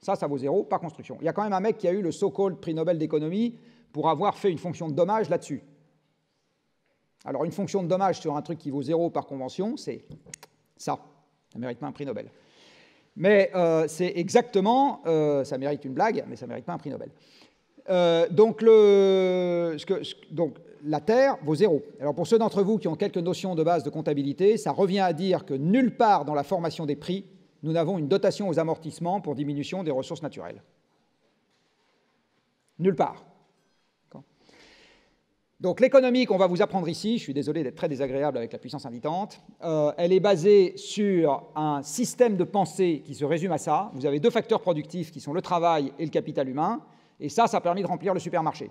Ça, ça vaut zéro par construction. Il y a quand même un mec qui a eu le so-called prix Nobel d'économie pour avoir fait une fonction de dommage là-dessus. Alors une fonction de dommage sur un truc qui vaut zéro par convention, c'est ça. Ça mérite pas un prix Nobel. Mais euh, c'est exactement, euh, ça mérite une blague, mais ça mérite pas un prix Nobel. Euh, donc, la Terre vaut zéro. Alors pour ceux d'entre vous qui ont quelques notions de base de comptabilité, ça revient à dire que nulle part dans la formation des prix, nous n'avons une dotation aux amortissements pour diminution des ressources naturelles. Nulle part. Donc l'économie qu'on va vous apprendre ici, je suis désolé d'être très désagréable avec la puissance invitante, euh, elle est basée sur un système de pensée qui se résume à ça. Vous avez deux facteurs productifs qui sont le travail et le capital humain, et ça, ça a permis de remplir le supermarché.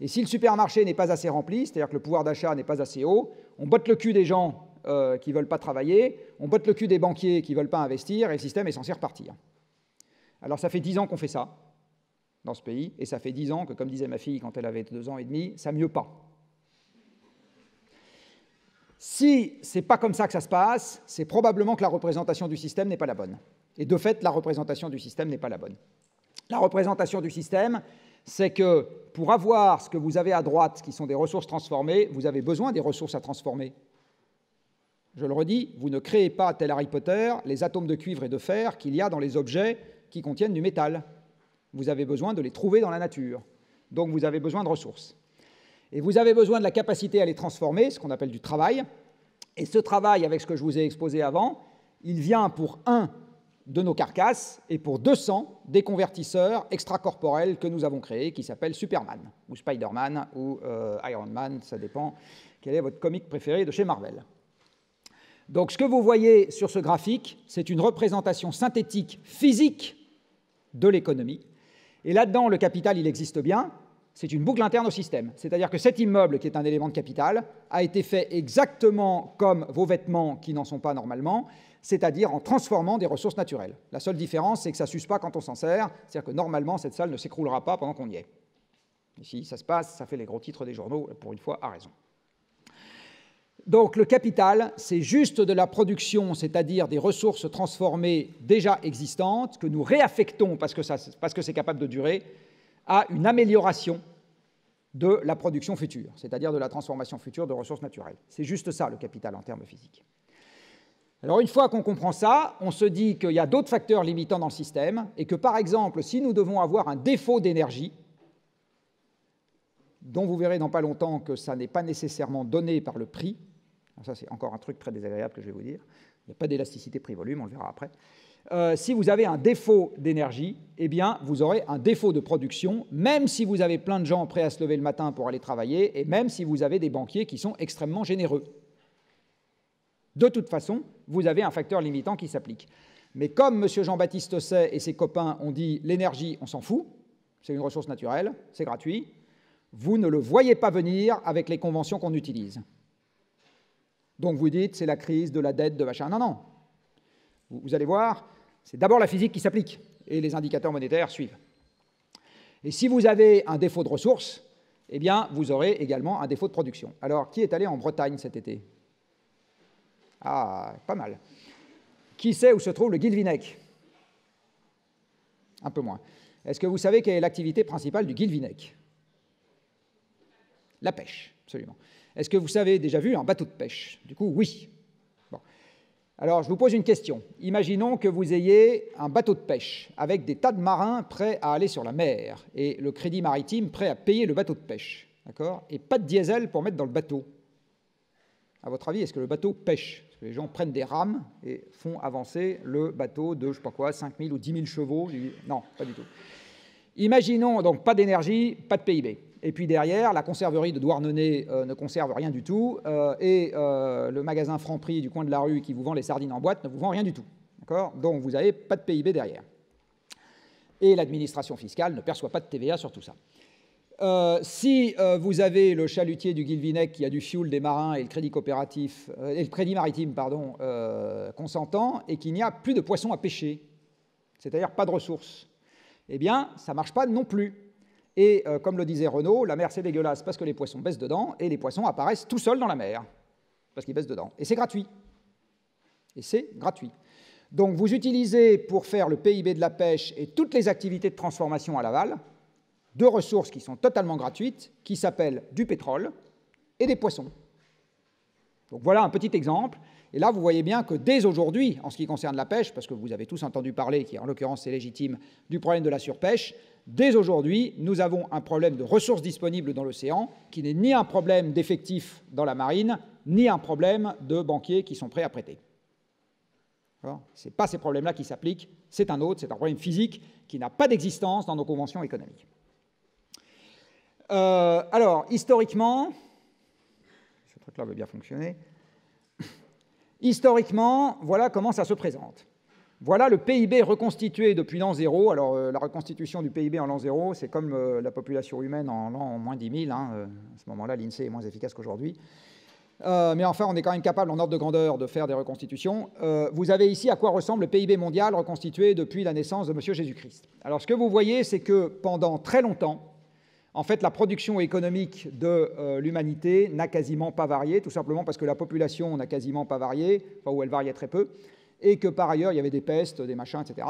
Et si le supermarché n'est pas assez rempli, c'est-à-dire que le pouvoir d'achat n'est pas assez haut, on botte le cul des gens euh, qui ne veulent pas travailler, on botte le cul des banquiers qui ne veulent pas investir, et le système est censé repartir. Alors ça fait dix ans qu'on fait ça dans ce pays, et ça fait dix ans que, comme disait ma fille quand elle avait deux ans et demi, ça mieux pas. Si c'est pas comme ça que ça se passe, c'est probablement que la représentation du système n'est pas la bonne. Et de fait, la représentation du système n'est pas la bonne. La représentation du système, c'est que pour avoir ce que vous avez à droite, qui sont des ressources transformées, vous avez besoin des ressources à transformer. Je le redis, vous ne créez pas, tel Harry Potter, les atomes de cuivre et de fer qu'il y a dans les objets qui contiennent du métal. Vous avez besoin de les trouver dans la nature. Donc vous avez besoin de ressources. Et vous avez besoin de la capacité à les transformer, ce qu'on appelle du travail. Et ce travail, avec ce que je vous ai exposé avant, il vient pour, un, de nos carcasses, et pour 200 des convertisseurs extracorporels que nous avons créés, qui s'appellent Superman, ou Spider-Man, ou euh, Iron Man, ça dépend quel est votre comique préféré de chez Marvel. Donc ce que vous voyez sur ce graphique, c'est une représentation synthétique physique de l'économie et là-dedans, le capital, il existe bien. C'est une boucle interne au système. C'est-à-dire que cet immeuble, qui est un élément de capital, a été fait exactement comme vos vêtements qui n'en sont pas normalement, c'est-à-dire en transformant des ressources naturelles. La seule différence, c'est que ça ne s'use pas quand on s'en sert, c'est-à-dire que normalement, cette salle ne s'écroulera pas pendant qu'on y est. Ici, ça se passe, ça fait les gros titres des journaux, pour une fois, à raison. Donc le capital, c'est juste de la production, c'est-à-dire des ressources transformées déjà existantes, que nous réaffectons parce que, c'est capable de durer, à une amélioration de la production future, c'est-à-dire de la transformation future de ressources naturelles. C'est juste ça le capital en termes physiques. Alors une fois qu'on comprend ça, on se dit qu'il y a d'autres facteurs limitants dans le système et que par exemple, si nous devons avoir un défaut d'énergie, dont vous verrez dans pas longtemps que ça n'est pas nécessairement donné par le prix, ça, c'est encore un truc très désagréable que je vais vous dire. Il n'y a pas d'élasticité prix-volume, on le verra après. Euh, si vous avez un défaut d'énergie, eh bien, vous aurez un défaut de production, même si vous avez plein de gens prêts à se lever le matin pour aller travailler, et même si vous avez des banquiers qui sont extrêmement généreux. De toute façon, vous avez un facteur limitant qui s'applique. Mais comme M. Jean-Baptiste Osset et ses copains ont dit l'énergie, on s'en fout, c'est une ressource naturelle, c'est gratuit, vous ne le voyez pas venir avec les conventions qu'on utilise. Donc vous dites, c'est la crise de la dette, de machin. Non, non. Vous, allez voir, c'est d'abord la physique qui s'applique et les indicateurs monétaires suivent. Et si vous avez un défaut de ressources, eh bien, vous aurez également un défaut de production. Alors, qui est allé en Bretagne cet été? Ah, pas mal. Qui sait où se trouve le Guilvinec Un peu moins. Est-ce que vous savez quelle est l'activité principale du Guilvinec La pêche, absolument. Est-ce que vous avez déjà vu un bateau de pêche? Du coup, oui. Alors, je vous pose une question. Imaginons que vous ayez un bateau de pêche avec des tas de marins prêts à aller sur la mer et le crédit maritime prêt à payer le bateau de pêche. D'accord? Et pas de diesel pour mettre dans le bateau. À votre avis, est-ce que le bateau pêche? Les gens prennent des rames et font avancer le bateau de, je sais pas quoi, 5 000 ou 10 000 chevaux Non, pas du tout. Imaginons donc pas d'énergie, pas de PIB. Et puis derrière, la conserverie de Douarnenez ne conserve rien du tout. et le magasin Franprix du coin de la rue qui vous vend les sardines en boîte ne vous vend rien du tout. Donc vous n'avez pas de PIB derrière. Et l'administration fiscale ne perçoit pas de TVA sur tout ça. Euh, si euh, vous avez le chalutier du Guilvinec qui a du fioul des marins et le crédit euh, le crédit maritime pardon consentant et qu'il n'y a plus de poissons à pêcher, c'est-à-dire pas de ressources, eh bien ça marche pas non plus. Et comme le disait Renaud, la mer c'est dégueulasse parce que les poissons baissent dedans et les poissons apparaissent tout seuls dans la mer parce qu'ils baissent dedans. Et c'est gratuit. Et c'est gratuit. Donc vous utilisez pour faire le PIB de la pêche et toutes les activités de transformation à l'aval deux ressources qui sont totalement gratuites, qui s'appellent du pétrole et des poissons. Donc voilà un petit exemple. Et là, vous voyez bien que dès aujourd'hui, en ce qui concerne la pêche, parce que vous avez tous entendu parler, qui en l'occurrence c'est légitime, du problème de la surpêche, dès aujourd'hui, nous avons un problème de ressources disponibles dans l'océan, qui n'est ni un problème d'effectifs dans la marine, ni un problème de banquiers qui sont prêts à prêter. Ce n'est pas ces problèmes-là qui s'appliquent, c'est un autre, c'est un problème physique qui n'a pas d'existence dans nos conventions économiques. Euh, alors, historiquement, ce truc-là veut bien fonctionner. Historiquement, voilà comment ça se présente. Voilà le PIB reconstitué depuis l'an zéro. Alors, euh, la reconstitution du PIB en l'an zéro, c'est comme euh, la population humaine en l'an moins 10 000. Hein, à ce moment-là, l'INSEE est moins efficace qu'aujourd'hui. Mais enfin, on est quand même capable, en ordre de grandeur, de faire des reconstitutions. Vous avez ici à quoi ressemble le PIB mondial reconstitué depuis la naissance de M. Jésus-Christ. Alors, ce que vous voyez, c'est que pendant très longtemps, en fait, la production économique de euh, l'humanité n'a quasiment pas varié, tout simplement parce que la population n'a quasiment pas varié, enfin, où elle variait très peu, et que par ailleurs, il y avait des pestes, des machins, etc.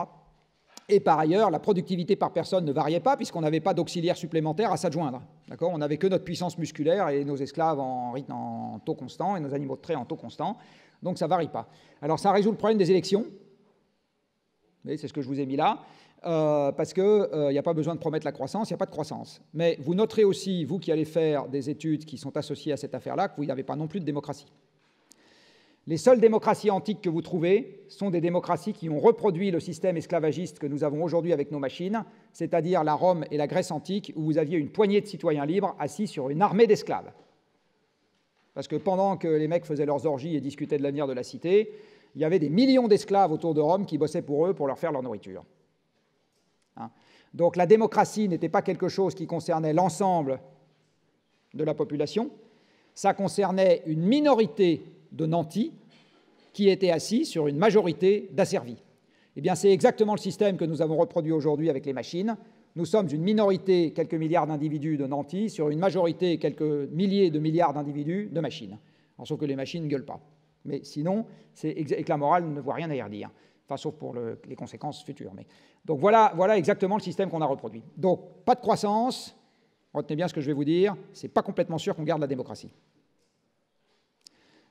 Et par ailleurs, la productivité par personne ne variait pas puisqu'on n'avait pas d'auxiliaires supplémentaires à s'adjoindre. On n'avait que notre puissance musculaire et nos esclaves en, en taux constant et nos animaux de trait en taux constant. Donc ça ne varie pas. Alors ça résout le problème des élections. C'est ce que je vous ai mis là. Euh, parce qu'il n'y euh, a pas besoin de promettre la croissance, il n'y a pas de croissance. Mais vous noterez aussi, vous qui allez faire des études qui sont associées à cette affaire-là, que vous n'avez pas non plus de démocratie. Les seules démocraties antiques que vous trouvez sont des démocraties qui ont reproduit le système esclavagiste que nous avons aujourd'hui avec nos machines, c'est-à-dire la Rome et la Grèce antique, où vous aviez une poignée de citoyens libres assis sur une armée d'esclaves. Parce que pendant que les mecs faisaient leurs orgies et discutaient de l'avenir de la cité, il y avait des millions d'esclaves autour de Rome qui bossaient pour eux pour leur faire leur nourriture. Hein. Donc la démocratie n'était pas quelque chose qui concernait l'ensemble de la population, ça concernait une minorité de nantis qui étaient assis sur une majorité d'asservis. Eh bien, c'est exactement le système que nous avons reproduit aujourd'hui avec les machines. Nous sommes une minorité, quelques milliards d'individus de nantis, sur une majorité, quelques milliers de milliards d'individus de machines. En sauf que les machines ne gueulent pas. Mais sinon, c'est et que la morale ne voit rien à y redire. Enfin, sauf pour les conséquences futures. Donc voilà, voilà exactement le système qu'on a reproduit. Donc, pas de croissance. Retenez bien ce que je vais vous dire. C'est pas complètement sûr qu'on garde la démocratie.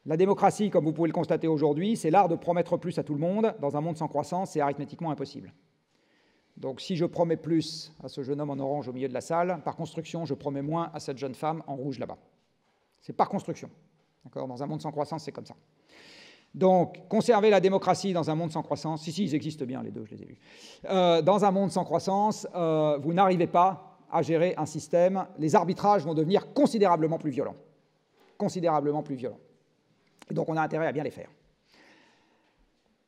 La démocratie, comme vous pouvez le constater aujourd'hui, c'est l'art de promettre plus à tout le monde. Dans un monde sans croissance, c'est arithmétiquement impossible. Donc si je promets plus à ce jeune homme en orange au milieu de la salle, par construction, je promets moins à cette jeune femme en rouge là-bas. C'est par construction. Dans un monde sans croissance, c'est comme ça. Donc, conserver la démocratie dans un monde sans croissance, si, si, ils existent bien, les deux, je les ai vus. Euh, dans un monde sans croissance, euh, vous n'arrivez pas à gérer un système. Les arbitrages vont devenir considérablement plus violents. Considérablement plus violents. Et donc on a intérêt à bien les faire.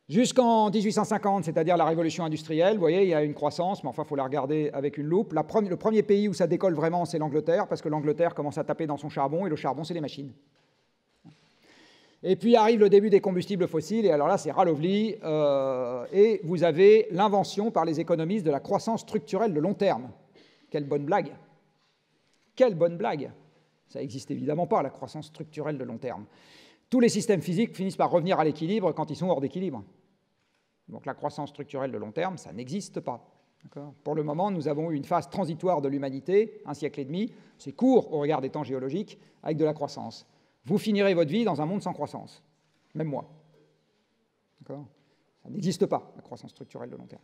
Jusqu'en 1850, c'est-à-dire la révolution industrielle, vous voyez, il y a une croissance, mais enfin, il faut la regarder avec une loupe. le premier pays où ça décolle vraiment, c'est l'Angleterre, parce que l'Angleterre commence à taper dans son charbon, et le charbon, c'est les machines. Et puis arrive le début des combustibles fossiles, et alors là, c'est Ralovli, euh, et vous avez l'invention par les économistes de la croissance structurelle de long terme. Quelle bonne blague Quelle bonne blague Ça n'existe évidemment pas, la croissance structurelle de long terme. Tous les systèmes physiques finissent par revenir à l'équilibre quand ils sont hors d'équilibre. Donc la croissance structurelle de long terme, ça n'existe pas. Pour le moment, nous avons eu une phase transitoire de l'humanité, un siècle et demi, c'est court au regard des temps géologiques, avec de la croissance. Vous finirez votre vie dans un monde sans croissance, même moi. Ça n'existe pas, la croissance structurelle de long terme.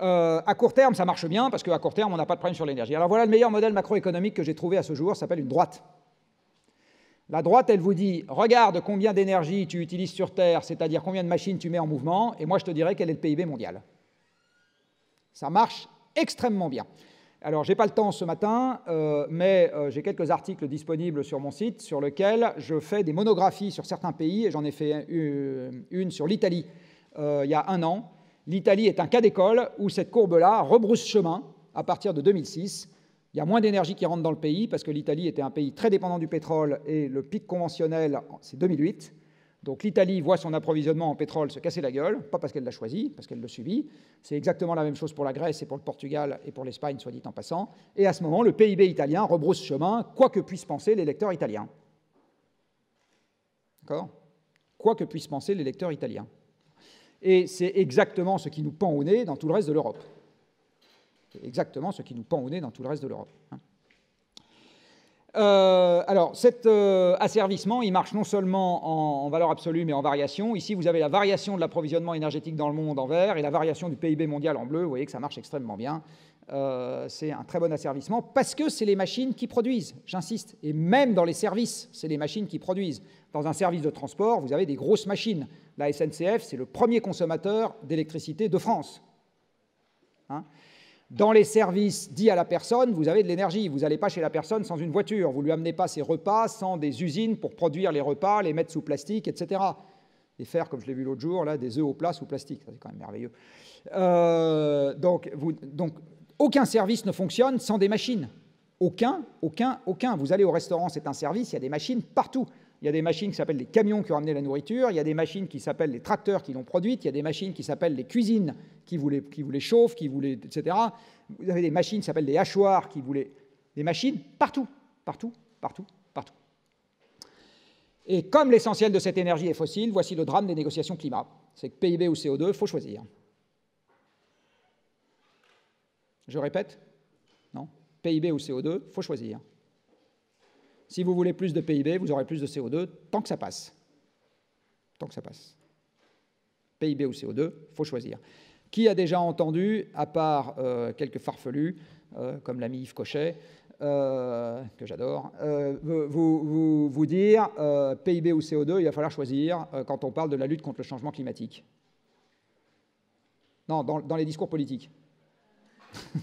Euh, à court terme, ça marche bien, parce qu'à court terme, on n'a pas de problème sur l'énergie. Alors voilà le meilleur modèle macroéconomique que j'ai trouvé à ce jour, ça s'appelle une droite. La droite, elle vous dit, regarde combien d'énergie tu utilises sur Terre, c'est-à-dire combien de machines tu mets en mouvement, et moi je te dirai quel est le PIB mondial. Ça marche extrêmement bien. Alors, j'ai pas le temps ce matin, euh, mais euh, j'ai quelques articles disponibles sur mon site sur lesquels je fais des monographies sur certains pays, et j'en ai fait une sur l'Italie il y a un an. L'Italie est un cas d'école où cette courbe-là rebrousse chemin à partir de 2006. Il y a moins d'énergie qui rentre dans le pays parce que l'Italie était un pays très dépendant du pétrole et le pic conventionnel, c'est 2008. Donc l'Italie voit son approvisionnement en pétrole se casser la gueule, pas parce qu'elle l'a choisi, parce qu'elle le subit. C'est exactement la même chose pour la Grèce et pour le Portugal et pour l'Espagne, soit dit en passant. Et à ce moment, le PIB italien rebrousse chemin, quoi que puissent penser les lecteurs italiens. D'accord? Quoi que puissent penser les lecteurs italiens. Et c'est exactement ce qui nous pend au nez dans tout le reste de l'Europe. C'est exactement ce qui nous pend au nez dans tout le reste de l'Europe. Hein. Euh, alors, cet euh, asservissement, il marche non seulement en, valeur absolue, mais en variation. Ici, vous avez la variation de l'approvisionnement énergétique dans le monde en vert et la variation du PIB mondial en bleu. Vous voyez que ça marche extrêmement bien. Euh, c'est un très bon asservissement parce que c'est les machines qui produisent, j'insiste. Et même dans les services, c'est les machines qui produisent. Dans un service de transport, vous avez des grosses machines. La SNCF, c'est le premier consommateur d'électricité de France. Hein dans les services dits à la personne, vous avez de l'énergie. Vous n'allez pas chez la personne sans une voiture. Vous ne lui amenez pas ses repas sans des usines pour produire les repas, les mettre sous plastique, etc. Et faire, comme je l'ai vu l'autre jour, là, des œufs au plat sous plastique. C'est quand même merveilleux. Euh, donc, donc, aucun service ne fonctionne sans des machines. Aucun, aucun, aucun. Vous allez au restaurant, c'est un service, il y a des machines partout. Il y a des machines qui s'appellent les camions qui ont amené la nourriture, il y a des machines qui s'appellent les tracteurs qui l'ont produite, il y a des machines qui s'appellent les cuisines qui vous les, qui les chauffent, qui vous les, etc. Vous avez des machines qui s'appellent des hachoirs qui vous les... Des machines partout, partout, partout, partout. Et comme l'essentiel de cette énergie est fossile, voici le drame des négociations climat. C'est que PIB ou CO2, il faut choisir. Je répète? Non? PIB ou CO2, il faut choisir. Si vous voulez plus de PIB, vous aurez plus de CO2 tant que ça passe. Tant que ça passe. PIB ou CO2, il faut choisir. Qui a déjà entendu, à part euh, quelques farfelus, euh, comme l'ami Yves Cochet, euh, que j'adore, vous, vous, dire PIB ou CO2, il va falloir choisir quand on parle de la lutte contre le changement climatique Non, dans, dans les discours politiques. [laughs]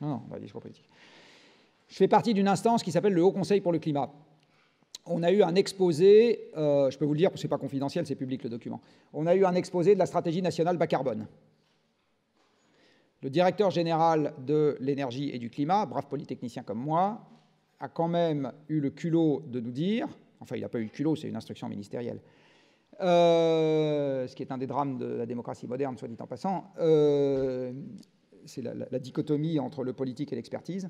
non, non, dans les discours politiques. Je fais partie d'une instance qui s'appelle le Haut Conseil pour le climat. On a eu un exposé, euh, je peux vous le dire, parce que ce n'est pas confidentiel, c'est public le document. On a eu un exposé de la stratégie nationale bas carbone. Le directeur général de l'énergie et du climat, brave polytechnicien comme moi, a quand même eu le culot de nous dire, enfin il n'a pas eu le culot, c'est une instruction ministérielle, euh, ce qui est un des drames de la démocratie moderne, soit dit en passant, euh, c'est la, dichotomie entre le politique et l'expertise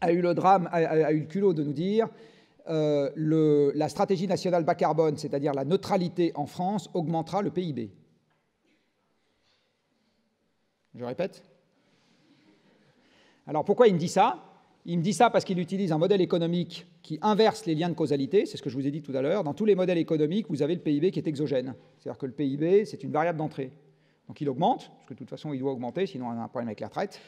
a eu le drame, a, eu le culot de nous dire euh, la stratégie nationale bas carbone, c'est-à-dire la neutralité en France, augmentera le PIB. Je répète. Alors pourquoi il me dit ça? Il me dit ça parce qu'il utilise un modèle économique qui inverse les liens de causalité, c'est ce que je vous ai dit tout à l'heure. Dans tous les modèles économiques, vous avez le PIB qui est exogène. C'est-à-dire que le PIB, c'est une variable d'entrée. Donc il augmente, parce que de toute façon il doit augmenter, sinon on a un problème avec la retraite.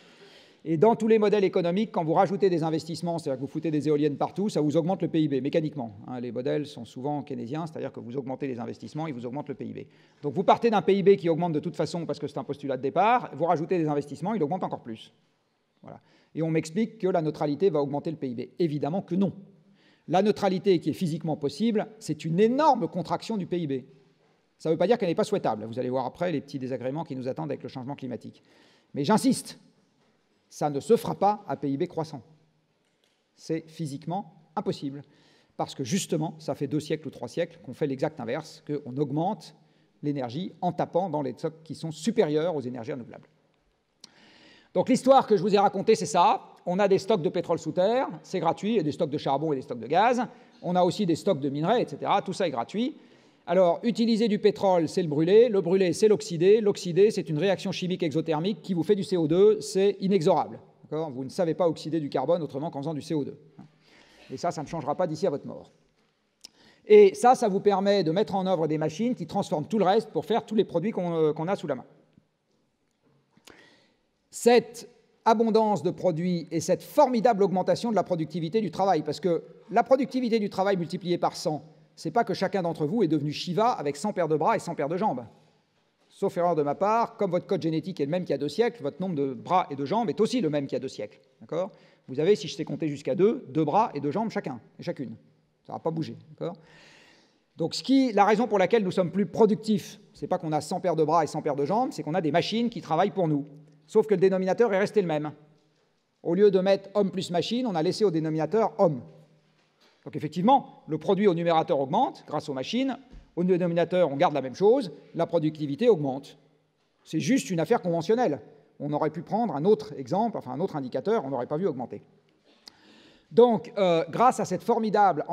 Et dans tous les modèles économiques, quand vous rajoutez des investissements, c'est-à-dire que vous foutez des éoliennes partout, ça vous augmente le PIB mécaniquement. Hein. les modèles sont souvent keynésiens, c'est-à-dire que vous augmentez les investissements, ils vous augmentent le PIB. Donc vous partez d'un PIB qui augmente de toute façon parce que c'est un postulat de départ, vous rajoutez des investissements, il augmente encore plus. Voilà. Et on m'explique que la neutralité va augmenter le PIB. Évidemment que non. La neutralité qui est physiquement possible, c'est une énorme contraction du PIB. Ça ne veut pas dire qu'elle n'est pas souhaitable. Vous allez voir après les petits désagréments qui nous attendent avec le changement climatique. Mais j'insiste, ça ne se fera pas à PIB croissant. C'est physiquement impossible, parce que justement, ça fait deux siècles ou trois siècles qu'on fait l'exact inverse, qu'on augmente l'énergie en tapant dans les stocks qui sont supérieurs aux énergies renouvelables. Donc l'histoire que je vous ai racontée, c'est ça. On a des stocks de pétrole sous terre, c'est gratuit, et des stocks de charbon et des stocks de gaz. On a aussi des stocks de minerais, etc. Tout ça est gratuit. Alors, utiliser du pétrole, c'est le brûler, le brûler, c'est l'oxyder, l'oxyder, c'est une réaction chimique exothermique qui vous fait du CO2, c'est inexorable. Vous ne savez pas oxyder du carbone autrement qu'en faisant du CO2. Et ça, ça ne changera pas d'ici à votre mort. Et ça, ça vous permet de mettre en œuvre des machines qui transforment tout le reste pour faire tous les produits qu'on euh, a sous la main. Cette abondance de produits et cette formidable augmentation de la productivité du travail, parce que la productivité du travail multipliée par 100, c'est pas que chacun d'entre vous est devenu Shiva avec 100 paires de bras et 100 paires de jambes. sauf erreur de ma part, comme votre code génétique est le même qu'il y a deux siècles, votre nombre de bras et de jambes est aussi le même qu'il y a deux siècles. D'accord? Vous avez, si je sais compter jusqu'à deux, deux bras et deux jambes chacun et chacune. Ça ne va pas bouger. D'accord? Donc, la raison pour laquelle nous sommes plus productifs, ce n'est pas qu'on a 100 paires de bras et 100 paires de jambes, c'est qu'on a des machines qui travaillent pour nous. Sauf que le dénominateur est resté le même. Au lieu de mettre homme plus machine, on a laissé au dénominateur homme. Donc effectivement, le produit au numérateur augmente grâce aux machines, au dénominateur on garde la même chose, la productivité augmente. C'est juste une affaire conventionnelle. On aurait pu prendre un autre exemple, enfin un autre indicateur, on n'aurait pas vu augmenter. Donc, euh, grâce à cette formidable,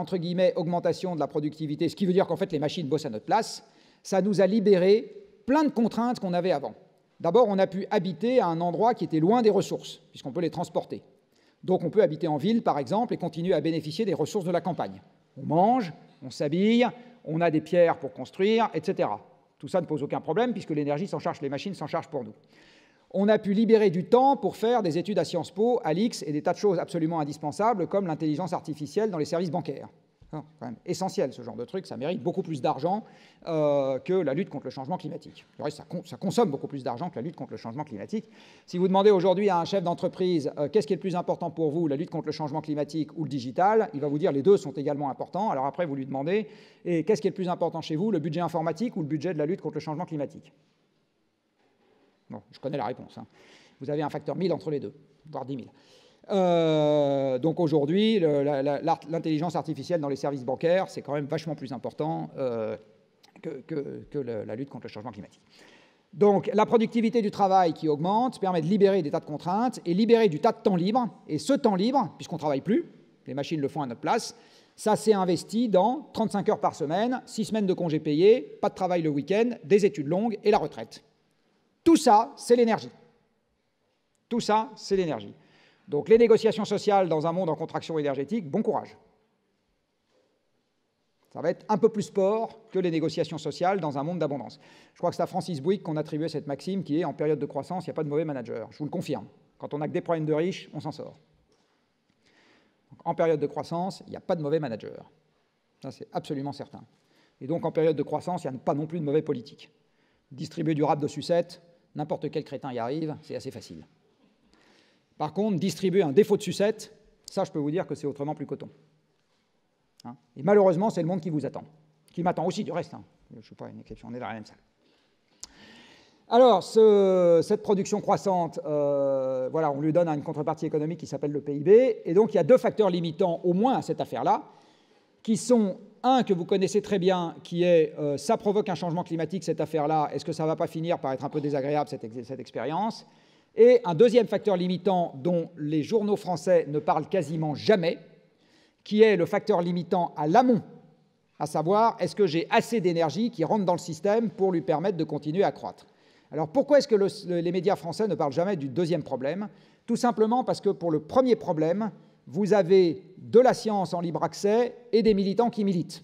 augmentation de la productivité, ce qui veut dire qu'en fait les machines bossent à notre place, ça nous a libéré plein de contraintes qu'on avait avant. D'abord, on a pu habiter à un endroit qui était loin des ressources, puisqu'on peut les transporter. Donc on peut habiter en ville, par exemple, et continuer à bénéficier des ressources de la campagne. On mange, on s'habille, on a des pierres pour construire, etc. Tout ça ne pose aucun problème, puisque l'énergie s'en charge, les machines s'en chargent pour nous on a pu libérer du temps pour faire des études à Sciences Po, à l'X et des tas de choses absolument indispensables comme l'intelligence artificielle dans les services bancaires. Quand même essentiel ce genre de truc, ça mérite beaucoup plus d'argent euh, que la lutte contre le changement climatique. ça, ça, consomme beaucoup plus d'argent que la lutte contre le changement climatique. Si vous demandez aujourd'hui à un chef d'entreprise euh, qu'est-ce qui est le plus important pour vous, la lutte contre le changement climatique ou le digital, il va vous dire les deux sont également importants. Alors après, vous lui demandez et qu'est-ce qui est le plus important chez vous, le budget informatique ou le budget de la lutte contre le changement climatique? Bon, je connais la réponse. Hein. Vous avez un facteur 1000 entre les deux, voire 10 000. Euh, donc aujourd'hui, l'intelligence artificielle dans les services bancaires, c'est quand même vachement plus important euh, que, la lutte contre le changement climatique. Donc la productivité du travail qui augmente permet de libérer des tas de contraintes et libérer du tas de temps libre. Et ce temps libre, puisqu'on ne travaille plus, les machines le font à notre place, ça s'est investi dans 35 heures par semaine, 6 semaines de congés payés, pas de travail le week-end, des études longues et la retraite. Tout ça, c'est l'énergie. Tout ça, c'est l'énergie. Donc les négociations sociales dans un monde en contraction énergétique, bon courage. Ça va être un peu plus sport que les négociations sociales dans un monde d'abondance. Je crois que c'est à Francis Bouygues qu'on attribuait cette maxime qui est en période de croissance, il n'y a pas de mauvais manager. Je vous le confirme. Quand on n'a que des problèmes de riches, on s'en sort. en période de croissance, il n'y a pas de mauvais manager. Ça, c'est absolument certain. Et donc en période de croissance, il n'y a pas non plus de mauvais politiques. Distribuer du rap de sucette, n'importe quel crétin y arrive, c'est assez facile. Par contre, distribuer un défaut de sucette, ça, je peux vous dire que c'est autrement plus coton. Hein. Et malheureusement, c'est le monde qui vous attend, qui m'attend aussi du reste. Hein. Je ne suis pas une exception, on est dans la même salle. Alors, cette production croissante, euh, voilà, on lui donne une contrepartie économique qui s'appelle le PIB, et donc il y a deux facteurs limitants au moins à cette affaire-là, qui sont un que vous connaissez très bien, qui est euh, ça provoque un changement climatique, cette affaire-là, est-ce que ça ne va pas finir par être un peu désagréable, cette, cette expérience? Et un deuxième facteur limitant dont les journaux français ne parlent quasiment jamais, qui est le facteur limitant à l'amont, à savoir est-ce que j'ai assez d'énergie qui rentre dans le système pour lui permettre de continuer à croître? Alors pourquoi est-ce que les médias français ne parlent jamais du deuxième problème? Tout simplement parce que pour le premier problème, vous avez de la science en libre accès et des militants qui militent.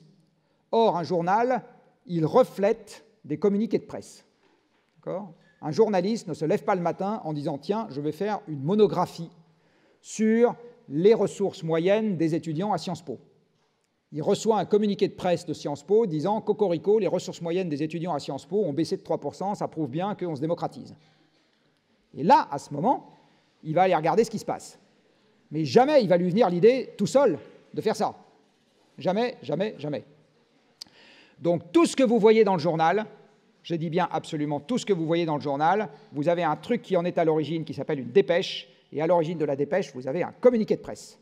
Or, un journal, il reflète des communiqués de presse. Un journaliste ne se lève pas le matin en disant Tiens, je vais faire une monographie sur les ressources moyennes des étudiants à Sciences Po. Il reçoit un communiqué de presse de Sciences Po disant Cocorico, les ressources moyennes des étudiants à Sciences Po ont baissé de 3%, ça prouve bien qu'on se démocratise. Et là, à ce moment, il va aller regarder ce qui se passe. Mais jamais il va lui venir l'idée tout seul de faire ça. Jamais, jamais, jamais. Donc tout ce que vous voyez dans le journal, je dis bien absolument tout ce que vous voyez dans le journal, vous avez un truc qui en est à l'origine qui s'appelle une dépêche, et à l'origine de la dépêche, vous avez un communiqué de presse.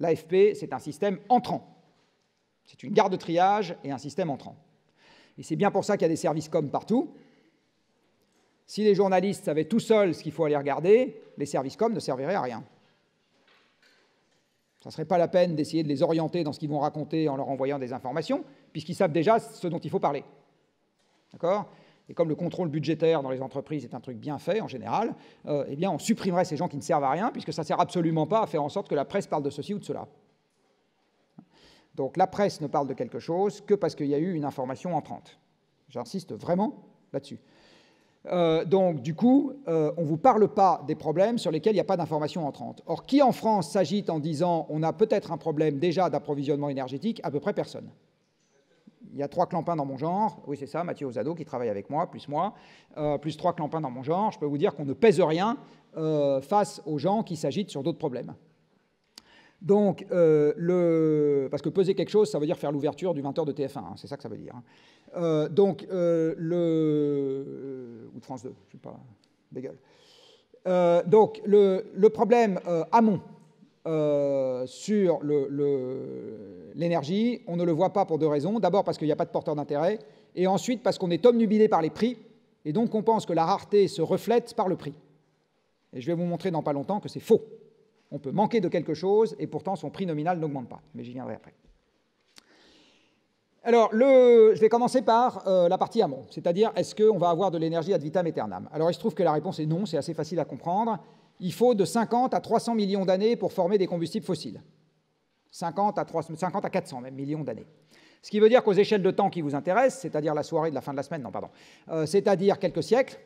L'AFP, c'est un système entrant. C'est une gare de triage et un système entrant. Et c'est bien pour ça qu'il y a des services comme partout. Si les journalistes savaient tout seuls ce qu'il faut aller regarder, les services comme ne serviraient à rien. Ça ne serait pas la peine d'essayer de les orienter dans ce qu'ils vont raconter en leur envoyant des informations, puisqu'ils savent déjà ce dont il faut parler. D'accord? Et comme le contrôle budgétaire dans les entreprises est un truc bien fait en général, euh, eh bien on supprimerait ces gens qui ne servent à rien, puisque ça ne sert absolument pas à faire en sorte que la presse parle de ceci ou de cela. Donc la presse ne parle de quelque chose que parce qu'il y a eu une information entrante. J'insiste vraiment là-dessus. Euh, donc, du coup, euh, on ne vous parle pas des problèmes sur lesquels il n'y a pas d'information entrante. Or, qui en France s'agite en disant on a peut-être un problème déjà d'approvisionnement énergétique? À peu près personne. Il y a trois clampins dans mon genre, oui c'est ça, Mathieu Ozado qui travaille avec moi, plus moi, euh, plus trois clampins dans mon genre, je peux vous dire qu'on ne pèse rien euh, face aux gens qui s'agitent sur d'autres problèmes. Donc, euh, le... parce que peser quelque chose, ça veut dire faire l'ouverture du 20h de TF1, hein, c'est ça que ça veut dire. Hein. donc, le... ou de France 2, je ne sais pas, bégueule. donc, le, le problème amont, euh, sur l'énergie, on ne le voit pas pour deux raisons. D'abord parce qu'il n'y a pas de porteur d'intérêt, et ensuite parce qu'on est omnubilé par les prix, et donc on pense que la rareté se reflète par le prix. Et je vais vous montrer dans pas longtemps que c'est faux. On peut manquer de quelque chose, et pourtant son prix nominal n'augmente pas. Mais j'y viendrai après. Alors, je vais commencer par euh, la partie amont, c'est-à-dire est-ce qu'on va avoir de l'énergie ad vitam aeternam? Alors, il se trouve que la réponse est non, c'est assez facile à comprendre il faut de 50 à 300 millions d'années pour former des combustibles fossiles. 50 à, 50 à 400 même millions d'années. Ce qui veut dire qu'aux échelles de temps qui vous intéressent, c'est-à-dire la soirée de la fin de la semaine, non, pardon, euh, c'est-à-dire quelques siècles,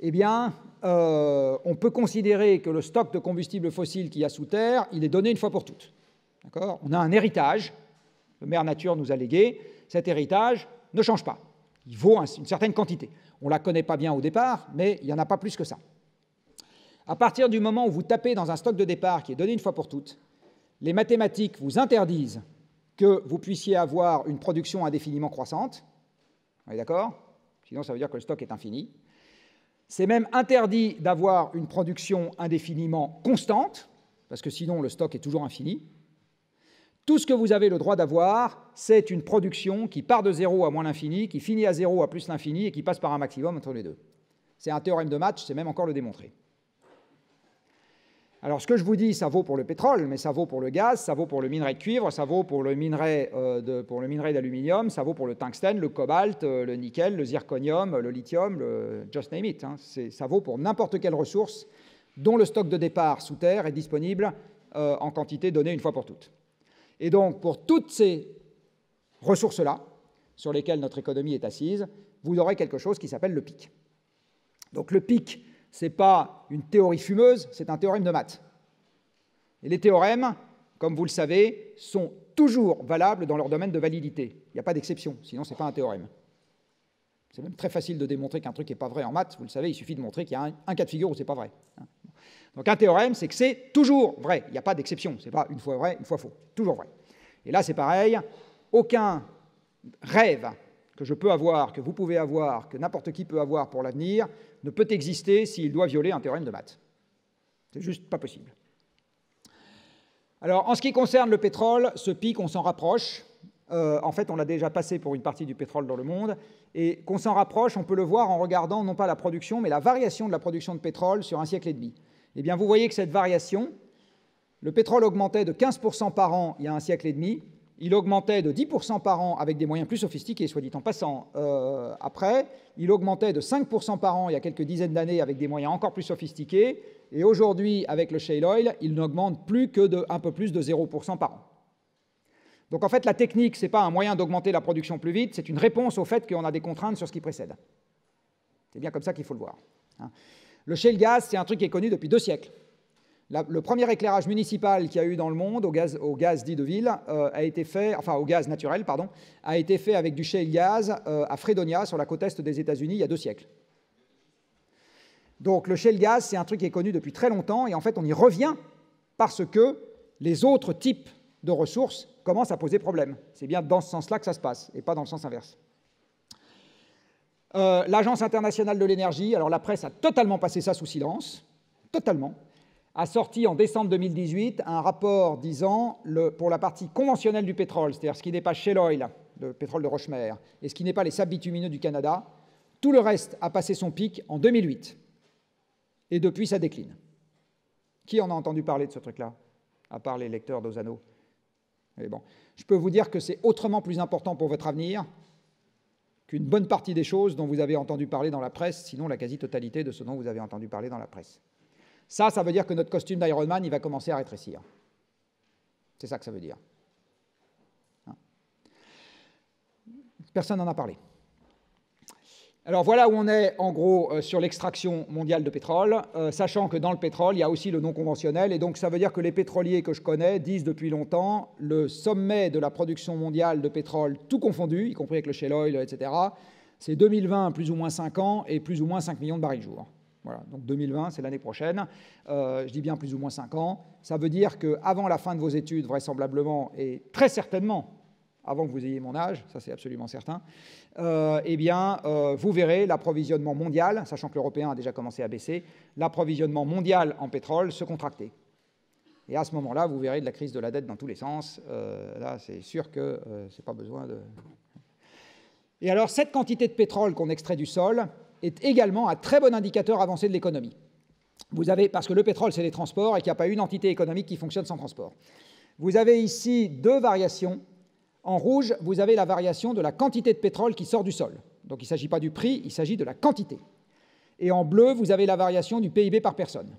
eh bien, euh, on peut considérer que le stock de combustibles fossiles qu'il y a sous terre, il est donné une fois pour toutes. D'accord? On a un héritage, le Mère Nature nous a légué, cet héritage ne change pas. Il vaut une certaine quantité. On ne la connaît pas bien au départ, mais il n'y en a pas plus que ça. À partir du moment où vous tapez dans un stock de départ qui est donné une fois pour toutes, les mathématiques vous interdisent que vous puissiez avoir une production indéfiniment croissante. Vous d'accord? Sinon, ça veut dire que le stock est infini. C'est même interdit d'avoir une production indéfiniment constante, parce que sinon le stock est toujours infini. Tout ce que vous avez le droit d'avoir, c'est une production qui part de zéro à moins l'infini, qui finit à zéro à plus l'infini et qui passe par un maximum entre les deux. C'est un théorème de match, c'est même encore le démontrer. Alors ce que je vous dis, ça vaut pour le pétrole, mais ça vaut pour le gaz, ça vaut pour le minerai de cuivre, ça vaut pour le minerai euh, pour le minerai d'aluminium, ça vaut pour le tungstène, le cobalt, euh, le nickel, le zirconium, le lithium, le just name it. Hein. Ça vaut pour n'importe quelle ressource dont le stock de départ sous terre est disponible euh, en quantité donnée une fois pour toutes. Et donc pour toutes ces ressources-là, sur lesquelles notre économie est assise, vous aurez quelque chose qui s'appelle le pic. Donc le pic, ce n'est pas une théorie fumeuse, c'est un théorème de maths. Et les théorèmes, comme vous le savez, sont toujours valables dans leur domaine de validité. Il n'y a pas d'exception, sinon ce n'est pas un théorème. C'est même très facile de démontrer qu'un truc n'est pas vrai en maths, vous le savez, il suffit de montrer qu'il y a un, cas de figure où ce n'est pas vrai. Donc un théorème, c'est que c'est toujours vrai, il n'y a pas d'exception, ce n'est pas une fois vrai, une fois faux, toujours vrai. Et là, c'est pareil, aucun rêve que je peux avoir, que vous pouvez avoir, que n'importe qui peut avoir pour l'avenir, ne peut exister s'il doit violer un théorème de maths. C'est juste pas possible. Alors, en ce qui concerne le pétrole, ce pic, on s'en rapproche. Euh, en fait, on l'a déjà passé pour une partie du pétrole dans le monde. Et qu'on s'en rapproche, on peut le voir en regardant non pas la production, mais la variation de la production de pétrole sur un siècle et demi. Eh bien, vous voyez que cette variation, le pétrole augmentait de 15% par an il y a un siècle et demi, il augmentait de 10% par an avec des moyens plus sophistiqués, soit dit en passant, euh, après. Il augmentait de 5% par an il y a quelques dizaines d'années avec des moyens encore plus sophistiqués. Et aujourd'hui, avec le shale oil, il n'augmente plus que de un peu plus de 0% par an. Donc en fait, la technique, ce n'est pas un moyen d'augmenter la production plus vite, c'est une réponse au fait qu'on a des contraintes sur ce qui précède. C'est bien comme ça qu'il faut le voir. Hein. Le shale gas, c'est un truc qui est connu depuis deux siècles le premier éclairage municipal qu'il y a eu dans le monde au gaz, au dit de ville euh, a été fait, enfin au gaz naturel, pardon, a été fait avec du shale gaz euh, à Fredonia, sur la côte est des États-Unis, il y a deux siècles. Donc le shale gaz, c'est un truc qui est connu depuis très longtemps, et en fait on y revient parce que les autres types de ressources commencent à poser problème. C'est bien dans ce sens-là que ça se passe, et pas dans le sens inverse. Euh, L'Agence internationale de l'énergie, alors la presse a totalement passé ça sous silence, totalement a sorti en décembre 2018 un rapport disant, le, pour la partie conventionnelle du pétrole, c'est-à-dire ce qui n'est pas shale oil, le pétrole de Rochemer, et ce qui n'est pas les sables bitumineux du Canada, tout le reste a passé son pic en 2008. Et depuis, ça décline. Qui en a entendu parler de ce truc-là, à part les lecteurs d'Ozano? Bon. Je peux vous dire que c'est autrement plus important pour votre avenir qu'une bonne partie des choses dont vous avez entendu parler dans la presse, sinon la quasi-totalité de ce dont vous avez entendu parler dans la presse. Ça, ça veut dire que notre costume d'Ironman, il va commencer à rétrécir. C'est ça que ça veut dire. Hein. Personne n'en a parlé. Alors voilà où on est en gros euh, sur l'extraction mondiale de pétrole, euh, sachant que dans le pétrole, il y a aussi le non conventionnel, et donc ça veut dire que les pétroliers que je connais disent depuis longtemps le sommet de la production mondiale de pétrole, tout confondu, y compris avec le shale oil, etc., c'est 2020, plus ou moins 5 ans, et plus ou moins 5 millions de barils jour. Donc 2020, c'est l'année prochaine. Euh, je dis bien plus ou moins 5 ans. Ça veut dire qu'avant la fin de vos études, vraisemblablement, et très certainement, avant que vous ayez mon âge, ça c'est absolument certain, euh, eh bien, euh, vous verrez l'approvisionnement mondial, sachant que l'européen a déjà commencé à baisser, l'approvisionnement mondial en pétrole se contracter. Et à ce moment-là, vous verrez de la crise de la dette dans tous les sens. Là, c'est sûr que c'est pas besoin de. Et alors, cette quantité de pétrole qu'on extrait du sol est également un très bon indicateur avancé de l'économie. Vous avez, parce que le pétrole, c'est les transports et qu'il n'y a pas une entité économique qui fonctionne sans transport. Vous avez ici deux variations en rouge, vous avez la variation de la quantité de pétrole qui sort du sol. Donc il ne s'agit pas du prix, il s'agit de la quantité. Et en bleu, vous avez la variation du PIB par personne.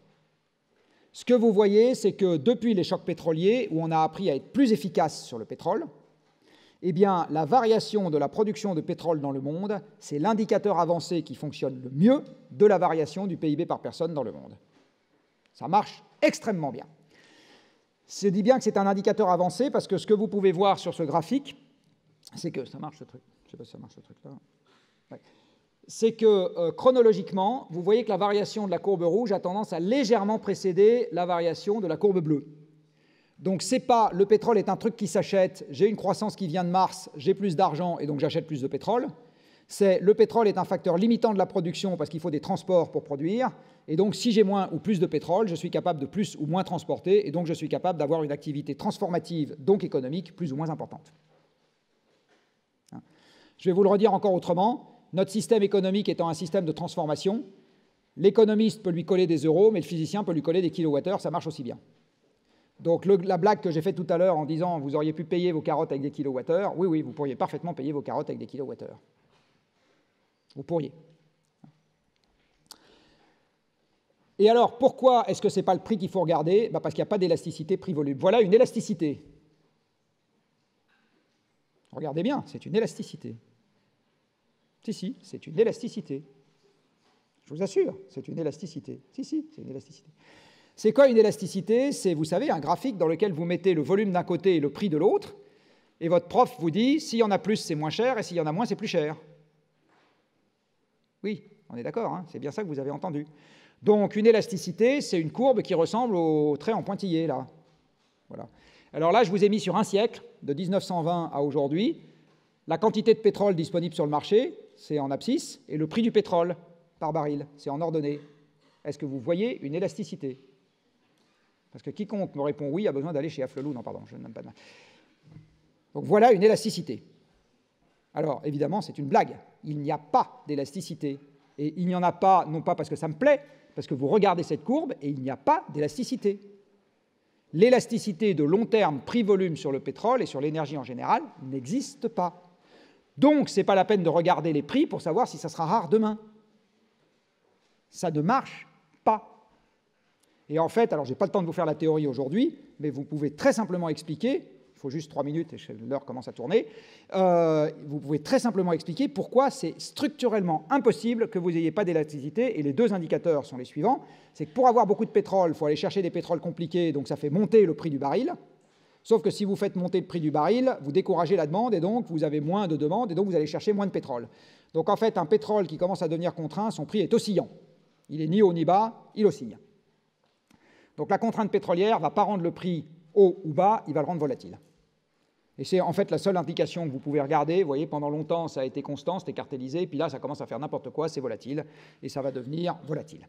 Ce que vous voyez, c'est que depuis les chocs pétroliers, où on a appris à être plus efficace sur le pétrole, eh bien, la variation de la production de pétrole dans le monde, c'est l'indicateur avancé qui fonctionne le mieux de la variation du PIB par personne dans le monde. Ça marche extrêmement bien. Je dis bien que c'est un indicateur avancé parce que ce que vous pouvez voir sur ce graphique, c'est que ça marche ce truc. Je sais pas ça marche ce truc là. C'est que euh, chronologiquement, vous voyez que la variation de la courbe rouge a tendance à légèrement précéder la variation de la courbe bleue. Donc c'est pas le pétrole est un truc qui s'achète, j'ai une croissance qui vient de Mars, j'ai plus d'argent et donc j'achète plus de pétrole. C'est le pétrole est un facteur limitant de la production parce qu'il faut des transports pour produire. Et donc, si j'ai moins ou plus de pétrole, je suis capable de plus ou moins transporter, et donc je suis capable d'avoir une activité transformative, donc économique, plus ou moins importante. Hein. Je vais vous le redire encore autrement. Notre système économique étant un système de transformation, l'économiste peut lui coller des euros, mais le physicien peut lui coller des kilowattheures, ça marche aussi bien. Donc la blague que j'ai faite tout à l'heure en disant vous auriez pu payer vos carottes avec des kilowattheures, oui, oui, vous pourriez parfaitement payer vos carottes avec des kilowattheures. Vous pourriez. Et alors, pourquoi est-ce que ce n'est pas le prix qu'il faut regarder? Bah, Parce qu'il n'y a pas d'élasticité prix-volume. Voilà une élasticité. Regardez bien, c'est une élasticité. Si, si, c'est une élasticité. Je vous assure, c'est une élasticité. Si, si, c'est une élasticité. C'est quoi une élasticité? C'est, vous savez, un graphique dans lequel vous mettez le volume d'un côté et le prix de l'autre, et votre prof vous dit, s'il y en a plus, c'est moins cher, et s'il y en a moins, c'est plus cher. Oui, on est d'accord, hein, c'est bien ça que vous avez entendu. Donc une élasticité, c'est une courbe qui ressemble au trait en pointillé, là. Voilà. Alors là, je vous ai mis sur un siècle, de 1920 à aujourd'hui, la quantité de pétrole disponible sur le marché, c'est en abscisse, et le prix du pétrole par baril, c'est en ordonnée. Est-ce que vous voyez une élasticité? Parce que quiconque me répond oui a besoin d'aller chez Afflelou. Non, pardon, je n'aime pas de Donc voilà une élasticité. Alors évidemment, c'est une blague. Il n'y a pas d'élasticité. Et il n'y en a pas, non pas parce que ça me plaît, parce que vous regardez cette courbe et il n'y a pas d'élasticité. L'élasticité de long terme prix-volume sur le pétrole et sur l'énergie en général n'existe pas. Donc, ce n'est pas la peine de regarder les prix pour savoir si ça sera rare demain. Ça ne marche. Et en fait, alors je n'ai pas le temps de vous faire la théorie aujourd'hui, mais vous pouvez très simplement expliquer faut juste trois minutes et l'heure commence à tourner, euh, vous pouvez très simplement expliquer pourquoi c'est structurellement impossible que vous n'ayez pas d'élasticité. Et les deux indicateurs sont les suivants. C'est que pour avoir beaucoup de pétrole, il faut aller chercher des pétroles compliqués, donc ça fait monter le prix du baril. Sauf que si vous faites monter le prix du baril, vous découragez la demande et donc vous avez moins de demande et donc vous allez chercher moins de pétrole. Donc en fait, un pétrole qui commence à devenir contraint, son prix est oscillant. Il est ni haut ni bas, il oscille. Donc la contrainte pétrolière ne va pas rendre le prix haut ou bas, il va le rendre volatile. Et c'est en fait la seule indication que vous pouvez regarder. Vous voyez, pendant longtemps, ça a été constant, c'était cartélisé, puis là, ça commence à faire n'importe quoi, c'est volatile, et ça va devenir volatile.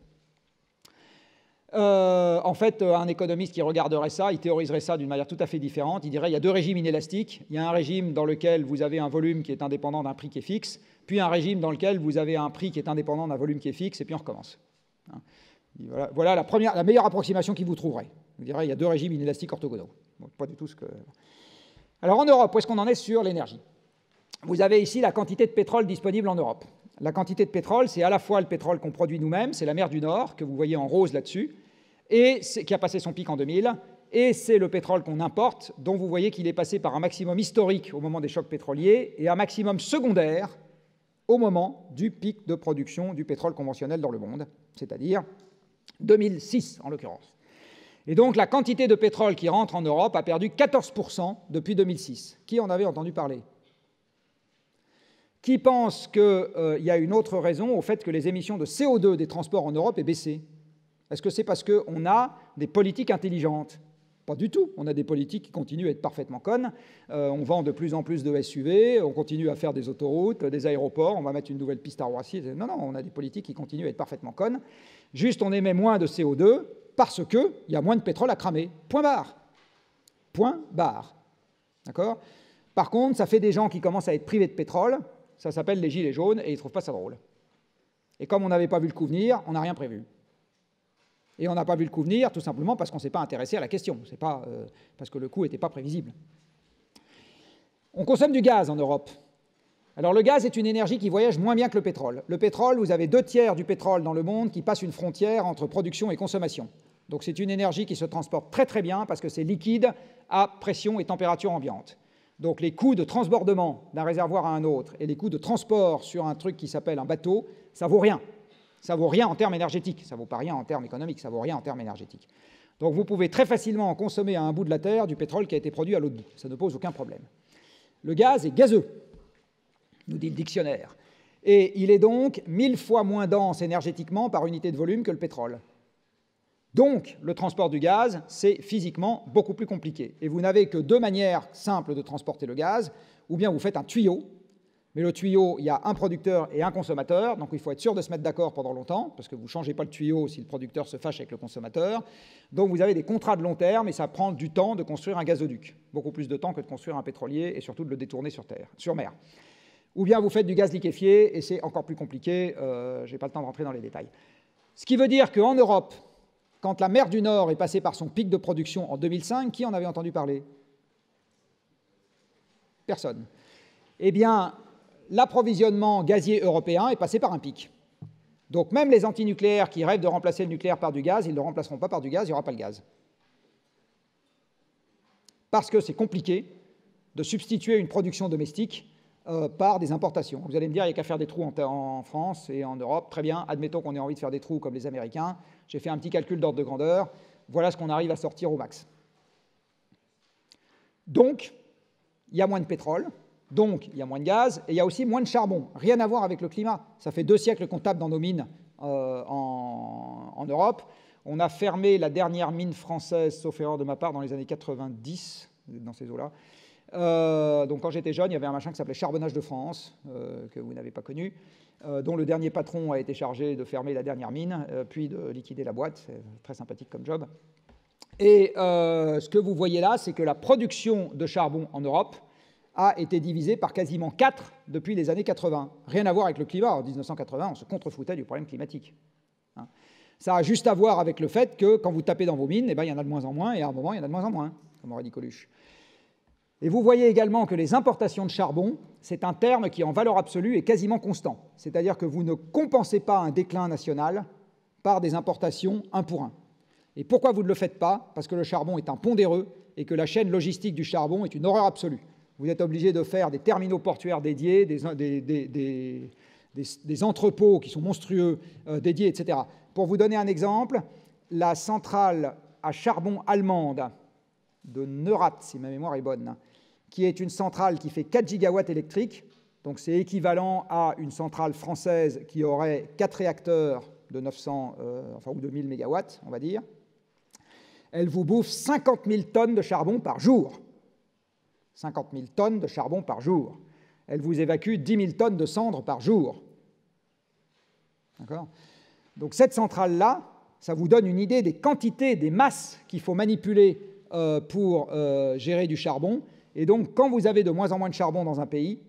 Euh, en fait, un économiste qui regarderait ça, il théoriserait ça d'une manière tout à fait différente. Il dirait il y a deux régimes inélastiques. Il y a un régime dans lequel vous avez un volume qui est indépendant d'un prix qui est fixe, puis un régime dans lequel vous avez un prix qui est indépendant d'un volume qui est fixe, et puis on recommence. Voilà, la, meilleure approximation qu'il vous trouverait. Vous direz il y a deux régimes inélastiques orthogonaux. pas du tout. Alors en Europe, où est-ce qu'on en est sur l'énergie? Vous avez ici la quantité de pétrole disponible en Europe. La quantité de pétrole, c'est à la fois le pétrole qu'on produit nous-mêmes, c'est la mer du Nord, que vous voyez en rose là-dessus, et qui a passé son pic en 2000, et c'est le pétrole qu'on importe, dont vous voyez qu'il est passé par un maximum historique au moment des chocs pétroliers et un maximum secondaire au moment du pic de production du pétrole conventionnel dans le monde, c'est-à-dire 2006 en l'occurrence. Et donc la quantité de pétrole qui rentre en Europe a perdu 14% depuis 2006. Qui en avait entendu parler? Qui pense qu'il euh, y a une autre raison au fait que les émissions de CO2 des transports en Europe aient baissé? Est-ce que c'est parce qu'on a des politiques intelligentes? Pas du tout. On a des politiques qui continuent à être parfaitement connes. Euh, on vend de plus en plus de SUV, on continue à faire des autoroutes, des aéroports, on va mettre une nouvelle piste à Roissy. Non, non, on a des politiques qui continuent à être parfaitement connes. Juste, on émet moins de CO2 parce qu'il y a moins de pétrole à cramer. Point barre. Point barre. D'accord? Par contre, ça fait des gens qui commencent à être privés de pétrole. Ça s'appelle les gilets jaunes et ils ne trouvent pas ça drôle. Et comme on n'avait pas vu le coup venir, on n'a rien prévu. Et on n'a pas vu le coup venir tout simplement parce qu'on ne s'est pas intéressé à la question, c'est pas euh, parce que le coût n'était pas prévisible. On consomme du gaz en Europe. Alors le gaz est une énergie qui voyage moins bien que le pétrole. Le pétrole, vous avez deux tiers du pétrole dans le monde qui passe une frontière entre production et consommation. Donc c'est une énergie qui se transporte très très bien parce que c'est liquide à pression et température ambiante. Donc les coûts de transbordement d'un réservoir à un autre et les coûts de transport sur un truc qui s'appelle un bateau, ça vaut rien ça vaut rien en termes énergétiques, ça vaut pas rien en termes économiques, ça vaut rien en termes énergétiques. Donc vous pouvez très facilement consommer à un bout de la Terre du pétrole qui a été produit à l'autre bout, ça ne pose aucun problème. Le gaz est gazeux, nous dit le dictionnaire, et il est donc mille fois moins dense énergétiquement par unité de volume que le pétrole. Donc, le transport du gaz, c'est physiquement beaucoup plus compliqué. Et vous n'avez que deux manières simples de transporter le gaz. Ou bien vous faites un tuyau, mais le tuyau, il y a un producteur et un consommateur, donc il faut être sûr de se mettre d'accord pendant longtemps, parce que vous ne changez pas le tuyau si le producteur se fâche avec le consommateur. Donc vous avez des contrats de long terme et ça prend du temps de construire un gazoduc, beaucoup plus de temps que de construire un pétrolier et surtout de le détourner sur, terre, sur mer. Ou bien vous faites du gaz liquéfié et c'est encore plus compliqué, euh, je n'ai pas le temps de rentrer dans les détails. Ce qui veut dire qu'en Europe, quand la mer du Nord est passée par son pic de production en 2005, qui en avait entendu parler? Personne. Eh bien, l'approvisionnement gazier européen est passé par un pic. Donc même les antinucléaires qui rêvent de remplacer le nucléaire par du gaz, ils ne le remplaceront pas par du gaz, il n'y aura pas le gaz. Parce que c'est compliqué de substituer une production domestique euh, par des importations. Vous allez me dire, il n'y a qu'à faire des trous en, en, France et en Europe. Très bien, admettons qu'on ait envie de faire des trous comme les Américains. J'ai fait un petit calcul d'ordre de grandeur. Voilà ce qu'on arrive à sortir au max. Donc, il y a moins de pétrole, donc, il y a moins de gaz et il y a aussi moins de charbon. Rien à voir avec le climat. Ça fait deux siècles qu'on tape dans nos mines euh, en, Europe. On a fermé la dernière mine française, sauf erreur de ma part, dans les années 90, dans ces eaux-là. Euh, donc, quand j'étais jeune, il y avait un machin qui s'appelait Charbonnage de France, euh, que vous n'avez pas connu, dont le dernier patron a été chargé de fermer la dernière mine, puis de liquider la boîte. C'est très sympathique comme job. Et ce que vous voyez là, c'est que la production de charbon en Europe a été divisé par quasiment 4 depuis les années 80. Rien à voir avec le climat. En 1980, on se contrefoutait du problème climatique. Hein. Ça a juste à voir avec le fait que quand vous tapez dans vos mines, eh ben, il y en a de moins en moins, et à un moment, il y en a de moins en moins, comme aurait dit Coluche. Et vous voyez également que les importations de charbon, c'est un terme qui, en valeur absolue, est quasiment constant. C'est-à-dire que vous ne compensez pas un déclin national par des importations un pour un. Et pourquoi vous ne le faites pas? Parce que le charbon est un pondéreux et que la chaîne logistique du charbon est une horreur absolue. Vous êtes obligé de faire des terminaux portuaires dédiés, des, entrepôts qui sont monstrueux euh, dédiés, etc. Pour vous donner un exemple, la centrale à charbon allemande de Neurath, si ma mémoire est bonne, qui est une centrale qui fait 4 gigawatts électriques, donc c'est équivalent à une centrale française qui aurait 4 réacteurs de 900 euh, enfin, ou de 1000 mégawatts, on va dire. Elle vous bouffe 50 000 tonnes de charbon par jour. 50 000 tonnes de charbon par jour. Elle vous évacue 10 000 tonnes de cendres par jour. D'accord? Donc cette centrale-là, ça vous donne une idée des quantités, des masses qu'il faut manipuler euh, pour euh, gérer du charbon. Et donc, quand vous avez de moins en moins de charbon dans un pays,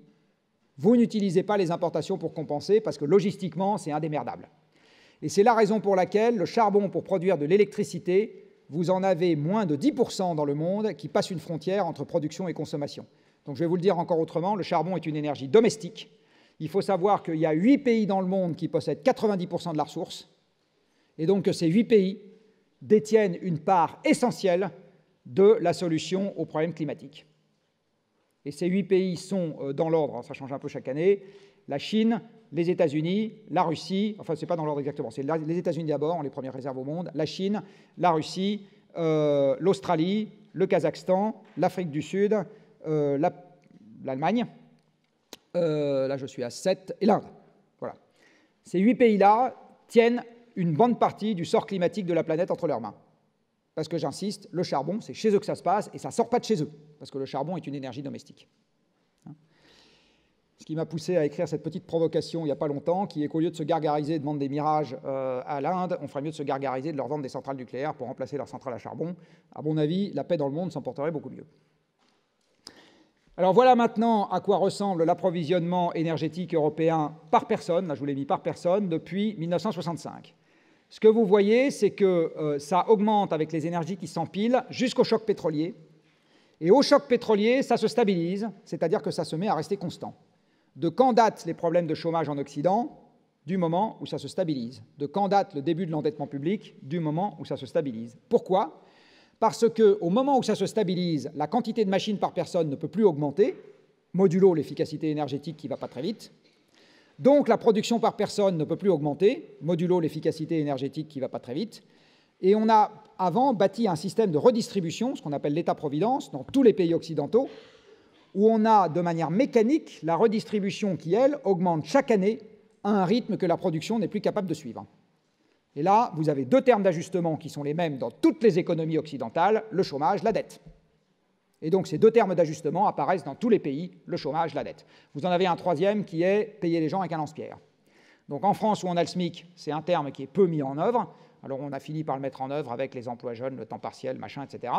vous n'utilisez pas les importations pour compenser parce que logistiquement, c'est indémerdable. Et c'est la raison pour laquelle le charbon pour produire de l'électricité vous en avez moins de 10% dans le monde qui passent une frontière entre production et consommation. Donc je vais vous le dire encore autrement, le charbon est une énergie domestique. Il faut savoir qu'il y a 8 pays dans le monde qui possèdent 90% de la ressource, et donc que ces 8 pays détiennent une part essentielle de la solution aux problèmes climatiques. Et ces huit pays sont, euh, dans l'ordre, ça change un peu chaque année, la Chine, les États-Unis, la Russie, enfin, ce n'est pas dans l'ordre exactement, c'est les États-Unis d'abord, les premières réserves au monde, la Chine, la Russie, euh, l'Australie, le Kazakhstan, l'Afrique du Sud, euh, l'Allemagne, là je suis à 7, et l'Inde. Voilà. Ces huit pays-là tiennent une bonne partie du sort climatique de la planète entre leurs mains parce que j'insiste, le charbon, c'est chez eux que ça se passe, et ça ne sort pas de chez eux, parce que le charbon est une énergie domestique. Hein. Ce qui m'a poussé à écrire cette petite provocation il n'y a pas longtemps, qui est qu'au lieu de se gargariser de vendre des mirages euh, à l'Inde, on ferait mieux de se gargariser de leur vendre des centrales nucléaires pour remplacer leurs centrales à charbon. À mon avis, la paix dans le monde s'en porterait beaucoup mieux. Alors voilà maintenant à quoi ressemble l'approvisionnement énergétique européen par personne, là je vous l'ai mis par personne, depuis 1965. Ce que vous voyez, c'est que euh, ça augmente avec les énergies qui s'empilent jusqu'au choc pétrolier. Et au choc pétrolier, ça se stabilise, c'est-à-dire que ça se met à rester constant. De quand datent les problèmes de chômage en Occident? Du moment où ça se stabilise. De quand date le début de l'endettement public? Du moment où ça se stabilise. Pourquoi? Parce qu'au moment où ça se stabilise, la quantité de machines par personne ne peut plus augmenter, modulo l'efficacité énergétique qui ne va pas très vite, donc la production par personne ne peut plus augmenter, modulo l'efficacité énergétique qui ne va pas très vite. Et on a avant bâti un système de redistribution, ce qu'on appelle l'État-providence, dans tous les pays occidentaux, où on a de manière mécanique la redistribution qui, elle, augmente chaque année à un rythme que la production n'est plus capable de suivre. Et là, vous avez deux termes d'ajustement qui sont les mêmes dans toutes les économies occidentales, le chômage, la dette. Et donc ces deux termes d'ajustement apparaissent dans tous les pays, le chômage, la dette. Vous en avez un troisième qui est payer les gens avec un lance-pierre. Donc en France où on a le SMIC, c'est un terme qui est peu mis en œuvre. Alors on a fini par le mettre en œuvre avec les emplois jeunes, le temps partiel, machin, etc.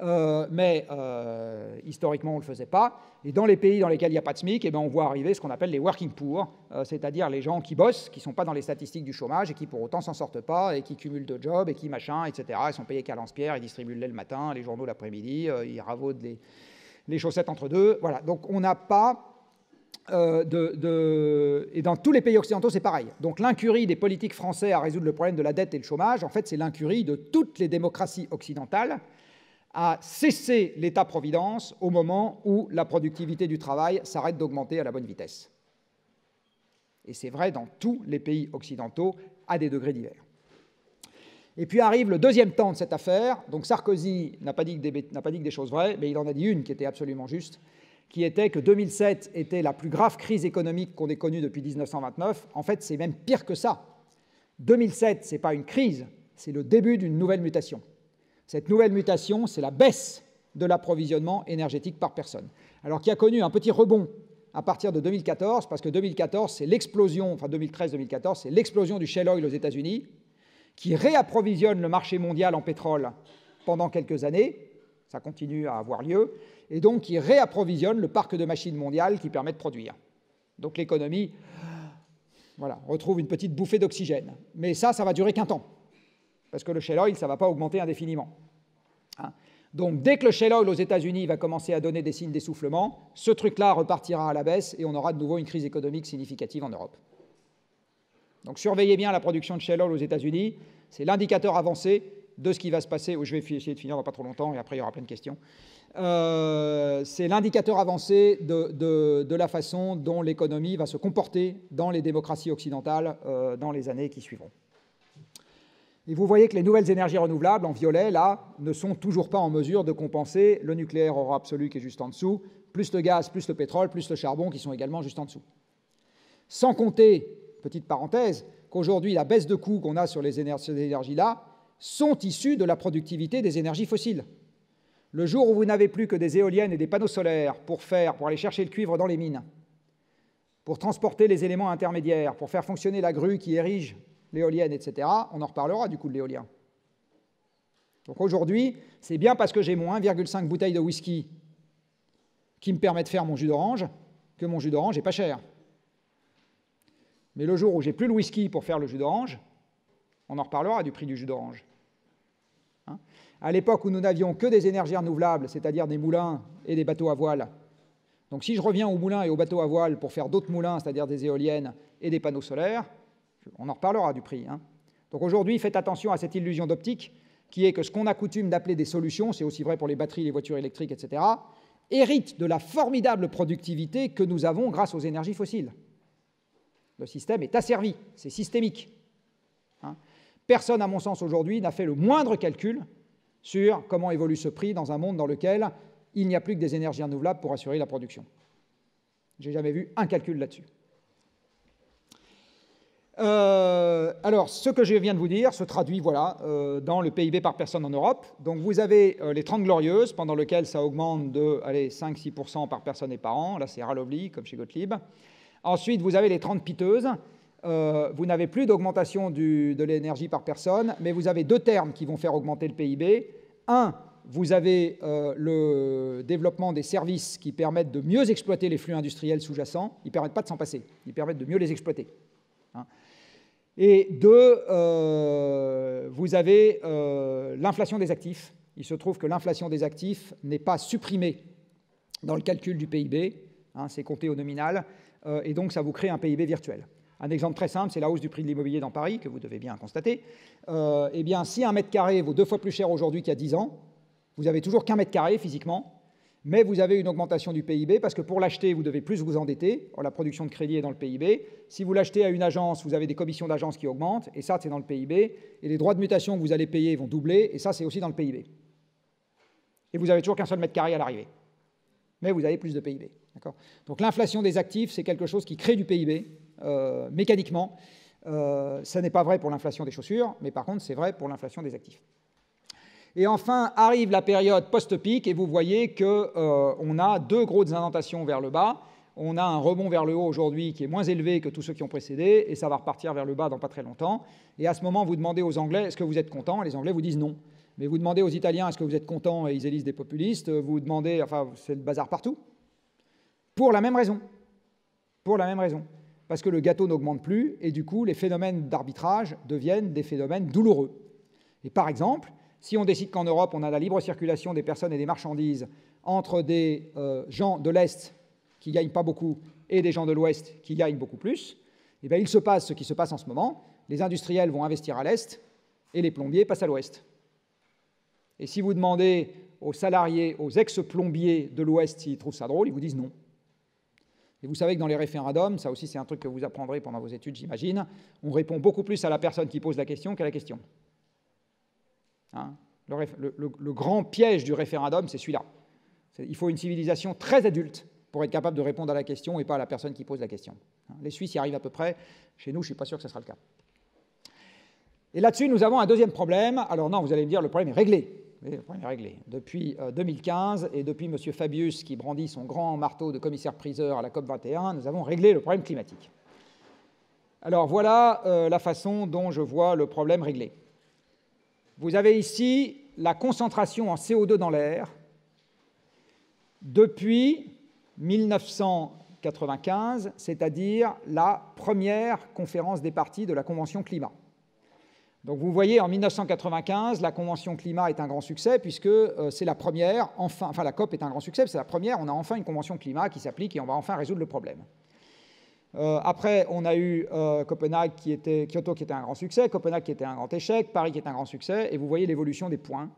Euh, mais euh, historiquement, on ne le faisait pas. Et dans les pays dans lesquels il n'y a pas de SMIC, eh ben, on voit arriver ce qu'on appelle les working poor, euh, c'est-à-dire les gens qui bossent, qui ne sont pas dans les statistiques du chômage et qui pour autant s'en sortent pas et qui cumulent de jobs et qui machin, etc. Ils sont payés qu'à lance-pierre, ils distribuent le lait le matin, les journaux l'après-midi, ils ravaudent les chaussettes entre deux. Voilà. Donc on n'a pas euh, et dans tous les pays occidentaux, c'est pareil. Donc l'incurie des politiques français à résoudre le problème de la dette et le chômage, en fait, c'est l'incurie de toutes les démocraties occidentales à cesser l'État-providence au moment où la productivité du travail s'arrête d'augmenter à la bonne vitesse. Et c'est vrai dans tous les pays occidentaux à des degrés divers. Et puis arrive le deuxième temps de cette affaire. Donc Sarkozy n'a pas, dit pas dit que des choses vraies, mais il en a dit une qui était absolument juste qui était que 2007 était la plus grave crise économique qu'on ait connue depuis 1929. En fait, c'est même pire que ça. 2007, ce n'est pas une crise, c'est le début d'une nouvelle mutation. Cette nouvelle mutation, c'est la baisse de l'approvisionnement énergétique par personne. Alors qui a connu un petit rebond à partir de 2014, parce que 2014, c'est l'explosion, enfin 2013-2014, c'est l'explosion du shale oil aux États-Unis, qui réapprovisionne le marché mondial en pétrole pendant quelques années, ça continue à avoir lieu, et donc qui réapprovisionne le parc de machines mondiales qui permet de produire. Donc l'économie voilà, retrouve une petite bouffée d'oxygène. Mais ça, ça va durer qu'un temps, parce que le shale oil, ça ne va pas augmenter indéfiniment. Hein. donc dès que le shale oil aux États-Unis va commencer à donner des signes d'essoufflement, ce truc-là repartira à la baisse et on aura de nouveau une crise économique significative en Europe. Donc surveillez bien la production de shale oil aux États-Unis, c'est l'indicateur avancé de ce qui va se passer. je vais essayer de finir dans pas trop longtemps et après il y aura plein de questions. Euh, c'est l'indicateur avancé de, la façon dont l'économie va se comporter dans les démocraties occidentales euh, dans les années qui suivront. Et vous voyez que les nouvelles énergies renouvelables, en violet, là, ne sont toujours pas en mesure de compenser le nucléaire hors absolu qui est juste en dessous, plus le gaz, plus le pétrole, plus le charbon qui sont également juste en dessous. Sans compter, petite parenthèse, qu'aujourd'hui, la baisse de coûts qu'on a sur les énergies-là sont issues de la productivité des énergies fossiles. Le jour où vous n'avez plus que des éoliennes et des panneaux solaires pour faire, pour aller chercher le cuivre dans les mines, pour transporter les éléments intermédiaires, pour faire fonctionner la grue qui érige l'éolienne, etc., on en reparlera du coup de l'éolien. Donc aujourd'hui, c'est bien parce que j'ai mon 1,5 bouteille de whisky qui me permet de faire mon jus d'orange que mon jus d'orange est pas cher. Mais le jour où j'ai plus le whisky pour faire le jus d'orange, on en reparlera du prix du jus d'orange à l'époque où nous n'avions que des énergies renouvelables, c'est-à-dire des moulins et des bateaux à voile. Donc si je reviens aux moulins et aux bateaux à voile pour faire d'autres moulins, c'est-à-dire des éoliennes et des panneaux solaires, on en reparlera du prix. Hein. Donc aujourd'hui, faites attention à cette illusion d'optique qui est que ce qu'on a coutume d'appeler des solutions, c'est aussi vrai pour les batteries, les voitures électriques, etc., hérite de la formidable productivité que nous avons grâce aux énergies fossiles. Le système est asservi, c'est systémique. Hein. Personne, à mon sens, aujourd'hui, n'a fait le moindre calcul sur comment évolue ce prix dans un monde dans lequel il n'y a plus que des énergies renouvelables pour assurer la production. J'ai jamais vu un calcul là-dessus. Euh, alors, ce que je viens de vous dire se traduit voilà, euh, dans le PIB par personne en Europe. Donc, vous avez euh, les 30 glorieuses, pendant lesquelles ça augmente de 5-6% par personne et par an. Là, c'est Ralobli, comme chez Gottlieb. Ensuite, vous avez les 30 piteuses. Vous n'avez plus d'augmentation de l'énergie par personne, mais vous avez deux termes qui vont faire augmenter le PIB. Un, vous avez le développement des services qui permettent de mieux exploiter les flux industriels sous-jacents. Ils ne permettent pas de s'en passer, ils permettent de mieux les exploiter. Hein. Et deux, euh, vous avez euh, l'inflation des actifs. Il se trouve que l'inflation des actifs n'est pas supprimée dans le calcul du PIB, hein, c'est compté au nominal, euh, et donc ça vous crée un PIB virtuel. Un exemple très simple, c'est la hausse du prix de l'immobilier dans Paris, que vous devez bien constater. eh bien, si un mètre carré vaut deux fois plus cher aujourd'hui qu'il y a 10 ans, vous avez toujours qu'un mètre carré physiquement, mais vous avez une augmentation du PIB parce que pour l'acheter, vous devez plus vous endetter. la production de crédit est dans le PIB. Si vous l'achetez à une agence, vous avez des commissions d'agence qui augmentent, et ça, c'est dans le PIB. Et les droits de mutation que vous allez payer vont doubler, et ça, c'est aussi dans le PIB. Et vous avez toujours qu'un seul mètre carré à l'arrivée. Mais vous avez plus de PIB. Donc l'inflation des actifs, c'est quelque chose qui crée du PIB euh, mécaniquement. Euh, ce n'est pas vrai pour l'inflation des chaussures, mais par contre, c'est vrai pour l'inflation des actifs. Et enfin, arrive la période post-pic, et vous voyez qu'on euh, a deux grosses indentations vers le bas. On a un rebond vers le haut aujourd'hui qui est moins élevé que tous ceux qui ont précédé, et ça va repartir vers le bas dans pas très longtemps. Et à ce moment, vous demandez aux Anglais est-ce que vous êtes contents? Les Anglais vous disent non. Mais vous demandez aux Italiens est-ce que vous êtes contents? Et ils élisent des populistes. Vous demandez, enfin, c'est le bazar partout. Pour la même raison. Pour la même raison. Parce que le gâteau n'augmente plus, et du coup, les phénomènes d'arbitrage deviennent des phénomènes douloureux. Et par exemple, si on décide qu'en Europe, on a la libre circulation des personnes et des marchandises entre des euh, gens de l'Est qui gagnent pas beaucoup et des gens de l'Ouest qui gagnent beaucoup plus, eh bien, il se passe ce qui se passe en ce moment. Les industriels vont investir à l'Est et les plombiers passent à l'Ouest. Et si vous demandez aux salariés, aux ex-plombiers de l'Ouest s'ils trouvent ça drôle, ils vous disent non. Et vous savez que dans les référendums, ça aussi c'est un truc que vous apprendrez pendant vos études, j'imagine, on répond beaucoup plus à la personne qui pose la question qu'à la question. Hein? le, grand piège du référendum, c'est celui-là. Il faut une civilisation très adulte pour être capable de répondre à la question et pas à la personne qui pose la question. Hein? Les Suisses y arrivent à peu près. Chez nous, je ne suis pas sûr que ce sera le cas. Et là-dessus, nous avons un deuxième problème. Alors non, vous allez me dire, le problème est réglé. Le problème est réglé. Depuis 2015 euh, et depuis M. Fabius qui brandit son grand marteau de commissaire-priseur à la COP 21, nous avons réglé le problème climatique. Alors voilà euh, la façon dont je vois le problème réglé. Vous avez ici la concentration en CO2 dans l'air depuis 1995, c'est-à-dire la première conférence des parties de la Convention climat. Donc vous voyez, en 1995, la Convention climat est un grand succès puisque euh, c'est la première, enfin, la COP est un grand succès, c'est la première, on a enfin une Convention climat qui s'applique et on va enfin résoudre le problème. Euh, après, on a eu euh, Copenhague qui était, Kyoto qui était un grand succès, Copenhague qui était un grand échec, Paris qui est un grand succès, et vous voyez l'évolution des points.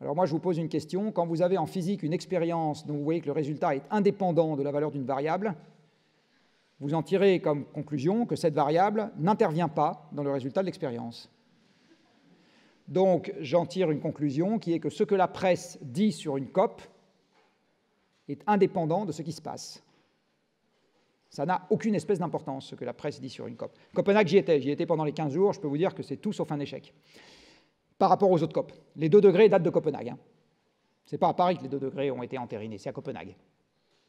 Alors moi, je vous pose une question. Quand vous avez en physique une expérience dont vous voyez que le résultat est indépendant de la valeur d'une variable, vous en tirez comme conclusion que cette variable n'intervient pas dans le résultat de l'expérience. Donc j'en tire une conclusion qui est que ce que la presse dit sur une COP est indépendant de ce qui se passe. Ça n'a aucune espèce d'importance, ce que la presse dit sur une COP. Copenhague, j'y étais. J'y étais pendant les 15 jours. Je peux vous dire que c'est tout sauf un échec. Par rapport aux autres COP. Les 2 degrés datent de Copenhague. Hein. Ce n'est pas à Paris que les 2 degrés ont été entérinés, c'est à Copenhague.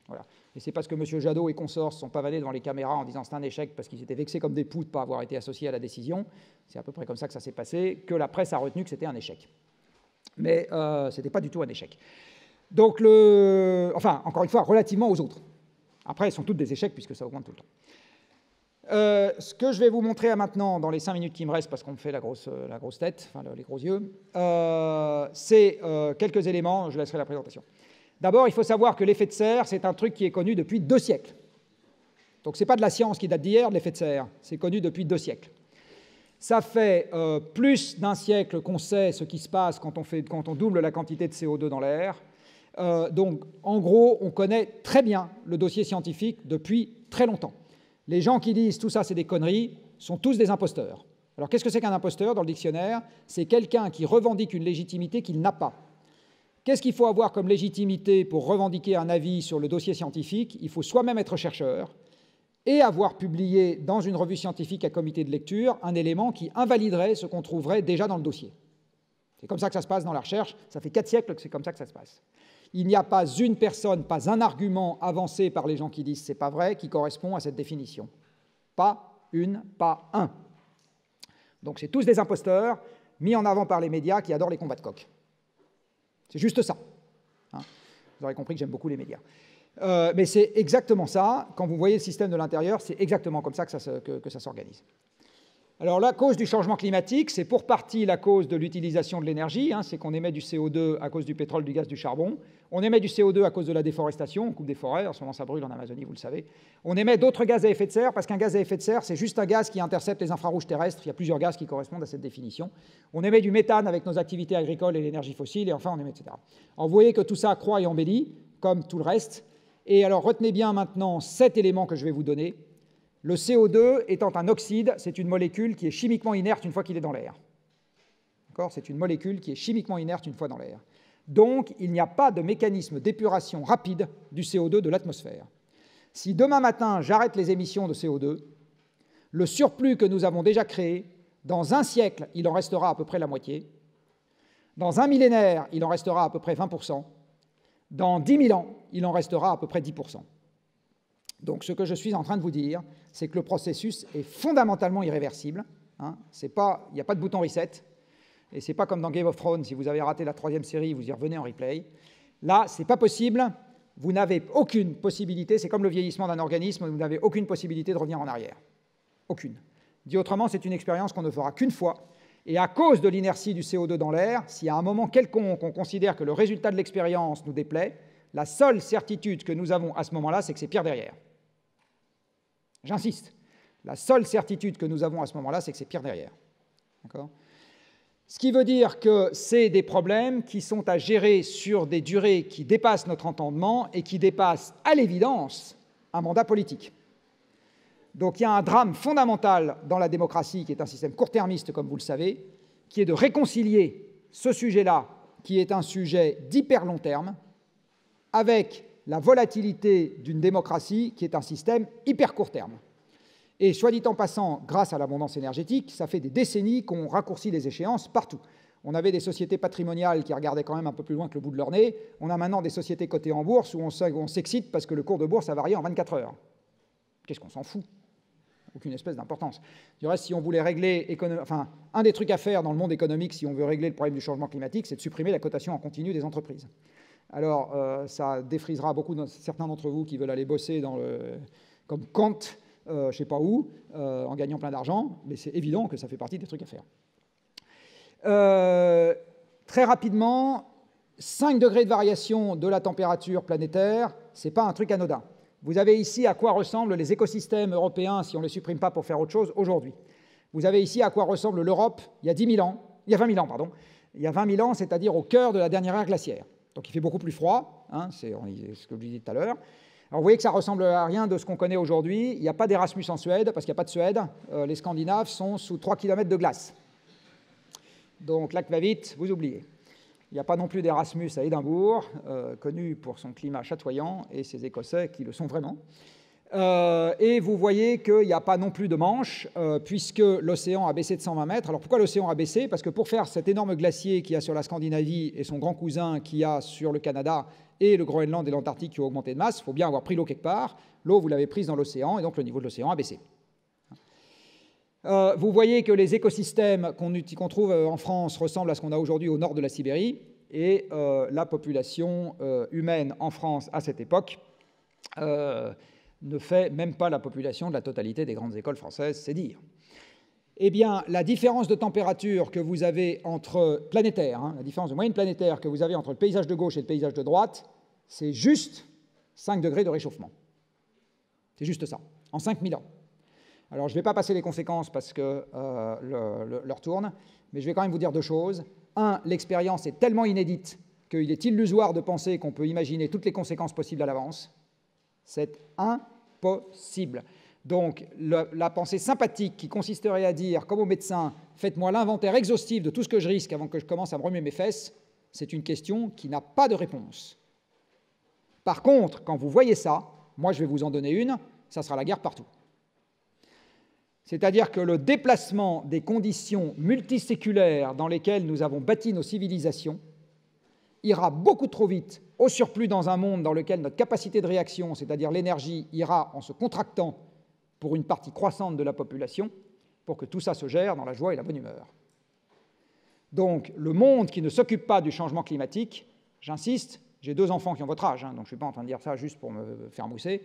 Voilà. Et c'est parce que M. Jadot et consorts sont pavanés devant les caméras en disant c'est un échec parce qu'ils étaient vexés comme des poux de ne pas avoir été associés à la décision, c'est à peu près comme ça que ça s'est passé, que la presse a retenu que c'était un échec. Mais euh, ce n'était pas du tout un échec. Donc, le... enfin, encore une fois, relativement aux autres. Après, elles sont toutes des échecs puisque ça augmente tout le temps. Euh, ce que je vais vous montrer maintenant dans les cinq minutes qui me restent, parce qu'on me fait la grosse, euh, la grosse tête, enfin les gros yeux, euh, c'est quelques éléments, je laisserai la présentation. D'abord, il faut savoir que l'effet de serre, c'est un truc qui est connu depuis deux siècles. Donc ce n'est pas de la science qui date d'hier, l'effet de serre, c'est connu depuis deux siècles. Ça fait plus d'un siècle qu'on sait ce qui se passe quand on, fait, quand on double la quantité de CO2 dans l'air, Euh, donc, en gros, on connaît très bien le dossier scientifique depuis très longtemps. Les gens qui disent tout ça, c'est des conneries, sont tous des imposteurs. Alors, qu'est-ce que c'est qu'un imposteur dans le dictionnaire? C'est quelqu'un qui revendique une légitimité qu'il n'a pas. Qu'est-ce qu'il faut avoir comme légitimité pour revendiquer un avis sur le dossier scientifique? Il faut soi-même être chercheur et avoir publié dans une revue scientifique à comité de lecture un élément qui invaliderait ce qu'on trouverait déjà dans le dossier. C'est comme ça que ça se passe dans la recherche, ça fait quatre siècles que c'est comme ça que ça se passe. Il n'y a pas une personne, pas un argument avancé par les gens qui disent c'est pas vrai qui correspond à cette définition. Pas une, pas un. Donc c'est tous des imposteurs mis en avant par les médias qui adorent les combats de coq. C'est juste ça. Hein. vous aurez compris que j'aime beaucoup les médias. Euh, mais c'est exactement ça. Quand vous voyez le système de l'intérieur, c'est exactement comme ça que ça s'organise. Alors la cause du changement climatique, c'est pour partie la cause de l'utilisation de l'énergie, hein, c'est qu'on émet du CO2 à cause du pétrole, du gaz, du charbon. On émet du CO2 à cause de la déforestation, on coupe des forêts, en ce moment ça brûle en Amazonie, vous le savez. On émet d'autres gaz à effet de serre, parce qu'un gaz à effet de serre, c'est juste un gaz qui intercepte les infrarouges terrestres, il y a plusieurs gaz qui correspondent à cette définition. On émet du méthane avec nos activités agricoles et l'énergie fossile, et enfin on émet, etc. Alors vous voyez que tout ça croît et embellit, comme tout le reste. Et alors retenez bien maintenant cet élément que je vais vous donner, le CO2 étant un oxyde, c'est une molécule qui est chimiquement inerte une fois qu'il est dans l'air. C'est une molécule qui est chimiquement inerte une fois dans l'air. Donc, il n'y a pas de mécanisme d'épuration rapide du CO2 de l'atmosphère. Si demain matin j'arrête les émissions de CO2, le surplus que nous avons déjà créé, dans un siècle, il en restera à peu près la moitié. Dans un millénaire, il en restera à peu près 20%. Dans 10 000 ans, il en restera à peu près 10%. Donc ce que je suis en train de vous dire, c'est que le processus est fondamentalement irréversible. Hein. il n'y a pas de bouton reset. Et c'est pas comme dans Game of Thrones, si vous avez raté la troisième série, vous y revenez en replay. Là, c'est pas possible. Vous n'avez aucune possibilité. C'est comme le vieillissement d'un organisme. Vous n'avez aucune possibilité de revenir en arrière. Aucune. Dit autrement, c'est une expérience qu'on ne fera qu'une fois. Et à cause de l'inertie du CO2 dans l'air, y a un moment quelconque on considère que le résultat de l'expérience nous déplaît, la seule certitude que nous avons à ce moment-là, c'est que c'est pire derrière. J'insiste. La seule certitude que nous avons à ce moment-là, c'est que c'est pire derrière. Ce qui veut dire que c'est des problèmes qui sont à gérer sur des durées qui dépassent notre entendement et qui dépassent, à l'évidence, un mandat politique. Donc il y a un drame fondamental dans la démocratie, qui est un système court-termiste, comme vous le savez, qui est de réconcilier ce sujet-là, qui est un sujet d'hyper long terme, avec la volatilité d'une démocratie qui est un système hyper court terme. Et soit dit en passant, grâce à l'abondance énergétique, ça fait des décennies qu'on raccourcit les échéances partout. On avait des sociétés patrimoniales qui regardaient quand même un peu plus loin que le bout de leur nez. On a maintenant des sociétés cotées en bourse où on s'excite parce que le cours de bourse a varié en 24 heures. Qu'est-ce qu'on s'en fout? Aucune espèce d'importance. Du reste, si on voulait régler, enfin, un des trucs à faire dans le monde économique, si on veut régler le problème du changement climatique, c'est de supprimer la cotation en continu des entreprises. Alors, euh, ça défrisera beaucoup de certains d'entre vous qui veulent aller bosser comme Kant, euh, je ne sais pas où, euh, en gagnant plein d'argent, mais c'est évident que ça fait partie des trucs à faire. très rapidement, 5 degrés de variation de la température planétaire, ce n'est pas un truc anodin. Vous avez ici à quoi ressemblent les écosystèmes européens si on ne les supprime pas pour faire autre chose aujourd'hui. Vous avez ici à quoi ressemble l'Europe il y a 10 000 ans, il y a 20 000 ans, pardon, il y a 20 000 ans, c'est-à-dire au cœur de la dernière ère glaciaire. Donc il fait beaucoup plus froid, hein, c'est ce que je disais tout à l'heure. Alors vous voyez que ça ressemble à rien de ce qu'on connaît aujourd'hui. Il n'y a pas d'Erasmus en Suède, parce qu'il n'y a pas de Suède. Euh, les Scandinaves sont sous 3 km de glace. Donc là va vite, vous oubliez. Il n'y a pas non plus d'Erasmus à Édimbourg, euh, connu pour son climat chatoyant, et ses Écossais qui le sont vraiment. Euh, et vous voyez qu'il n'y a pas non plus de manche, euh, puisque l'océan a baissé de 120 mètres. Alors pourquoi l'océan a baissé? Parce que pour faire cet énorme glacier qui a sur la Scandinavie et son grand cousin qui a sur le Canada et le Groenland et l'Antarctique qui ont augmenté de masse, il faut bien avoir pris l'eau quelque part. L'eau, vous l'avez prise dans l'océan, et donc le niveau de l'océan a baissé. Euh, vous voyez que les écosystèmes qu'on trouve en France ressemblent à ce qu'on a aujourd'hui au nord de la Sibérie, et la population humaine en France à cette époque ne fait même pas la population de la totalité des grandes écoles françaises, c'est dire. Eh bien, la différence de température que vous avez entre planétaire, hein, la différence de moyenne planétaire que vous avez entre le paysage de gauche et le paysage de droite, c'est juste 5 degrés de réchauffement. C'est juste ça, en 5000 ans. Alors, je ne vais pas passer les conséquences parce que euh, l'heure tourne, mais je vais quand même vous dire deux choses. Un, l'expérience est tellement inédite qu'il est illusoire de penser qu'on peut imaginer toutes les conséquences possibles à l'avance. C'est impossible. Donc la pensée sympathique qui consisterait à dire, comme au médecin, faites-moi l'inventaire exhaustif de tout ce que je risque avant que je commence à me remuer mes fesses, c'est une question qui n'a pas de réponse. Par contre, quand vous voyez ça, moi je vais vous en donner une, ça sera la guerre partout. C'est-à-dire que le déplacement des conditions multiséculaires dans lesquelles nous avons bâti nos civilisations ira beaucoup trop vite, au surplus dans un monde dans lequel notre capacité de réaction, c'est-à-dire l'énergie, ira en se contractant pour une partie croissante de la population, pour que tout ça se gère dans la joie et la bonne humeur. Donc le monde qui ne s'occupe pas du changement climatique, j'insiste, j'ai deux enfants qui ont votre âge, hein, donc je ne suis pas en train de dire ça juste pour me faire mousser,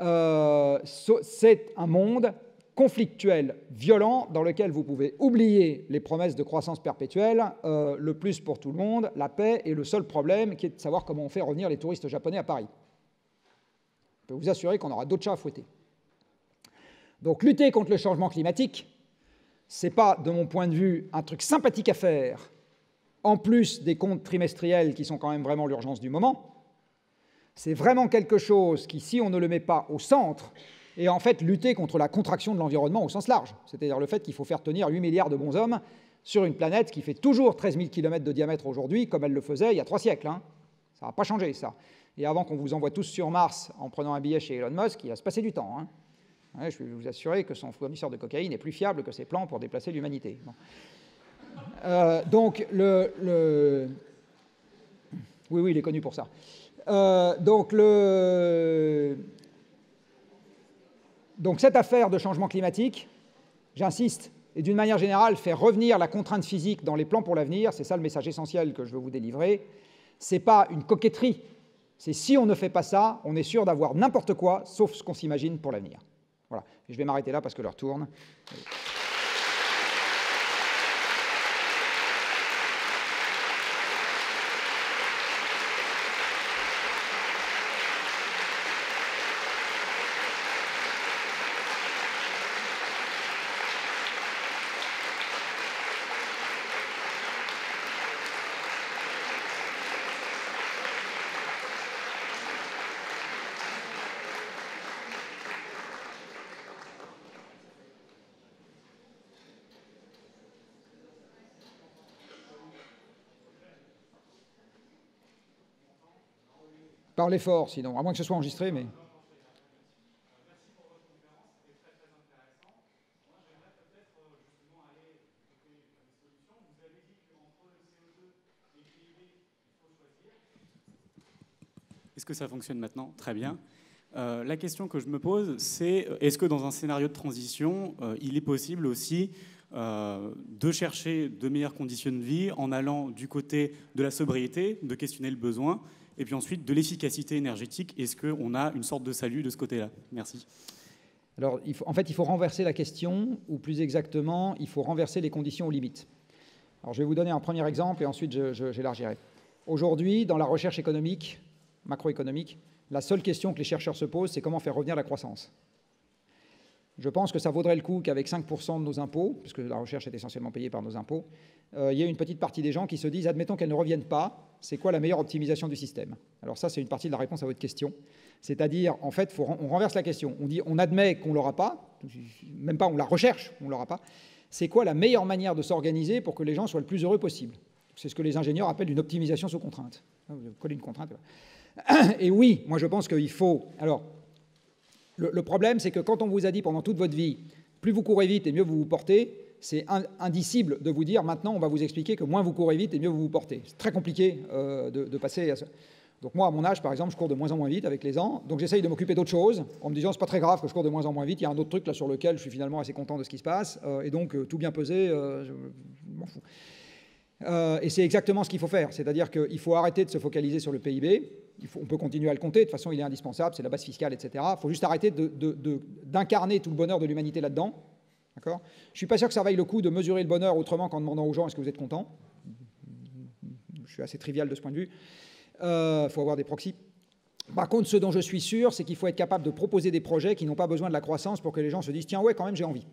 euh, c'est un monde conflictuel, violent, dans lequel vous pouvez oublier les promesses de croissance perpétuelle, euh, le plus pour tout le monde, la paix, et le seul problème qui est de savoir comment on fait revenir les touristes japonais à Paris. Je peux vous assurer qu'on aura d'autres chats à fouetter. Donc lutter contre le changement climatique, ce n'est pas, de mon point de vue, un truc sympathique à faire, en plus des comptes trimestriels qui sont quand même vraiment l'urgence du moment. C'est vraiment quelque chose qui, si on ne le met pas au centre, et en fait lutter contre la contraction de l'environnement au sens large, c'est-à-dire le fait qu'il faut faire tenir 8 milliards de bons hommes sur une planète qui fait toujours 13 000 km de diamètre aujourd'hui, comme elle le faisait il y a trois siècles. Hein. Ça n'a pas changé, ça. Et avant qu'on vous envoie tous sur Mars en prenant un billet chez Elon Musk, il va se passer du temps. Hein. je vais vous assurer que son fournisseur de cocaïne est plus fiable que ses plans pour déplacer l'humanité. Euh, donc, le, Oui, oui, il est connu pour ça. Euh, donc, le donc cette affaire de changement climatique, j'insiste, et d'une manière générale, faire revenir la contrainte physique dans les plans pour l'avenir, c'est ça le message essentiel que je veux vous délivrer, ce n'est pas une coquetterie, c'est si on ne fait pas ça, on est sûr d'avoir n'importe quoi, sauf ce qu'on s'imagine pour l'avenir. Voilà, je vais m'arrêter là parce que l'heure tourne. Parlez fort, sinon, à moins que ce soit enregistré, mais. Est-ce que ça fonctionne maintenant? Très bien. Euh, la question que je me pose, c'est est-ce que dans un scénario de transition, euh, il est possible aussi euh, de chercher de meilleures conditions de vie en allant du côté de la sobriété, de questionner le besoin, et puis ensuite, de l'efficacité énergétique. Est-ce qu'on a une sorte de salut de ce côté-là? Merci. Alors, en fait, il faut renverser la question, ou plus exactement, il faut renverser les conditions aux limites. Alors, je vais vous donner un premier exemple et ensuite j'élargirai. Aujourd'hui, dans la recherche économique, macroéconomique, la seule question que les chercheurs se posent, c'est comment faire revenir la croissance. Je pense que ça vaudrait le coup qu'avec 5% de nos impôts, puisque la recherche est essentiellement payée par nos impôts, euh, il y a une petite partie des gens qui se disent, admettons qu'elles ne reviennent pas, c'est quoi la meilleure optimisation du système? Alors ça, c'est une partie de la réponse à votre question. C'est-à-dire, en fait, on renverse la question. On dit, on admet qu'on ne l'aura pas, même pas on la recherche, on ne l'aura pas. C'est quoi la meilleure manière de s'organiser pour que les gens soient le plus heureux possible? C'est ce que les ingénieurs appellent une optimisation sous contrainte. Vous collez une contrainte. Et [coughs] oui, moi je pense qu'il faut. Alors, le problème, c'est que quand on vous a dit pendant toute votre vie, plus vous courez vite et mieux vous vous portez, c'est indicible de vous dire maintenant on va vous expliquer que moins vous courez vite et mieux vous vous portez. C'est très compliqué euh, de, passer à ça. Donc moi, à mon âge, par exemple, je cours de moins en moins vite avec les ans. Donc j'essaye de m'occuper d'autres choses en me disant c'est pas très grave que je cours de moins en moins vite. Il y a un autre truc là sur lequel je suis finalement assez content de ce qui se passe. Euh, et donc euh, tout bien pesé, je, m'en fous. et c'est exactement ce qu'il faut faire. C'est-à-dire qu'il faut arrêter de se focaliser sur le PIB. On peut continuer à le compter. De toute façon, il est indispensable. C'est la base fiscale, etc. Il faut juste arrêter d'incarner tout le bonheur de l'humanité là-dedans je ne suis pas sûr que ça vaille le coup de mesurer le bonheur autrement qu'en demandant aux gens est-ce que vous êtes content? Je suis assez trivial de ce point de vue. Il euh, faut avoir des proxys. Par contre, ce dont je suis sûr, c'est qu'il faut être capable de proposer des projets qui n'ont pas besoin de la croissance pour que les gens se disent tiens, ouais, quand même, j'ai envie.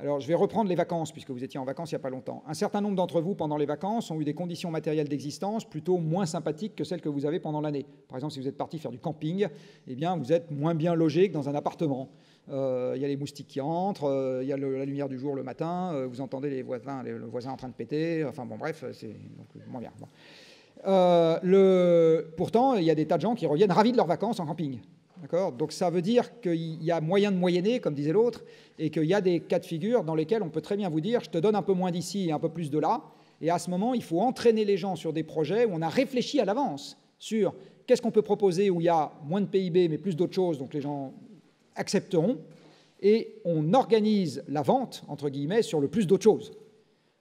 Alors, je vais reprendre les vacances, puisque vous étiez en vacances il n'y a pas longtemps. Un certain nombre d'entre vous, pendant les vacances, ont eu des conditions matérielles d'existence plutôt moins sympathiques que celles que vous avez pendant l'année. Par exemple, si vous êtes parti faire du camping, eh bien, vous êtes moins bien logé que dans un appartement. Euh, il y a les moustiques qui entrent, euh, il y a la lumière du jour le matin, euh, vous entendez les voisins, le voisin en train de péter, enfin bon, bref, c'est moins bien. pourtant, il y a des tas de gens qui reviennent ravis de leurs vacances en camping. Donc ça veut dire qu'il y a moyen de moyenner, comme disait l'autre, et qu'il y a des cas de figure dans lesquels on peut très bien vous dire je te donne un peu moins d'ici et un peu plus de là. Et à ce moment, il faut entraîner les gens sur des projets où on a réfléchi à l'avance sur qu'est-ce qu'on peut proposer où il y a moins de PIB mais plus d'autres choses, donc les gens accepteront. Et on organise la vente, entre guillemets, sur le plus d'autres choses,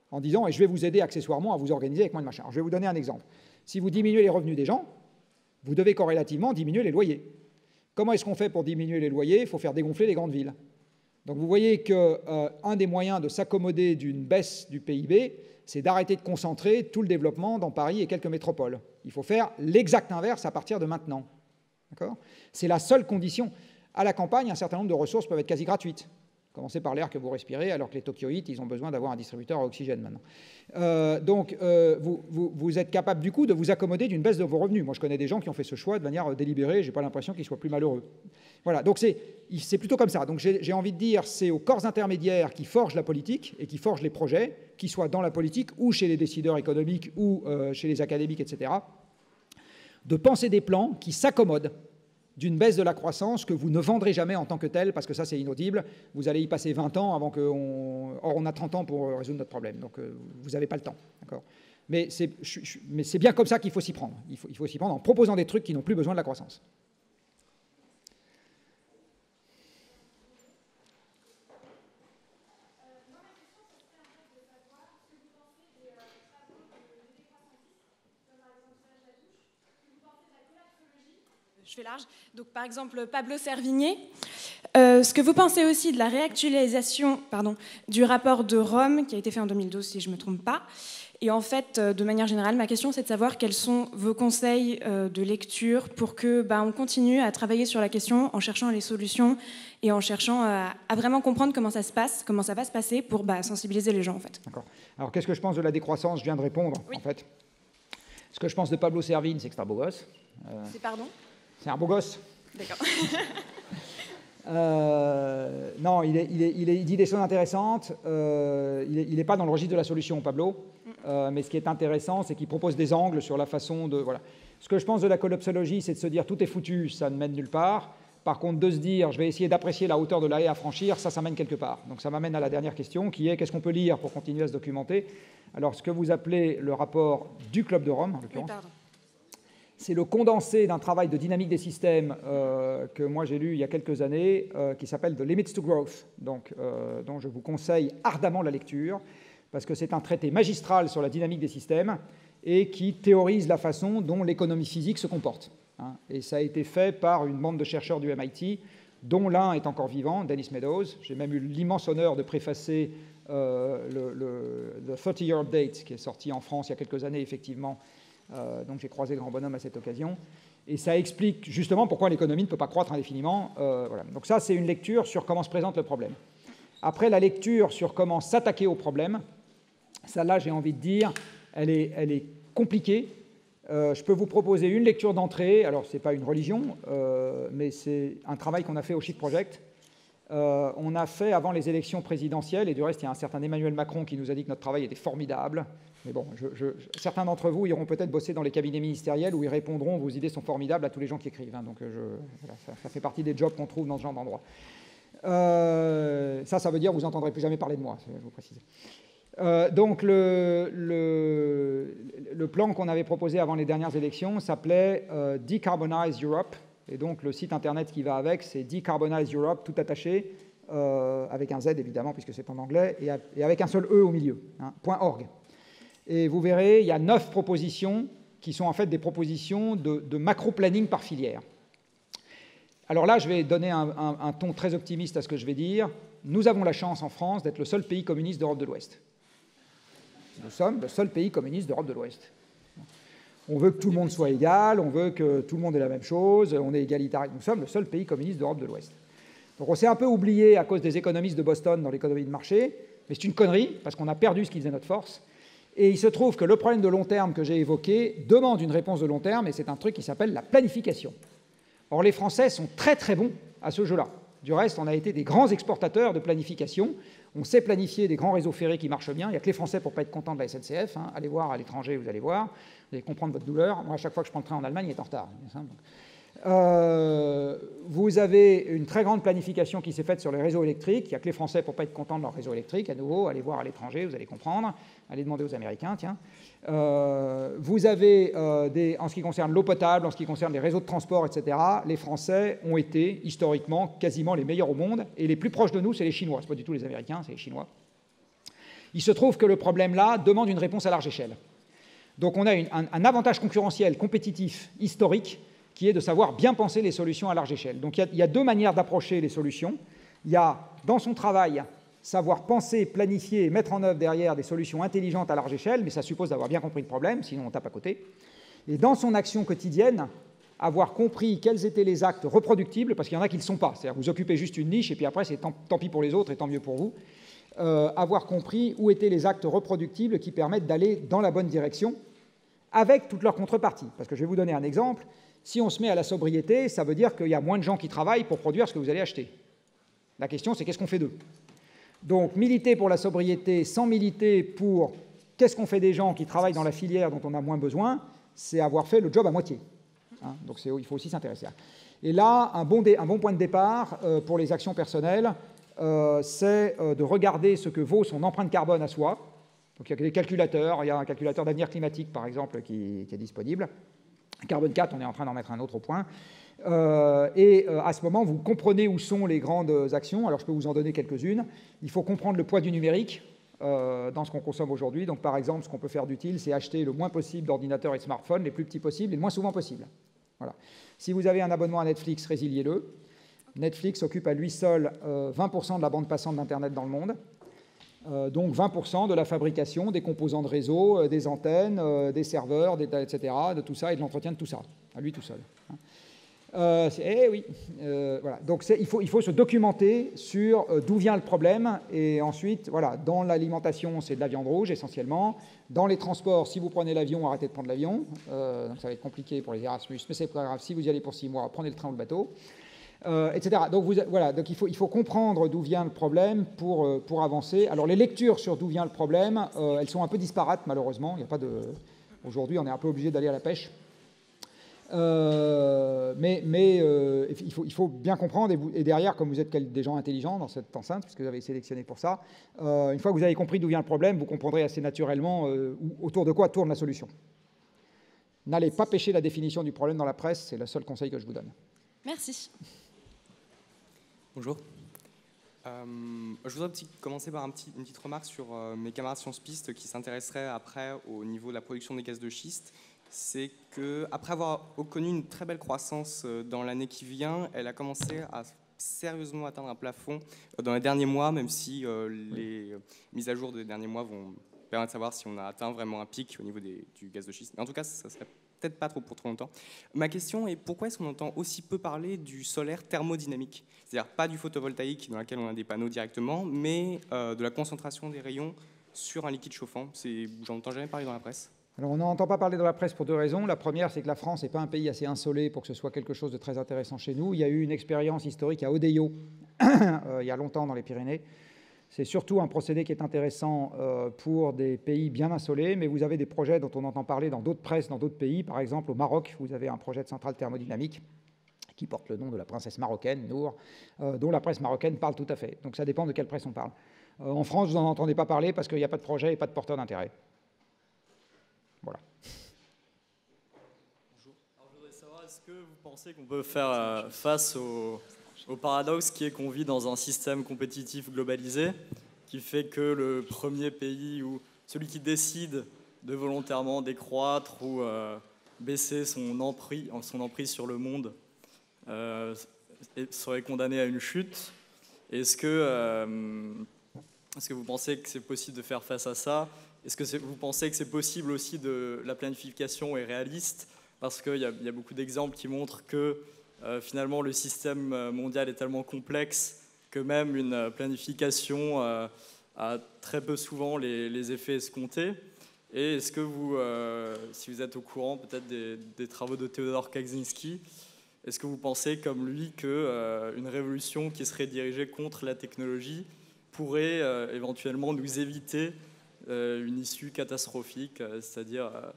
en disant et je vais vous aider accessoirement à vous organiser avec moins de machin. je vais vous donner un exemple. Si vous diminuez les revenus des gens, vous devez corrélativement diminuer les loyers. Comment est-ce qu'on fait pour diminuer les loyers? Il faut faire dégonfler les grandes villes. Donc vous voyez qu'un euh, des moyens de s'accommoder d'une baisse du PIB, c'est d'arrêter de concentrer tout le développement dans Paris et quelques métropoles. Il faut faire l'exact inverse à partir de maintenant. C'est la seule condition. À la campagne, un certain nombre de ressources peuvent être quasi gratuites. Commencez par l'air que vous respirez, alors que les Tokyoïtes, ils ont besoin d'avoir un distributeur à oxygène maintenant. Euh, donc, euh, vous, êtes capable du coup de vous accommoder d'une baisse de vos revenus. Moi, je connais des gens qui ont fait ce choix de manière délibérée. J'ai pas l'impression qu'ils soient plus malheureux. Voilà. Donc c'est plutôt comme ça. Donc j'ai envie de dire, c'est aux corps intermédiaires qui forgent la politique et qui forgent les projets, qu'ils soient dans la politique ou chez les décideurs économiques ou euh, chez les académiques, etc. De penser des plans qui s'accommodent d'une baisse de la croissance que vous ne vendrez jamais en tant que telle, parce que ça c'est inaudible. Vous allez y passer 20 ans avant qu'on... Or on a 30 ans pour résoudre notre problème, donc euh, vous n'avez pas le temps. Mais c'est bien comme ça qu'il faut s'y prendre. Il faut, il faut s'y prendre en proposant des trucs qui n'ont plus besoin de la croissance. Large. Donc, par exemple, Pablo Servigné. Euh, ce que vous pensez aussi de la réactualisation pardon, du rapport de Rome, qui a été fait en 2012, si je ne me trompe pas. Et en fait, euh, de manière générale, ma question, c'est de savoir quels sont vos conseils euh, de lecture pour que bah, on continue à travailler sur la question en cherchant les solutions et en cherchant à, vraiment comprendre comment ça se passe, comment ça va se passer pour bah, sensibiliser les gens, en fait. D'accord. Alors, qu'est-ce que je pense de la décroissance? Je viens de répondre, en fait. Ce que je pense de Pablo Servigne, c'est que c'est un beau gosse. C'est pardon? C'est un beau gosse. D'accord. [laughs] Euh, non, il, il, dit des choses intéressantes. Euh, il n'est pas dans le registre de la solution, Pablo. Mm. Euh, mais ce qui est intéressant, c'est qu'il propose des angles sur la façon de. Voilà. Ce que je pense de la collapsologie, c'est de se dire tout est foutu, ça ne mène nulle part. Par contre, de se dire je vais essayer d'apprécier la hauteur de la haie à franchir, ça, ça mène quelque part. Donc ça m'amène à la dernière question qui est qu'est-ce qu'on peut lire pour continuer à se documenter? Alors, ce que vous appelez le rapport du Club de Rome, en l'occurrence. C'est le condensé d'un travail de dynamique des systèmes euh, que moi j'ai lu il y a quelques années, euh, qui s'appelle The Limits to Growth, donc, euh, dont je vous conseille ardemment la lecture, parce que c'est un traité magistral sur la dynamique des systèmes et qui théorise la façon dont l'économie physique se comporte. Hein. Et ça a été fait par une bande de chercheurs du MIT, dont l'un est encore vivant, Dennis Meadows. J'ai même eu l'immense honneur de préfacer le, le, 30 Year Update, qui est sorti en France il y a quelques années, effectivement, euh, donc j'ai croisé Grand Bonhomme à cette occasion. Et ça explique justement pourquoi l'économie ne peut pas croître indéfiniment. Euh, voilà. Donc ça, c'est une lecture sur comment se présente le problème. Après, la lecture sur comment s'attaquer au problème, celle-là, j'ai envie de dire, elle est, elle est compliquée. Euh, je peux vous proposer une lecture d'entrée. Alors, ce n'est pas une religion, mais c'est un travail qu'on a fait au Chic Project. on a fait avant les élections présidentielles, et du reste, il y a un certain Emmanuel Macron qui nous a dit que notre travail était formidable. Mais bon, certains d'entre vous iront peut-être bosser dans les cabinets ministériels où ils répondront vos idées sont formidables à tous les gens qui écrivent. Hein. donc ça, fait partie des jobs qu'on trouve dans ce genre d'endroit. Euh, ça, ça veut dire que vous n'entendrez plus jamais parler de moi, je vous précise. Euh, donc le, plan qu'on avait proposé avant les dernières élections s'appelait euh, Decarbonize Europe. Et donc le site internet qui va avec, c'est Decarbonize Europe, tout attaché, avec un Z évidemment, puisque c'est en anglais, et, avec un seul E au milieu, hein, .org. Et vous verrez, il y a neuf propositions qui sont en fait des propositions de, macro-planning par filière. Alors là, je vais donner un, ton très optimiste à ce que je vais dire. Nous avons la chance en France d'être le seul pays communiste d'Europe de l'Ouest. Nous sommes le seul pays communiste d'Europe de l'Ouest. On veut que tout le monde soit égal, on veut que tout le monde ait la même chose, on est égalitaire. Nous sommes le seul pays communiste d'Europe de l'Ouest. Donc on s'est un peu oublié à cause des économistes de Boston dans l'économie de marché, mais c'est une connerie, parce qu'on a perdu ce qui faisait notre force. Et il se trouve que le problème de long terme que j'ai évoqué demande une réponse de long terme, et c'est un truc qui s'appelle la planification. Or, les Français sont très très bons à ce jeu-là. Du reste, on a été des grands exportateurs de planification. On sait planifier des grands réseaux ferrés qui marchent bien. Il n'y a que les Français pour ne pas être contents de la SNCF. Hein. Allez voir à l'étranger, vous allez voir. Vous allez comprendre votre douleur. Moi, à chaque fois que je prends le train en Allemagne, il est en retard. Euh, vous avez une très grande planification qui s'est faite sur les réseaux électriques. Il n'y a que les Français pour ne pas être contents de leur réseau électrique. À nouveau, allez voir à l'étranger, vous allez comprendre. Allez demander aux Américains, tiens. Euh, vous avez, euh, en ce qui concerne l'eau potable, en ce qui concerne les réseaux de transport, etc., les Français ont été historiquement quasiment les meilleurs au monde. Et les plus proches de nous, c'est les Chinois. Ce pas du tout les Américains, c'est les Chinois. Il se trouve que le problème là demande une réponse à large échelle. Donc on a un avantage concurrentiel, compétitif, historique qui est de savoir bien penser les solutions à large échelle. Donc il y, a, deux manières d'approcher les solutions. Il y a, dans son travail, savoir penser, planifier et mettre en œuvre derrière des solutions intelligentes à large échelle, mais ça suppose d'avoir bien compris le problème, sinon on tape à côté. Et dans son action quotidienne, avoir compris quels étaient les actes reproductibles, parce qu'il y en a qui ne le sont pas. C'est-à-dire vous occupez juste une niche et puis après c'est tant, pis pour les autres et tant mieux pour vous. Euh, avoir compris où étaient les actes reproductibles qui permettent d'aller dans la bonne direction avec toutes leurs contreparties. Parce que je vais vous donner un exemple. Si on se met à la sobriété, ça veut dire qu'il y a moins de gens qui travaillent pour produire ce que vous allez acheter. La question, c'est qu'est-ce qu'on fait d'eux? Donc, militer pour la sobriété sans militer pour qu'est-ce qu'on fait des gens qui travaillent dans la filière dont on a moins besoin, c'est avoir fait le job à moitié. Hein. Donc, il faut aussi s'intéresser à Et là, un bon, point de départ euh, pour les actions personnelles, euh, c'est euh, de regarder ce que vaut son empreinte carbone à soi. Donc, il y a des calculateurs, il y a un calculateur d'avenir climatique, par exemple, qui est disponible. Carbone 4, on est en train d'en mettre un autre au point. Euh, et euh, à ce moment, vous comprenez où sont les grandes actions. Alors, je peux vous en donner quelques-unes. Il faut comprendre le poids du numérique euh, dans ce qu'on consomme aujourd'hui. Donc, par exemple, ce qu'on peut faire d'utile, c'est acheter le moins possible d'ordinateurs et de smartphones, les plus petits possibles et le moins souvent possible. Voilà. Si vous avez un abonnement à Netflix, résiliez-le. Netflix occupe à lui seul 20% de la bande passante d'Internet dans le monde. Euh, donc 20% de la fabrication des composants de réseau, euh, des antennes, euh, des serveurs, etc., de tout ça et de l'entretien de tout ça, à lui tout seul. Hein. eh oui, voilà. Donc il faut, il faut se documenter sur d'où vient le problème et ensuite, voilà, dans l'alimentation, c'est de la viande rouge essentiellement. Dans les transports, si vous prenez l'avion, arrêtez de prendre l'avion. donc ça va être compliqué pour les Erasmus, mais c'est pas grave. Si vous y allez pour six mois, prenez le train ou le bateau. Euh, etc. Donc, voilà, donc il, faut, comprendre d'où vient le problème pour, euh, pour avancer. Alors les lectures sur d'où vient le problème, euh, elles sont un peu disparates malheureusement. Il y a pas de... Aujourd'hui, on est un peu obligé d'aller à la pêche. mais, mais il, faut, il, faut, bien comprendre, et, et, derrière, comme vous êtes des gens intelligents dans cette enceinte, puisque vous avez sélectionné pour ça, une fois que vous avez compris d'où vient le problème, vous comprendrez assez naturellement autour de quoi tourne la solution. N'allez pas pêcher la définition du problème dans la presse, c'est le seul conseil que je vous donne. Merci. Bonjour. Euh, je voudrais commencer par un petit, une petite remarque sur euh, mes camarades Sciences Piste qui s'intéresseraient après au niveau de la production des gaz de schiste. C'est qu'après avoir connu une très belle croissance euh, dans l'année qui vient, elle a commencé à sérieusement atteindre un plafond dans les derniers mois, même si les mises à jour des derniers mois vont permettre de savoir si on a atteint vraiment un pic au niveau des, du gaz de schiste. Mais en tout cas, ça serait peut-être pas trop pour trop longtemps. Ma question est pourquoi est-ce qu'on entend aussi peu parler du solaire thermodynamique? C'est-à-dire pas du photovoltaïque dans lequel on a des panneaux directement, mais euh, de la concentration des rayons sur un liquide chauffant. J'en entends jamais parler dans la presse. Alors on n'entend pas parler dans la presse pour deux raisons. La première, c'est que la France n'est pas un pays assez insolé pour que ce soit quelque chose de très intéressant chez nous. Il y a eu une expérience historique à Odeio, [coughs] euh, il y a longtemps dans les Pyrénées, c'est surtout un procédé qui est intéressant euh, pour des pays bien insolés, mais vous avez des projets dont on entend parler dans d'autres presses, dans d'autres pays. Par exemple, au Maroc, vous avez un projet de centrale thermodynamique qui porte le nom de la princesse marocaine, Nour, euh, dont la presse marocaine parle tout à fait. Donc ça dépend de quelle presse on parle. Euh, en France, vous n'en entendez pas parler parce qu'il n'y a pas de projet et pas de porteur d'intérêt. Voilà. Bonjour. Alors, je voudrais savoir, est-ce que vous pensez qu'on peut faire face aux au paradoxe qui est qu'on vit dans un système compétitif globalisé, qui fait que le premier pays ou celui qui décide de volontairement décroître ou euh, baisser son emprise, sur le monde euh, serait condamné à une chute. Est-ce que, euh, que vous pensez que c'est possible de faire face à ça? Est-ce que vous pensez que c'est possible aussi de la planification est réaliste? Parce qu'il y, a beaucoup d'exemples qui montrent que finalement le système mondial est tellement complexe que même une planification a très peu souvent les, effets escomptés. Et est-ce que vous, si vous êtes au courant peut-être des, travaux de Theodore Kaczynski, est-ce que vous pensez comme lui qu'une révolution qui serait dirigée contre la technologie pourrait éventuellement nous éviter euh, une issue catastrophique, euh, c'est-à-dire euh,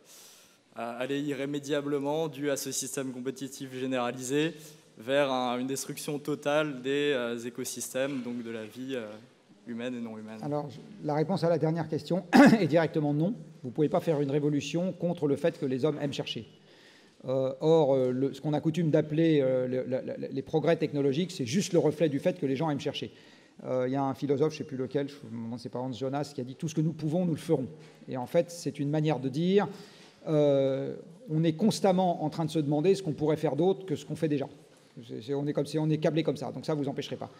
aller irrémédiablement, dû à ce système compétitif généralisé, vers une destruction totale des écosystèmes, donc de la vie humaine et non humaine Alors, la réponse à la dernière question [coughs] est directement non. Vous ne pouvez pas faire une révolution contre le fait que les hommes aiment chercher. or, ce qu'on a coutume d'appeler les progrès technologiques, c'est juste le reflet du fait que les gens aiment chercher. Euh, il y a un philosophe, je ne sais plus lequel, je pas Hans Jonas, qui a dit tout ce que nous pouvons, nous le ferons. Et en fait, c'est une manière de dire euh, on est constamment en train de se demander ce qu'on pourrait faire d'autre que ce qu'on fait déjà. on, est comme, si on est câblé comme ça, donc ça, vous empêcherez pas.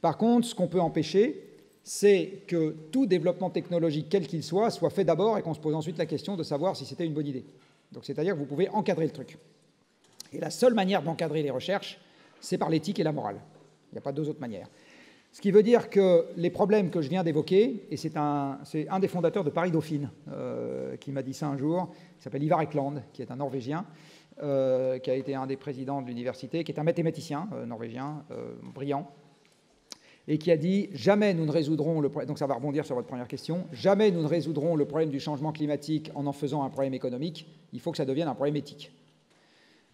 Par contre, ce qu'on peut empêcher, c'est que tout développement technologique, quel qu'il soit, soit fait d'abord et qu'on se pose ensuite la question de savoir si c'était une bonne idée. Donc c'est-à-dire que vous pouvez encadrer le truc. Et la seule manière d'encadrer les recherches, c'est par l'éthique et la morale. Il n'y a pas deux autres manières. Ce qui veut dire que les problèmes que je viens d'évoquer, et c'est un, des fondateurs de Paris Dauphine euh, qui m'a dit ça un jour, il s'appelle Ivar Ekland, qui est un Norvégien, euh, qui a été un des présidents de l'université, qui est un mathématicien euh, norvégien brillant, et qui a dit jamais nous ne résoudrons le donc ça va rebondir sur votre première question, jamais nous ne résoudrons le problème du changement climatique en en faisant un problème économique. Il faut que ça devienne un problème éthique.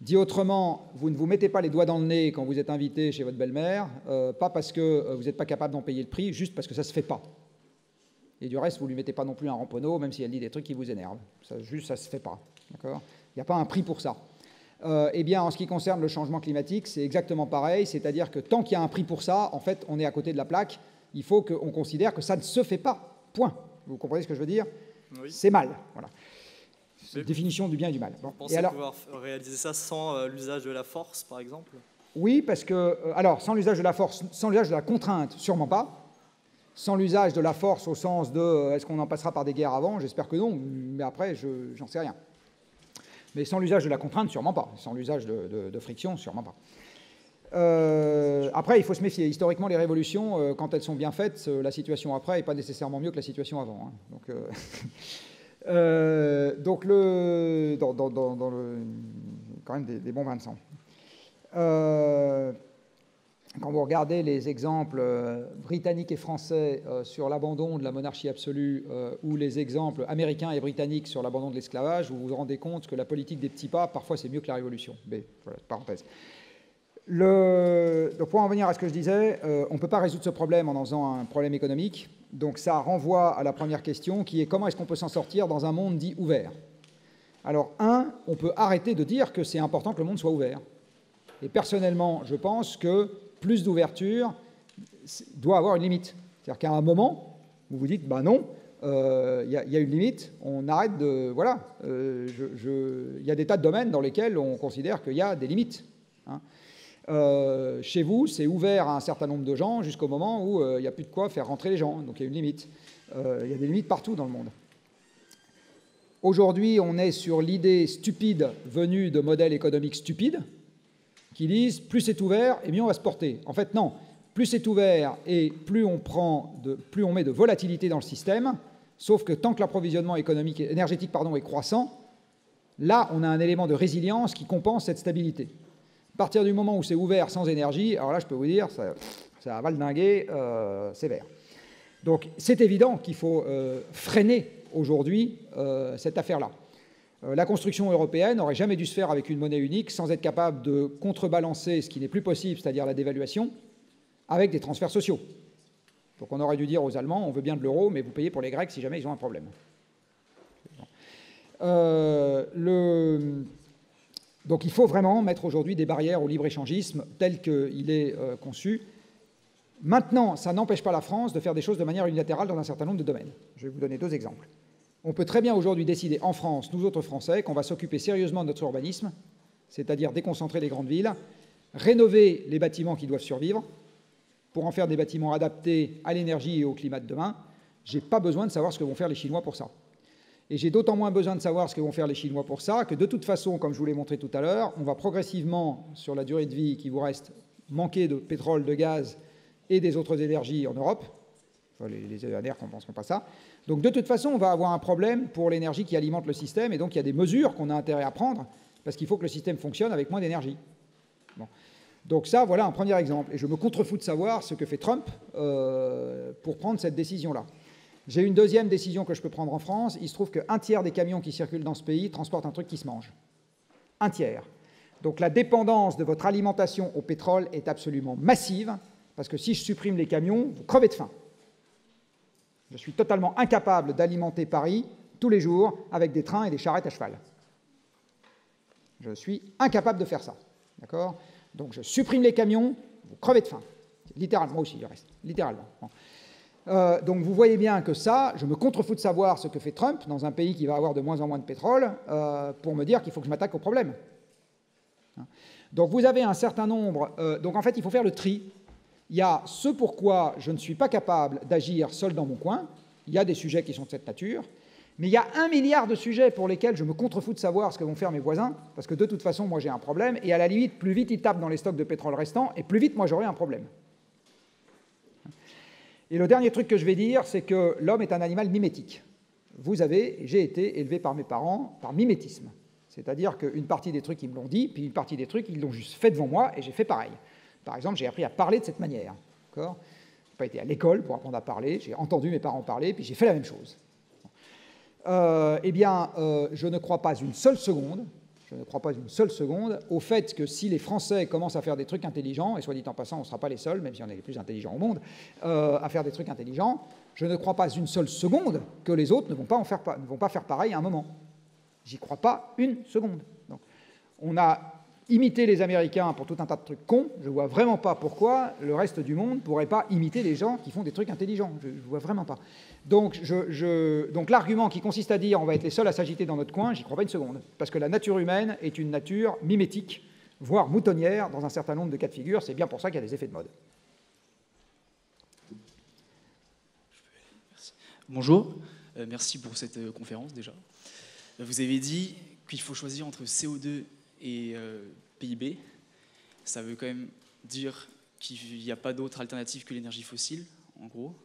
Dit autrement, vous ne vous mettez pas les doigts dans le nez quand vous êtes invité chez votre belle-mère, euh, pas parce que euh, vous n'êtes pas capable d'en payer le prix, juste parce que ça ne se fait pas. Et du reste, vous ne lui mettez pas non plus un ramponneau, même si elle dit des trucs qui vous énervent. Ça, juste, ça ne se fait pas. D'accord? Il n'y a pas un prix pour ça. Euh, eh bien, en ce qui concerne le changement climatique, c'est exactement pareil. C'est-à-dire que tant qu'il y a un prix pour ça, en fait, on est à côté de la plaque. Il faut qu'on considère que ça ne se fait pas. Point. Vous comprenez ce que je veux dire? C'est mal. Voilà définition du bien et du mal. Vous pensez alors, pouvoir réaliser ça sans euh, l'usage de la force, par exemple? Oui, parce que, euh, alors, sans l'usage de la force, sans l'usage de la contrainte, sûrement pas. Sans l'usage de la force au sens de euh, est-ce qu'on en passera par des guerres avant? J'espère que non, mais après, je j'en sais rien. Mais sans l'usage de la contrainte, sûrement pas. Sans l'usage de, friction, sûrement pas. après, il faut se méfier. Historiquement, les révolutions, quand elles sont bien faites, la situation après n'est pas nécessairement mieux que la situation avant. Hein. Donc, [laughs] euh, donc, le, quand même des, bons 20 euh, quand vous regardez les exemples euh, britanniques et français sur l'abandon de la monarchie absolue ou les exemples américains et britanniques sur l'abandon de l'esclavage, vous vous rendez compte que la politique des petits pas, parfois, c'est mieux que la révolution. Mais, voilà, parenthèse. Le, pour en venir à ce que je disais, on ne peut pas résoudre ce problème en en faisant un problème économique. Donc ça renvoie à la première question qui est comment est-ce qu'on peut s'en sortir dans un monde dit ouvert? Alors, un, on peut arrêter de dire que c'est important que le monde soit ouvert. Et personnellement, je pense que plus d'ouverture doit avoir une limite. C'est-à-dire qu'à un moment, vous vous dites, ben non, euh, il y, a une limite, on arrête de... Voilà, euh, il y a des tas de domaines dans lesquels on considère qu'il y a des limites. Euh, chez vous, c'est ouvert à un certain nombre de gens jusqu'au moment où euh, il n'y a plus de quoi faire rentrer les gens. Donc il y a une limite. Euh, il y a des limites partout dans le monde. Aujourd'hui, on est sur l'idée stupide venue de modèles économiques stupides qui disent plus c'est ouvert et mieux on va se porter. En fait, non. Plus c'est ouvert et plus on, plus on met de volatilité dans le système, sauf que tant que l'approvisionnement économique, énergétique pardon, est croissant, là, on a un élément de résilience qui compense cette stabilité. Partir du moment où c'est ouvert sans énergie, alors là, je peux vous dire, ça, ça va le euh, sévère. Donc, c'est évident qu'il faut euh, freiner aujourd'hui euh, cette affaire-là. la construction européenne n'aurait jamais dû se faire avec une monnaie unique sans être capable de contrebalancer ce qui n'est plus possible, c'est-à-dire la dévaluation, avec des transferts sociaux. Donc on aurait dû dire aux Allemands, on veut bien de l'euro, mais vous payez pour les Grecs si jamais ils ont un problème. le, donc il faut vraiment mettre aujourd'hui des barrières au libre-échangisme tel qu'il est euh, conçu. Maintenant, ça n'empêche pas la France de faire des choses de manière unilatérale dans un certain nombre de domaines. Je vais vous donner deux exemples. On peut très bien aujourd'hui décider en France, nous autres Français, qu'on va s'occuper sérieusement de notre urbanisme, c'est-à-dire déconcentrer les grandes villes, rénover les bâtiments qui doivent survivre, pour en faire des bâtiments adaptés à l'énergie et au climat de demain. Je n'ai pas besoin de savoir ce que vont faire les Chinois pour ça. Et j'ai d'autant moins besoin de savoir ce que vont faire les Chinois pour ça, que de toute façon, comme je vous l'ai montré tout à l'heure, on va progressivement, sur la durée de vie qui vous reste, manquer de pétrole, de gaz et des autres énergies en Europe. les, les ENR ne compenseront pas ça. Donc de toute façon, on va avoir un problème pour l'énergie qui alimente le système, et donc il y a des mesures qu'on a intérêt à prendre, parce qu'il faut que le système fonctionne avec moins d'énergie. Donc ça, voilà un premier exemple. Et je me contrefous de savoir ce que fait Trump euh, pour prendre cette décision-là. J'ai une deuxième décision que je peux prendre en France. Il se trouve qu'un tiers des camions qui circulent dans ce pays transportent un truc qui se mange. Un tiers. Donc la dépendance de votre alimentation au pétrole est absolument massive, parce que si je supprime les camions, vous crevez de faim. Je suis totalement incapable d'alimenter Paris tous les jours avec des trains et des charrettes à cheval. Je suis incapable de faire ça. D'accord? Donc je supprime les camions, vous crevez de faim. Littéralement aussi, il reste. Littéralement. Euh, donc vous voyez bien que ça, je me contrefous de savoir ce que fait Trump dans un pays qui va avoir de moins en moins de pétrole euh, pour me dire qu'il faut que je m'attaque au problème. Donc vous avez un certain nombre. Euh, donc en fait, il faut faire le tri. Il y a ce pourquoi je ne suis pas capable d'agir seul dans mon coin. Il y a des sujets qui sont de cette nature. Mais il y a un milliard de sujets pour lesquels je me contrefous de savoir ce que vont faire mes voisins, parce que de toute façon, moi j'ai un problème, et à la limite, plus vite ils tapent dans les stocks de pétrole restants, et plus vite moi j'aurai un problème. Et le dernier truc que je vais dire, c'est que l'homme est un animal mimétique. Vous avez, j'ai été élevé par mes parents par mimétisme. C'est-à-dire qu'une partie des trucs, ils me l'ont dit, puis une partie des trucs, ils l'ont juste fait devant moi, et j'ai fait pareil. Par exemple, j'ai appris à parler de cette manière. Je n'ai pas été à l'école pour apprendre à parler, j'ai entendu mes parents parler, puis j'ai fait la même chose. Euh, eh bien, euh, je ne crois pas une seule seconde, je ne crois pas une seule seconde au fait que si les Français commencent à faire des trucs intelligents, et soit dit en passant, on ne sera pas les seuls, même si on est les plus intelligents au monde, euh, à faire des trucs intelligents, je ne crois pas une seule seconde que les autres ne vont pas, en faire, ne vont pas faire pareil à un moment. J'y crois pas une seconde. Donc, on a imiter les Américains pour tout un tas de trucs cons, je vois vraiment pas pourquoi le reste du monde ne pourrait pas imiter les gens qui font des trucs intelligents. Je ne vois vraiment pas. Donc, donc l'argument qui consiste à dire on va être les seuls à s'agiter dans notre coin, j'y crois pas une seconde. Parce que la nature humaine est une nature mimétique, voire moutonnière dans un certain nombre de cas de figure. C'est bien pour ça qu'il y a des effets de mode. Bonjour, euh, merci pour cette euh, conférence déjà. Vous avez dit qu'il faut choisir entre CO2 et euh, PIB, ça veut quand même dire qu'il n'y a pas d'autre alternative que l'énergie fossile, en gros.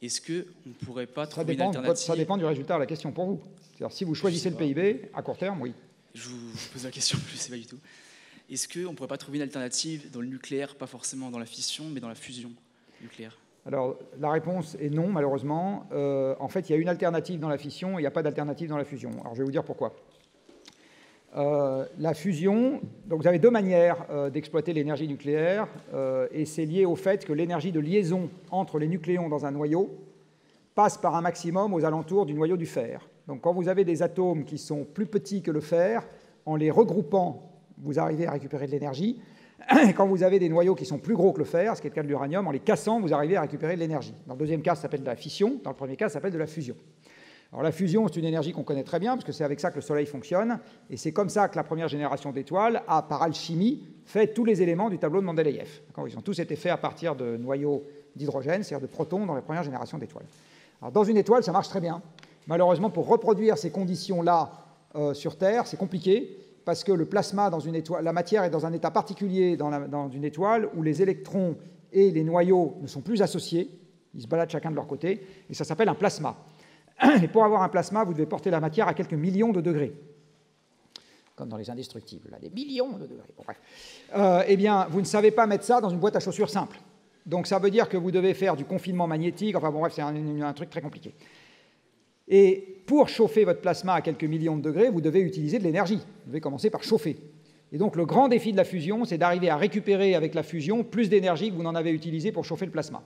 Est-ce qu'on ne pourrait pas trouver une alternative? Ça dépend du résultat de la question pour vous. si vous choisissez le PIB, à court terme, oui. Je vous pose la question, [laughs] je ne sais pas du tout. Est-ce qu'on ne pourrait pas trouver une alternative dans le nucléaire, pas forcément dans la fission, mais dans la fusion nucléaire? Alors, la réponse est non, malheureusement. Euh, en fait, il y a une alternative dans la fission et il n'y a pas d'alternative dans la fusion. Alors, je vais vous dire pourquoi. Euh, la fusion, donc vous avez deux manières euh, d'exploiter l'énergie nucléaire, euh, et c'est lié au fait que l'énergie de liaison entre les nucléons dans un noyau passe par un maximum aux alentours du noyau du fer. Donc quand vous avez des atomes qui sont plus petits que le fer, en les regroupant, vous arrivez à récupérer de l'énergie. [clears throat] Quand vous avez des noyaux qui sont plus gros que le fer, ce qui est le cas de l'uranium, en les cassant, vous arrivez à récupérer de l'énergie. Dans le deuxième cas, ça s'appelle de la fission. Dans le premier cas, ça s'appelle de la fusion. Alors la fusion, c'est une énergie qu'on connaît très bien, parce que c'est avec ça que le Soleil fonctionne, et c'est comme ça que la première génération d'étoiles a, par alchimie, fait tous les éléments du tableau de Mendeleïev. Ils ont tous été faits à partir de noyaux d'hydrogène, c'est-à-dire de protons dans les premières générations d'étoiles. Alors dans une étoile, ça marche très bien. Malheureusement, pour reproduire ces conditions-là euh, sur Terre, c'est compliqué, parce que le plasma dans une étoile, la matière est dans un état particulier dans, dans une étoile où les électrons et les noyaux ne sont plus associés, ils se baladent chacun de leur côté, et ça s'appelle un plasma. [coughs] Et pour avoir un plasma, vous devez porter la matière à quelques millions de degrés. Comme dans les indestructibles, là, des millions de degrés. Euh, eh bien, vous ne savez pas mettre ça dans une boîte à chaussures simple. Donc ça veut dire que vous devez faire du confinement magnétique. Enfin bon, bref, c'est un, truc très compliqué. Et pour chauffer votre plasma à quelques millions de degrés, vous devez utiliser de l'énergie. Vous devez commencer par chauffer. Et donc le grand défi de la fusion, c'est d'arriver à récupérer avec la fusion plus d'énergie que vous n'en avez utilisé pour chauffer le plasma.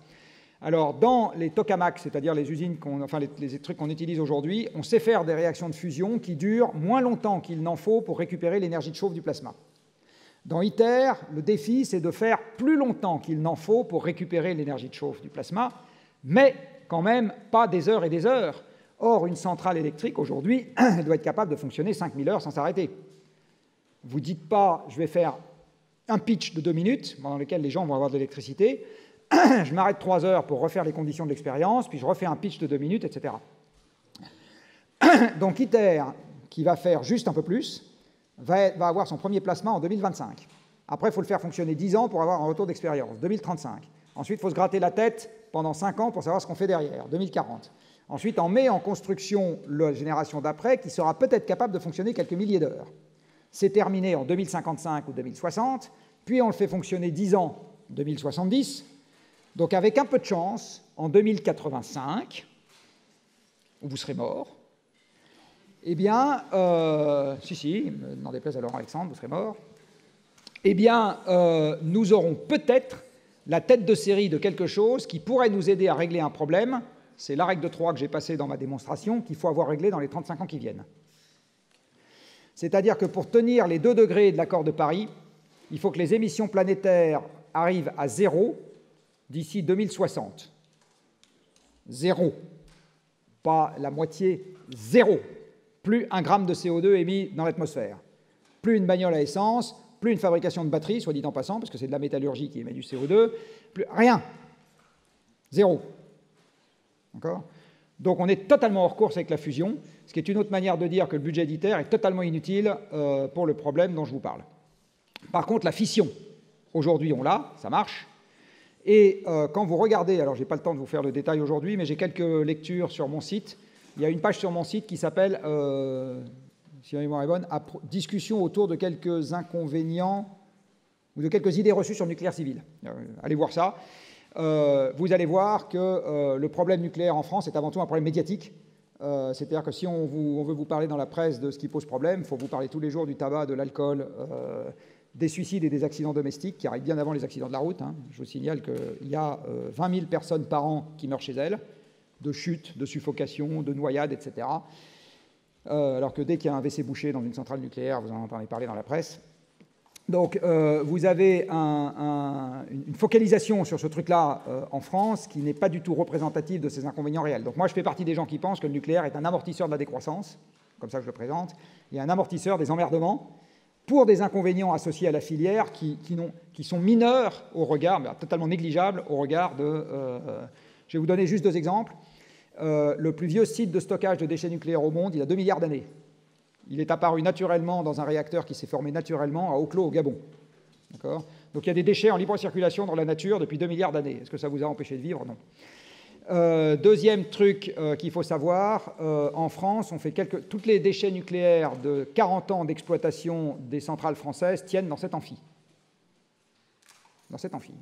Alors, dans les tokamaks, c'est-à-dire les usines, trucs qu'on utilise aujourd'hui, on sait faire des réactions de fusion qui durent moins longtemps qu'il n'en faut pour récupérer l'énergie de chauffe du plasma. Dans ITER, le défi, c'est de faire plus longtemps qu'il n'en faut pour récupérer l'énergie de chauffe du plasma, mais quand même pas des heures et des heures. Or, une centrale électrique, aujourd'hui, [clears throat] elle doit être capable de fonctionner 5000 heures sans s'arrêter. Vous ne dites pas, je vais faire un pitch de deux minutes, pendant lequel les gens vont avoir de l'électricité, [clears throat] je m'arrête trois heures pour refaire les conditions de l'expérience, puis je refais un pitch de deux minutes, etc. [clears throat] Donc ITER, qui va faire juste un peu plus, va, avoir son premier placement en 2025. Après, il faut le faire fonctionner 10 ans pour avoir un retour d'expérience, 2035. Ensuite, il faut se gratter la tête pendant 5 ans pour savoir ce qu'on fait derrière, 2040. Ensuite, on met en construction la génération d'après qui sera peut-être capable de fonctionner quelques milliers d'heures. C'est terminé en 2055 ou 2060, puis on le fait fonctionner 10 ans, 2070. Donc avec un peu de chance, en 2085, où vous serez mort, eh bien, euh, si, si, n'en déplaise à Laurent Alexandre, vous serez mort, eh bien, euh, nous aurons peut-être la tête de série de quelque chose qui pourrait nous aider à régler un problème. C'est la règle de 3 que j'ai passée dans ma démonstration, qu'il faut avoir réglé dans les 35 ans qui viennent. C'est-à-dire que pour tenir les 2 degrés de l'accord de Paris, il faut que les émissions planétaires arrivent à zéro d'ici 2060. Zéro. Pas la moitié, zéro. Plus un gramme de CO2 émis dans l'atmosphère. Plus une bagnole à essence, plus une fabrication de batteries, soit dit en passant, parce que c'est de la métallurgie qui émet du CO2, plus rien. Zéro. Donc on est totalement hors course avec la fusion, ce qui est une autre manière de dire que le budget d'ITER est totalement inutile euh, pour le problème dont je vous parle. Par contre, la fission, aujourd'hui on l'a, ça marche. Et euh, quand vous regardez, alors je n'ai pas le temps de vous faire le détail aujourd'hui, mais j'ai quelques lectures sur mon site. Il y a une page sur mon site qui s'appelle euh, si ma mémoire est bonne, discussion autour de quelques inconvénients ou de quelques idées reçues sur le nucléaire civil. Euh, allez voir ça. Vous allez voir que le problème nucléaire en France est avant tout un problème médiatique. C'est-à-dire que si on, veut vous parler dans la presse de ce qui pose problème, il faut vous parler tous les jours du tabac, de l'alcool, des suicides et des accidents domestiques qui arrivent bien avant les accidents de la route. Hein. Je vous signale qu'il y a 20 000 personnes par an qui meurent chez elles, de chutes, de suffocation, de noyades, etc. Euh, alors que dès qu'il y a un WC bouché dans une centrale nucléaire, vous en entendez parler dans la presse. Donc euh, vous avez une focalisation sur ce truc-là euh, en France qui n'est pas du tout représentative de ces inconvénients réels. Donc moi je fais partie des gens qui pensent que le nucléaire est un amortisseur de la décroissance, comme ça je le présente, et un amortisseur des emmerdements pour des inconvénients associés à la filière qui, sont mineurs au regard, mais totalement négligeables au regard de... je vais vous donner juste deux exemples. Euh, le plus vieux site de stockage de déchets nucléaires au monde, il a 2 milliards d'années. Il est apparu naturellement dans un réacteur qui s'est formé naturellement à Oclo, au Gabon. Donc il y a des déchets en libre circulation dans la nature depuis 2 milliards d'années. Est-ce que ça vous a empêché de vivre? Non. Euh, deuxième truc euh, qu'il faut savoir, en France, on fait quelques... tous les déchets nucléaires de 40 ans d'exploitation des centrales françaises tiennent dans cet amphi. Dans cet amphi.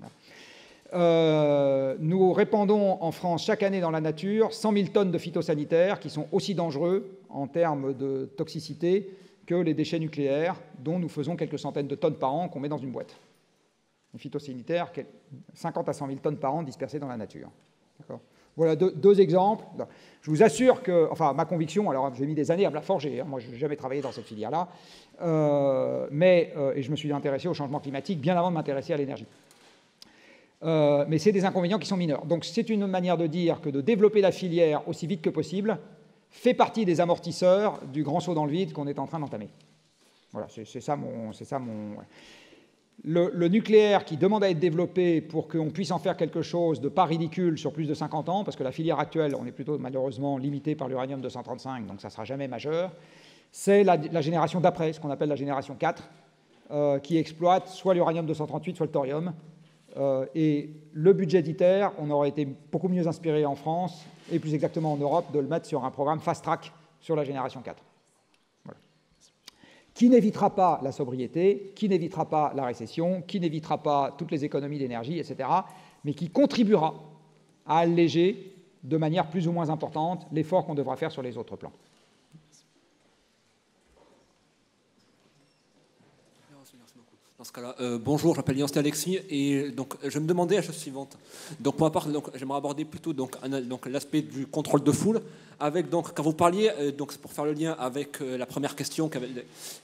Euh, nous répandons en France chaque année dans la nature 100 000 tonnes de phytosanitaires qui sont aussi dangereux en termes de toxicité que les déchets nucléaires, dont nous faisons quelques centaines de tonnes par an qu'on met dans une boîte. Les phytosanitaires, 50 à 100 000 tonnes par an dispersées dans la nature. Voilà deux, exemples. Je vous assure que, enfin, ma conviction, alors j'ai mis des années à me la forger, hein. moi je n'ai jamais travaillé dans cette filière-là, euh, mais, euh, et je me suis intéressé au changement climatique bien avant de m'intéresser à l'énergie. Euh, mais c'est des inconvénients qui sont mineurs. Donc c'est une manière de dire que de développer la filière aussi vite que possible fait partie des amortisseurs du grand saut dans le vide qu'on est en train d'entamer. Voilà, c'est ça mon... Ça mon le, nucléaire qui demande à être développé pour qu'on puisse en faire quelque chose de pas ridicule sur plus de 50 ans, parce que la filière actuelle, on est plutôt malheureusement limité par l'uranium 235, donc ça ne sera jamais majeur, c'est la, la, génération d'après, ce qu'on appelle la génération 4, euh, qui exploite soit l'uranium 238, soit le thorium, euh, et le budget d'ITER, on aurait été beaucoup mieux inspiré en France, et plus exactement en Europe, de le mettre sur un programme fast-track sur la génération 4. Qui n'évitera pas la sobriété, qui n'évitera pas la récession, qui n'évitera pas toutes les économies d'énergie, etc., mais qui contribuera à alléger de manière plus ou moins importante l'effort qu'on devra faire sur les autres plans. Dans euh, bonjour, je m'appelle Yann Alexis et donc je me demandais la chose suivante. Donc pour ma part, donc j'aimerais aborder plutôt donc, l'aspect du contrôle de foule avec donc quand vous parliez euh, donc pour faire le lien avec euh, la première question qui, avait,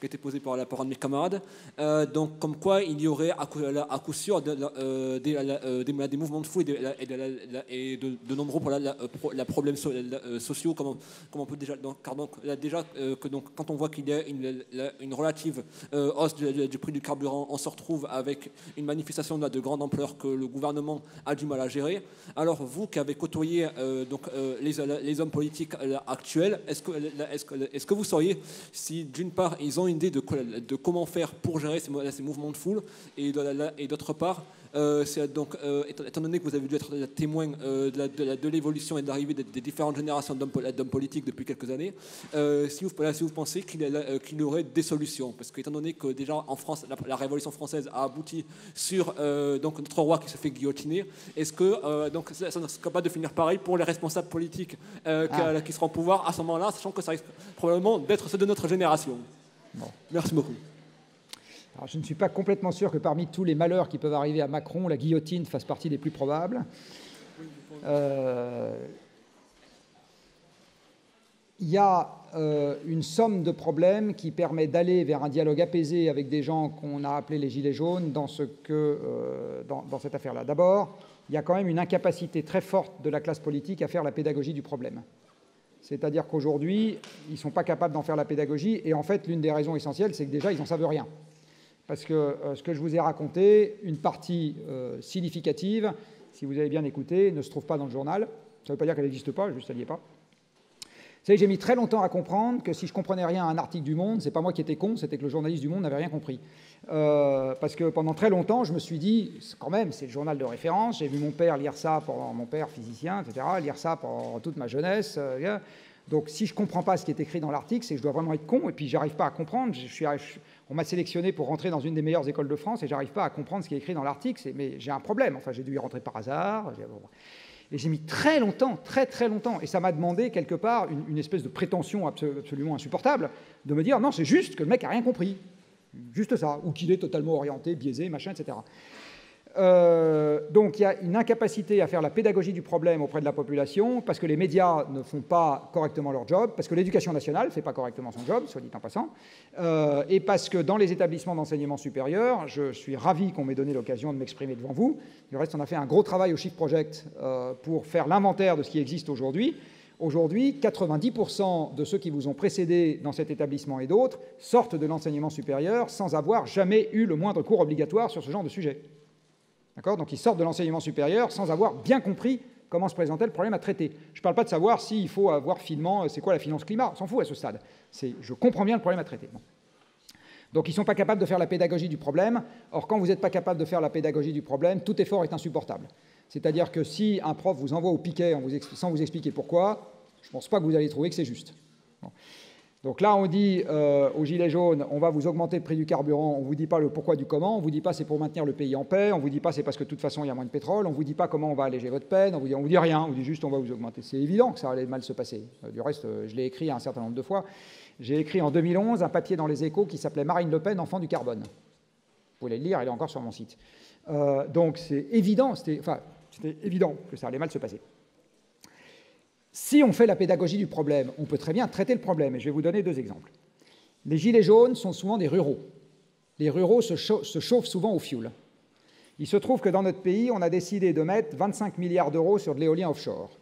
qui, été posée par la parole de mes camarades. donc comme quoi il y aurait à coup, à coup sûr de, des, des, mouvements de foule et de, nombreux pour sociaux comme on, peut déjà donc, car donc déjà que donc quand on voit qu'il y a une, une relative hausse du, du prix du carburant on, se retrouve avec une manifestation de grande ampleur que le gouvernement a du mal à gérer. Alors vous qui avez côtoyé donc, les, hommes politiques actuels, est-ce que, est que, vous sauriez si d'une part ils ont une idée de, comment faire pour gérer ces mouvements de foule et d'autre part euh, donc, euh, étant, donné que vous avez dû être témoin euh, de l'évolution et de l'arrivée des, différentes générations d'hommes politiques depuis quelques années, si vous, si, vous, pensez qu'il y aurait des solutions, parce qu'étant donné que déjà en France, la, Révolution française a abouti sur donc notre roi qui se fait guillotiner, est-ce que donc ça, serait capable de finir pareil pour les responsables politiques ah. qui, seront au pouvoir à ce moment-là, sachant que ça risque probablement d'être ceux de notre génération? Merci beaucoup je ne suis pas complètement sûr que parmi tous les malheurs qui peuvent arriver à Macron, la guillotine fasse partie des plus probables. Euh, il y a euh, une somme de problèmes qui permet d'aller vers un dialogue apaisé avec des gens qu'on a appelés les gilets jaunes euh, dans, dans cette affaire-là. D'abord, il y a quand même une incapacité très forte de la classe politique à faire la pédagogie du problème. C'est-à-dire qu'aujourd'hui, ils ne sont pas capables d'en faire la pédagogie, et en fait, l'une des raisons essentielles, c'est que déjà, ils n'en savent rien parce que euh, ce que je vous ai raconté, une partie euh, significative, si vous avez bien écouté, ne se trouve pas dans le journal. Ça ne veut pas dire qu'elle n'existe pas, juste elle n'y est pas. Vous savez, j'ai mis très longtemps à comprendre que si je comprenais rien à un article du Monde, c'est pas moi qui étais con, c'était que le journaliste du Monde n'avait rien compris. Euh, parce que pendant très longtemps, je me suis dit, quand même, c'est le journal de référence. J'ai vu mon père lire ça pendant mon père physicien, etc., lire ça pendant toute ma jeunesse. donc, si je comprends pas ce qui est écrit dans l'article, c'est que je dois vraiment être con, et puis j'arrive pas à comprendre. Je suis, on m'a sélectionné pour rentrer dans une des meilleures écoles de France et j'arrive pas à comprendre ce qui est écrit dans l'article. Mais j'ai un problème. Enfin, j'ai dû y rentrer par hasard. Et j'ai mis très longtemps, très très longtemps, et ça m'a demandé quelque part une, espèce de prétention absolument insupportable de me dire non, c'est juste que le mec a rien compris, juste ça, ou qu'il est totalement orienté, biaisé, machin, etc. Euh, donc il y a une incapacité à faire la pédagogie du problème auprès de la population parce que les médias ne font pas correctement leur job, parce que l'éducation nationale ne fait pas correctement son job, soit dit en passant, euh, et parce que dans les établissements d'enseignement supérieur, je suis ravi qu'on m'ait donné l'occasion de m'exprimer devant vous. Du reste, on a fait un gros travail au Shift Project euh, pour faire l'inventaire de ce qui existe aujourd'hui. Aujourd'hui, 90% de ceux qui vous ont précédé dans cet établissement et d'autres sortent de l'enseignement supérieur sans avoir jamais eu le moindre cours obligatoire sur ce genre de sujet. Donc ils sortent de l'enseignement supérieur sans avoir bien compris comment se présentait le problème à traiter. Je ne parle pas de savoir s'il faut avoir finement, euh, c'est quoi la finance climat, on s'en fout à ce stade. Je comprends bien le problème à traiter. Donc ils ne sont pas capables de faire la pédagogie du problème. Or, quand vous n'êtes pas capable de faire la pédagogie du problème, tout effort est insupportable. C'est-à-dire que si un prof vous envoie au piquet sans vous expliquer pourquoi, je ne pense pas que vous allez trouver que c'est juste. Donc là, on dit euh, aux Gilets jaunes, on va vous augmenter le prix du carburant, on ne vous dit pas le pourquoi du comment, on ne vous dit pas c'est pour maintenir le pays en paix, on ne vous dit pas c'est parce que de toute façon il y a moins de pétrole, on ne vous dit pas comment on va alléger votre peine, on vous, vous, dit rien, on vous dit juste on va vous augmenter. C'est évident que ça allait mal se passer. Euh, du reste, euh, je l'ai écrit un certain nombre de fois. J'ai écrit en 2011 un papier dans les échos qui s'appelait Marine Le Pen, enfant du carbone. Vous pouvez le lire, il est encore sur mon site. donc c'est évident, c'était évident que ça allait mal se passer. Si on fait la pédagogie du problème, on peut très bien traiter le problème. Et je vais vous donner deux exemples. Les gilets jaunes sont souvent des ruraux. Les ruraux se, chauffent souvent au fioul. Il se trouve que dans notre pays, on a décidé de mettre 25 milliards d'euros sur de l'éolien offshore.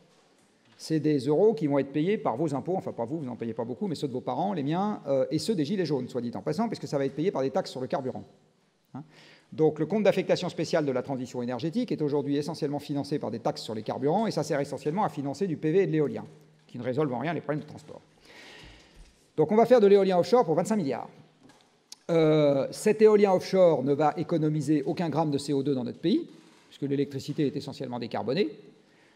C'est des euros qui vont être payés par vos impôts, enfin pas vous, vous n'en payez pas beaucoup, mais ceux de vos parents, les miens, euh, et ceux des gilets jaunes, soit dit en passant, puisque ça va être payé par des taxes sur le carburant. Hein. Donc le compte d'affectation spéciale de la transition énergétique est aujourd'hui essentiellement financé par des taxes sur les carburants et ça sert essentiellement à financer du PV et de l'éolien, qui ne résolvent en rien les problèmes de transport. Donc on va faire de l'éolien offshore pour 25 milliards. Euh, cet éolien offshore ne va économiser aucun gramme de CO2 dans notre pays, puisque l'électricité est essentiellement décarbonée.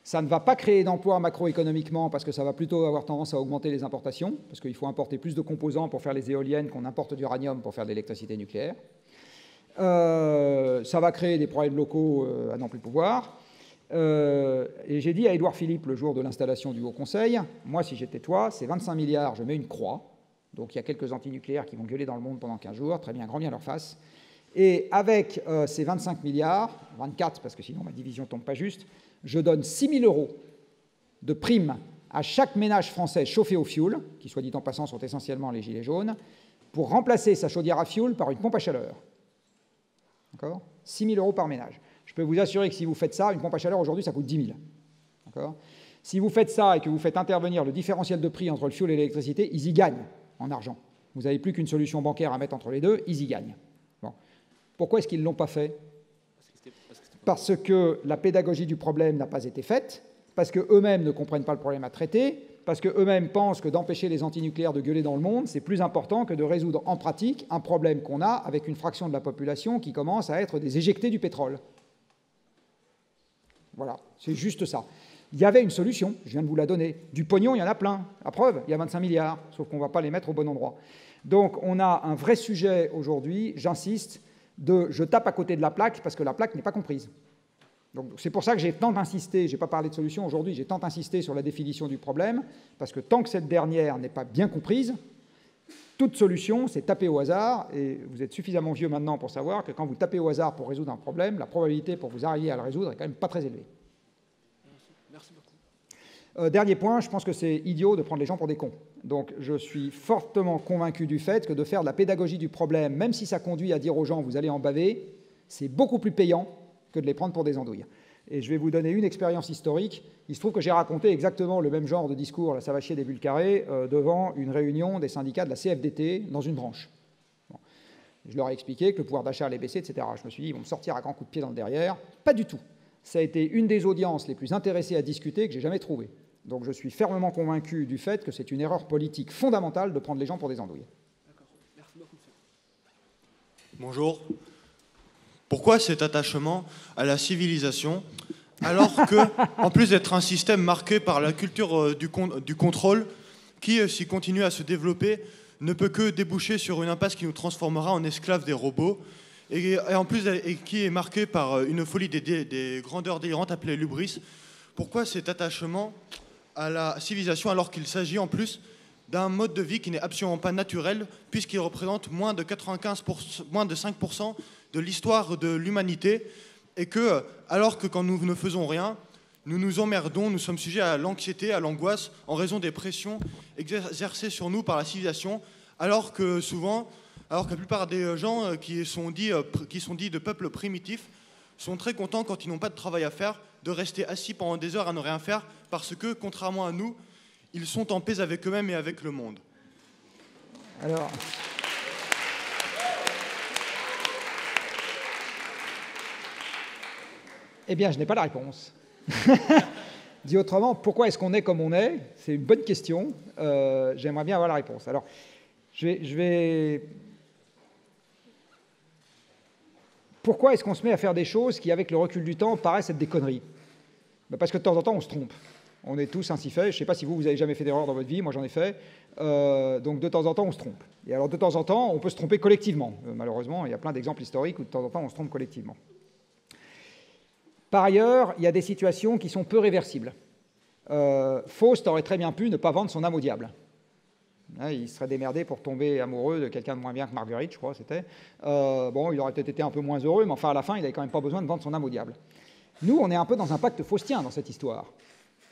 Ça ne va pas créer d'emplois macroéconomiquement parce que ça va plutôt avoir tendance à augmenter les importations, parce qu'il faut importer plus de composants pour faire les éoliennes qu'on importe d'uranium pour faire de l'électricité nucléaire. Euh, ça va créer des problèmes locaux euh, à n'en plus pouvoir. Euh, et j'ai dit à Édouard Philippe le jour de l'installation du Haut Conseil, moi si j'étais toi, c'est 25 milliards, je mets une croix. Donc il y a quelques antinucléaires qui vont gueuler dans le monde pendant 15 jours, très bien, grand bien leur face. Et avec ces 25 milliards, 24 parce que sinon ma division tombe pas juste, je donne 6 000 euros de primes à chaque ménage français chauffé au fioul, qui soit dit en passant sont essentiellement les gilets jaunes, pour remplacer sa chaudière à fioul par une pompe à chaleur. 6 000 euros par ménage. Je peux vous assurer que si vous faites ça, une pompe à chaleur aujourd'hui, ça coûte 10 000. Si vous faites ça et que vous faites intervenir le différentiel de prix entre le fioul et l'électricité, ils y gagnent en argent. Vous n'avez plus qu'une solution bancaire à mettre entre les deux, ils y gagnent. Pourquoi est-ce qu'ils ne l'ont pas fait? Parce que la pédagogie du problème n'a pas été faite, parce qu'eux-mêmes ne comprennent pas le problème à traiter, parce qu'eux-mêmes pensent que d'empêcher les antinucléaires de gueuler dans le monde, c'est plus important que de résoudre en pratique un problème qu'on a avec une fraction de la population qui commence à être des éjectés du pétrole. Voilà, c'est juste ça. Il y avait une solution, je viens de vous la donner. Du pognon, il y en a plein. À preuve, il y a 25 milliards, sauf qu'on ne va pas les mettre au bon endroit. Donc on a un vrai sujet aujourd'hui, j'insiste, de je tape à côté de la plaque parce que la plaque n'est pas comprise. C'est pour ça que j'ai tant insisté, je n'ai pas parlé de solution aujourd'hui, j'ai tant insisté sur la définition du problème, parce que tant que cette dernière n'est pas bien comprise, toute solution, c'est taper au hasard, et vous êtes suffisamment vieux maintenant pour savoir que quand vous tapez au hasard pour résoudre un problème, la probabilité pour vous arriver à le résoudre est quand même pas très élevée. Merci beaucoup. Euh, dernier point, je pense que c'est idiot de prendre les gens pour des cons. Donc je suis fortement convaincu du fait que de faire de la pédagogie du problème, même si ça conduit à dire aux gens vous allez en baver, c'est beaucoup plus payant que de les prendre pour des andouilles. Et je vais vous donner une expérience historique. Il se trouve que j'ai raconté exactement le même genre de discours, là, ça va chier des bulles euh, devant une réunion des syndicats de la CFDT dans une branche. Je leur ai expliqué que le pouvoir d'achat allait baisser, etc. Je me suis dit, ils vont me sortir à grands coups de pied dans le derrière. Pas du tout. Ça a été une des audiences les plus intéressées à discuter que j'ai jamais trouvées. Donc je suis fermement convaincu du fait que c'est une erreur politique fondamentale de prendre les gens pour des andouilles. Bonjour. Pourquoi cet attachement à la civilisation alors que, en plus d'être un système marqué par la culture euh, du, contrôle, qui, euh, s'il continue à se développer, ne peut que déboucher sur une impasse qui nous transformera en esclaves des robots, et, en plus qui est marqué par euh, une folie des, grandeurs délirantes appelées lubris. Pourquoi cet attachement à la civilisation alors qu'il s'agit en plus d'un mode de vie qui n'est absolument pas naturel, puisqu'il représente moins de 95%, moins de 5% de l'histoire de l'humanité, et que, alors que quand nous ne faisons rien, nous nous emmerdons, nous sommes sujets à l'anxiété, à l'angoisse, en raison des pressions exercées sur nous par la civilisation, alors que souvent, alors que la plupart des gens euh, qui sont dits, euh, qui sont de peuples primitifs sont très contents quand ils n'ont pas de travail à faire, de rester assis pendant des heures à ne rien faire, parce que, contrairement à nous, ils sont en paix avec eux-mêmes et avec le monde. Alors. Eh bien, je n'ai pas la réponse. [laughs] Dit autrement, pourquoi est-ce qu'on est comme on est? C'est une bonne question. Euh, j'aimerais bien avoir la réponse. Alors, je vais. Pourquoi est-ce qu'on se met à faire des choses qui, avec le recul du temps, paraissent être des conneries? Ben, Parce que de temps en temps, on se trompe. On est tous ainsi faits. Je ne sais pas si vous, vous avez jamais fait d'erreur dans votre vie, moi j'en ai fait. Euh, donc de temps en temps, on se trompe. Et alors de temps en temps, on peut se tromper collectivement. Euh, malheureusement, il y a plein d'exemples historiques où de temps en temps, on se trompe collectivement. Par ailleurs, il y a des situations qui sont peu réversibles. Euh, Faust aurait très bien pu ne pas vendre son âme au diable. Hein, il serait démerdé pour tomber amoureux de quelqu'un de moins bien que Marguerite, je crois, c'était. bon, il aurait peut-être été un peu moins heureux, mais enfin, à la fin, il n'avait quand même pas besoin de vendre son âme au diable. Nous, on est un peu dans un pacte faustien dans cette histoire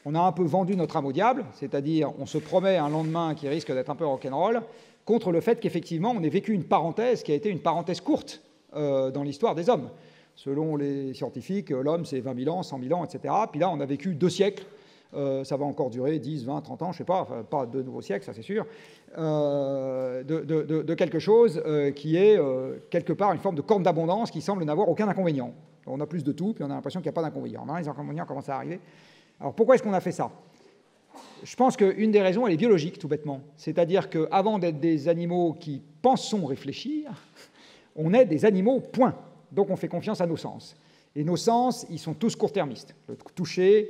on a un peu vendu notre âme au diable, c'est-à-dire on se promet un lendemain qui risque d'être un peu rock'n'roll, contre le fait qu'effectivement on ait vécu une parenthèse qui a été une parenthèse courte euh, dans l'histoire des hommes. Selon les scientifiques, l'homme c'est 20 000 ans, 100 000 ans, etc. Puis là on a vécu deux siècles, euh, ça va encore durer 10, 20, 30 ans, je ne sais pas, pas deux nouveaux siècles, ça c'est sûr, euh, de, quelque chose qui est quelque part une forme de corne d'abondance qui semble n'avoir aucun inconvénient. On a plus de tout, puis on a l'impression qu'il n'y a pas d'inconvénient. les inconvénients commencent à arriver. Alors pourquoi est-ce qu'on a fait ça? Je pense qu'une des raisons, elle est biologique, tout bêtement. C'est-à-dire qu'avant d'être des animaux qui pensons réfléchir, on est des animaux, point. Donc on fait confiance à nos sens. Et nos sens, ils sont tous court-termistes. Le toucher,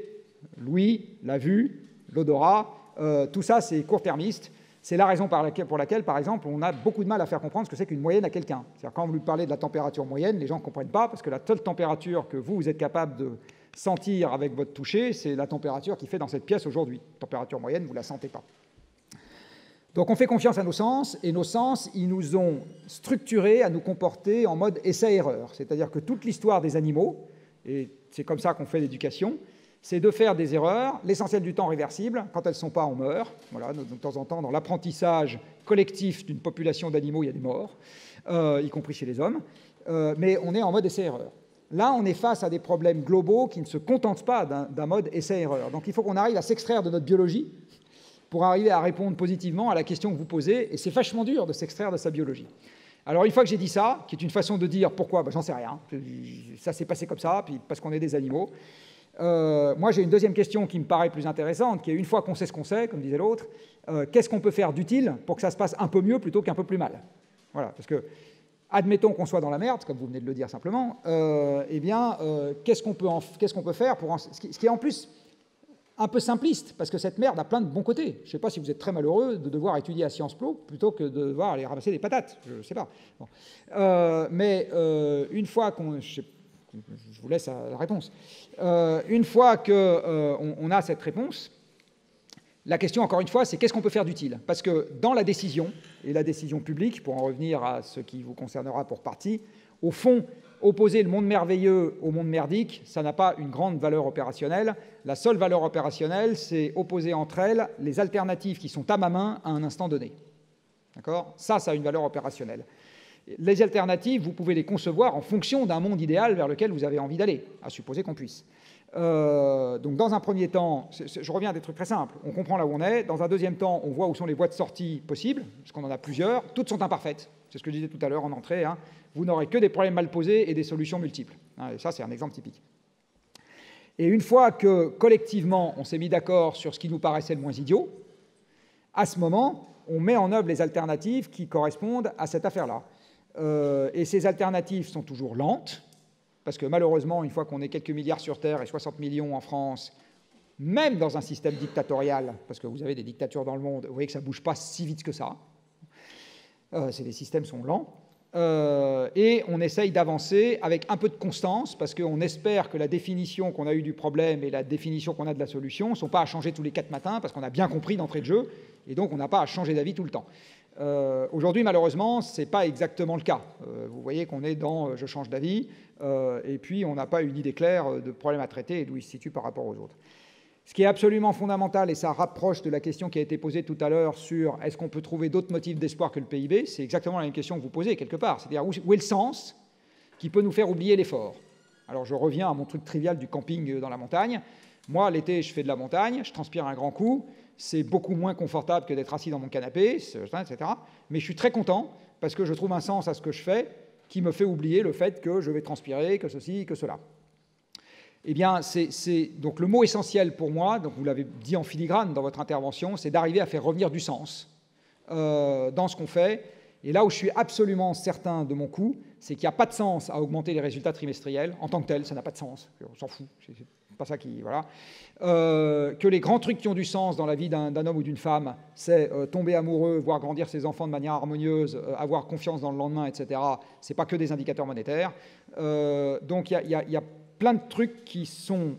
l'ouïe, la vue, l'odorat, euh, tout ça, c'est court-termiste. C'est la raison pour laquelle, par exemple, on a beaucoup de mal à faire comprendre ce que c'est qu'une moyenne à quelqu'un. C'est-à-dire quand vous lui parlez de la température moyenne, les gens ne comprennent pas, parce que la seule température que vous, vous êtes capable de sentir avec votre toucher, c'est la température qui fait dans cette pièce aujourd'hui. Température moyenne, vous ne la sentez pas. Donc on fait confiance à nos sens, et nos sens, ils nous ont structurés à nous comporter en mode essai-erreur. C'est-à-dire que toute l'histoire des animaux, et c'est comme ça qu'on fait l'éducation, c'est de faire des erreurs, l'essentiel du temps réversible. Quand elles ne sont pas, on meurt. Voilà, de, temps en temps, dans l'apprentissage collectif d'une population d'animaux, il y a des morts, euh, y compris chez les hommes. Euh, mais on est en mode essai-erreur. Là, on est face à des problèmes globaux qui ne se contentent pas d'un mode essai-erreur. Donc il faut qu'on arrive à s'extraire de notre biologie pour arriver à répondre positivement à la question que vous posez, et c'est vachement dur de s'extraire de sa biologie. Alors une fois que j'ai dit ça, qui est une façon de dire pourquoi, ben, j'en sais rien, ça s'est passé comme ça, puis parce qu'on est des animaux. Euh, moi j'ai une deuxième question qui me paraît plus intéressante, qui est une fois qu'on sait ce qu'on sait, comme disait l'autre, euh, qu'est-ce qu'on peut faire d'utile pour que ça se passe un peu mieux plutôt qu'un peu plus mal? Voilà, parce que admettons qu'on soit dans la merde, comme vous venez de le dire simplement, euh, eh bien, euh, qu'est-ce qu'on peut, qu'est-ce qu'on peut faire pour ce, qui, est en plus un peu simpliste, parce que cette merde a plein de bons côtés. Je ne sais pas si vous êtes très malheureux de devoir étudier à Sciences Po plutôt que de devoir aller ramasser des patates. Je ne sais pas. Euh, mais une fois qu'on... Je, vous laisse la réponse. une fois qu'on on a cette réponse, la question, encore une fois, c'est qu'est-ce qu'on peut faire d'utile? Parce que dans la décision, et la décision publique, pour en revenir à ce qui vous concernera pour partie, au fond, opposer le monde merveilleux au monde merdique, ça n'a pas une grande valeur opérationnelle. La seule valeur opérationnelle, c'est opposer entre elles les alternatives qui sont à ma main à un instant donné. D'accord? Ça, ça a une valeur opérationnelle. Les alternatives, vous pouvez les concevoir en fonction d'un monde idéal vers lequel vous avez envie d'aller, à supposer qu'on puisse. Euh, donc dans un premier temps, je reviens à des trucs très simples, on comprend là où on est. Dans un deuxième temps, on voit où sont les voies de sortie possibles, parce qu'on en a plusieurs. Toutes sont imparfaites. C'est ce que je disais tout à l'heure en entrée. Hein. Vous n'aurez que des problèmes mal posés et des solutions multiples. Hein, et ça, c'est un exemple typique. Et une fois que collectivement, on s'est mis d'accord sur ce qui nous paraissait le moins idiot, à ce moment, on met en œuvre les alternatives qui correspondent à cette affaire-là. Euh, et ces alternatives sont toujours lentes, parce que malheureusement, une fois qu'on est quelques milliards sur Terre et 60 millions en France, même dans un système dictatorial, parce que vous avez des dictatures dans le monde, vous voyez que ça ne bouge pas si vite que ça. Euh, les systèmes sont lents. Euh, et on essaye d'avancer avec un peu de constance, parce qu'on espère que la définition qu'on a eue du problème et la définition qu'on a de la solution ne sont pas à changer tous les quatre matins, parce qu'on a bien compris d'entrée de jeu, et donc on n'a pas à changer d'avis tout le temps. Euh, aujourd'hui, malheureusement, ce n'est pas exactement le cas. vous voyez qu'on est dans je change d'avis, euh, et puis on n'a pas une idée claire de problème à traiter et d'où il se situe par rapport aux autres. Ce qui est absolument fondamental, et ça rapproche de la question qui a été posée tout à l'heure sur est-ce qu'on peut trouver d'autres motifs d'espoir que le PIB, c'est exactement la même question que vous posez quelque part. C'est-à-dire où est le sens qui peut nous faire oublier l'effort? Alors je reviens à mon truc trivial du camping dans la montagne. Moi, l'été, je fais de la montagne, je transpire un grand coup, c'est beaucoup moins confortable que d'être assis dans mon canapé, etc. Mais je suis très content parce que je trouve un sens à ce que je fais qui me fait oublier le fait que je vais transpirer, que ceci, que cela. Eh bien, c'est donc le mot essentiel pour moi, donc vous l'avez dit en filigrane dans votre intervention, c'est d'arriver à faire revenir du sens euh, dans ce qu'on fait. Et là où je suis absolument certain de mon coup, c'est qu'il n'y a pas de sens à augmenter les résultats trimestriels en tant que tel, ça n'a pas de sens, on s'en fout, pas ça qui. Voilà. Euh, que les grands trucs qui ont du sens dans la vie d'un homme ou d'une femme, c'est euh, tomber amoureux, voir grandir ses enfants de manière harmonieuse, avoir confiance dans le lendemain, etc. C'est pas que des indicateurs monétaires. donc il y, y, a plein de trucs qui sont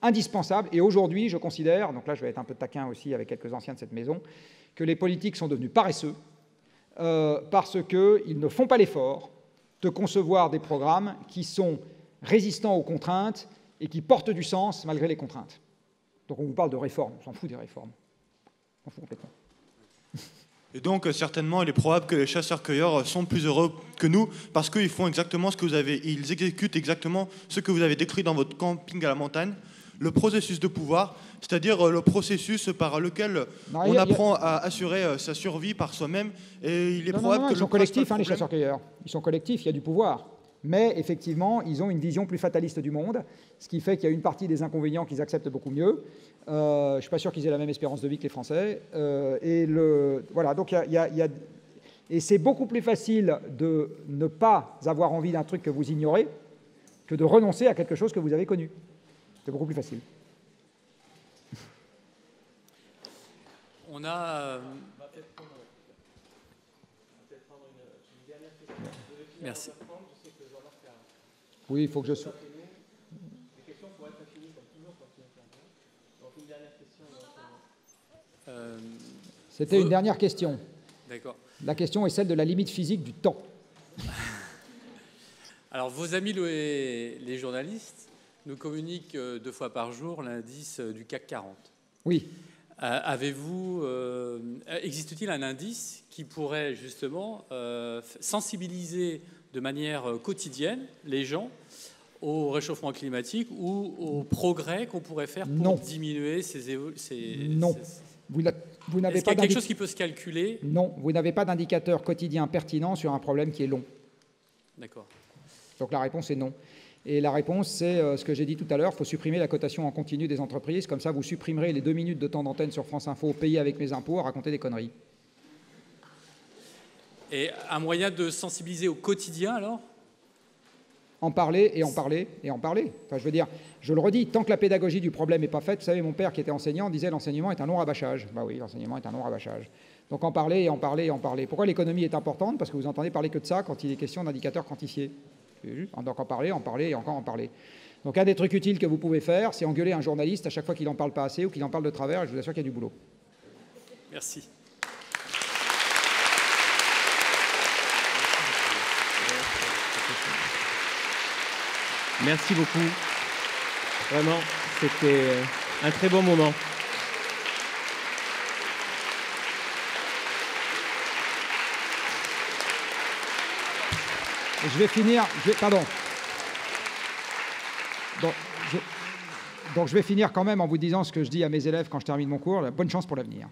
indispensables. Et aujourd'hui, je considère, donc là je vais être un peu taquin aussi avec quelques anciens de cette maison, que les politiques sont devenus paresseux parce qu'ils ne font pas l'effort de concevoir des programmes qui sont résistants aux contraintes et qui porte du sens malgré les contraintes. Donc on vous parle de réforme, on s'en fout des réformes. On s'en fout complètement. Et donc, euh, certainement, il est probable que les chasseurs-cueilleurs sont plus heureux que nous parce qu'ils font exactement ce que vous avez. Ils exécutent exactement ce que vous avez décrit dans votre camping à la montagne, le processus de pouvoir, c'est-à-dire euh, le processus par lequel on apprend à assurer euh, sa survie par soi-même. Et il est probable que. Ils sont collectifs, hein, les chasseurs-cueilleurs. Ils sont collectifs, il y a du pouvoir mais effectivement, ils ont une vision plus fataliste du monde, ce qui fait qu'il y a une partie des inconvénients qu'ils acceptent beaucoup mieux. Euh, je ne suis pas sûr qu'ils aient la même espérance de vie que les Français. Euh, et le, voilà, donc il y a, et c'est beaucoup plus facile de ne pas avoir envie d'un truc que vous ignorez que de renoncer à quelque chose que vous avez connu. C'est beaucoup plus facile. [laughs] On a. Merci. Oui, il faut que je sois. Euh, C'était une dernière question. D'accord. La question est celle de la limite physique du temps. [laughs] Alors, vos amis les, journalistes nous communiquent euh, deux fois par jour l'indice euh, du CAC 40. Oui. Avez-vous, existe-t-il un indice qui pourrait justement sensibiliser de manière euh, quotidienne les gens au réchauffement climatique ou au progrès qu'on pourrait faire pour diminuer ces, Non. Vous, n'a- vous n'avez pas qu'il y a quelque chose qui peut se calculer Non, vous n'avez pas d'indicateur quotidien pertinent sur un problème qui est long. D'accord. Donc la réponse est non. Et la réponse, c'est euh, ce que j'ai dit tout à l'heure, il faut supprimer la cotation en continu des entreprises. Comme ça, vous supprimerez les deux minutes de temps d'antenne sur France Info payées avec mes impôts à raconter des conneries. Et un moyen de sensibiliser au quotidien alors? En parler et en parler et en parler. Enfin, je veux dire, je le redis, tant que la pédagogie du problème n'est pas faite, vous savez, mon père qui était enseignant disait l'enseignement est un non-rabâchage. Bah oui, l'enseignement est un non-rabâchage. Donc en parler et en parler et en parler. Pourquoi l'économie est importante? Parce que vous entendez parler que de ça quand il est question d'indicateurs quantifiés. Donc en parler, en parler et encore en parler. Donc un des trucs utiles que vous pouvez faire, c'est engueuler un journaliste à chaque fois qu'il n'en parle pas assez ou qu'il en parle de travers, et je vous assure qu'il y a du boulot. Merci. Merci beaucoup. Vraiment, c'était euh, un très bon moment. Je vais finir. je vais- pardon. Donc je, donc je vais finir quand même en vous disant ce que je dis à mes élèves quand je termine mon cours. Bonne chance pour l'avenir.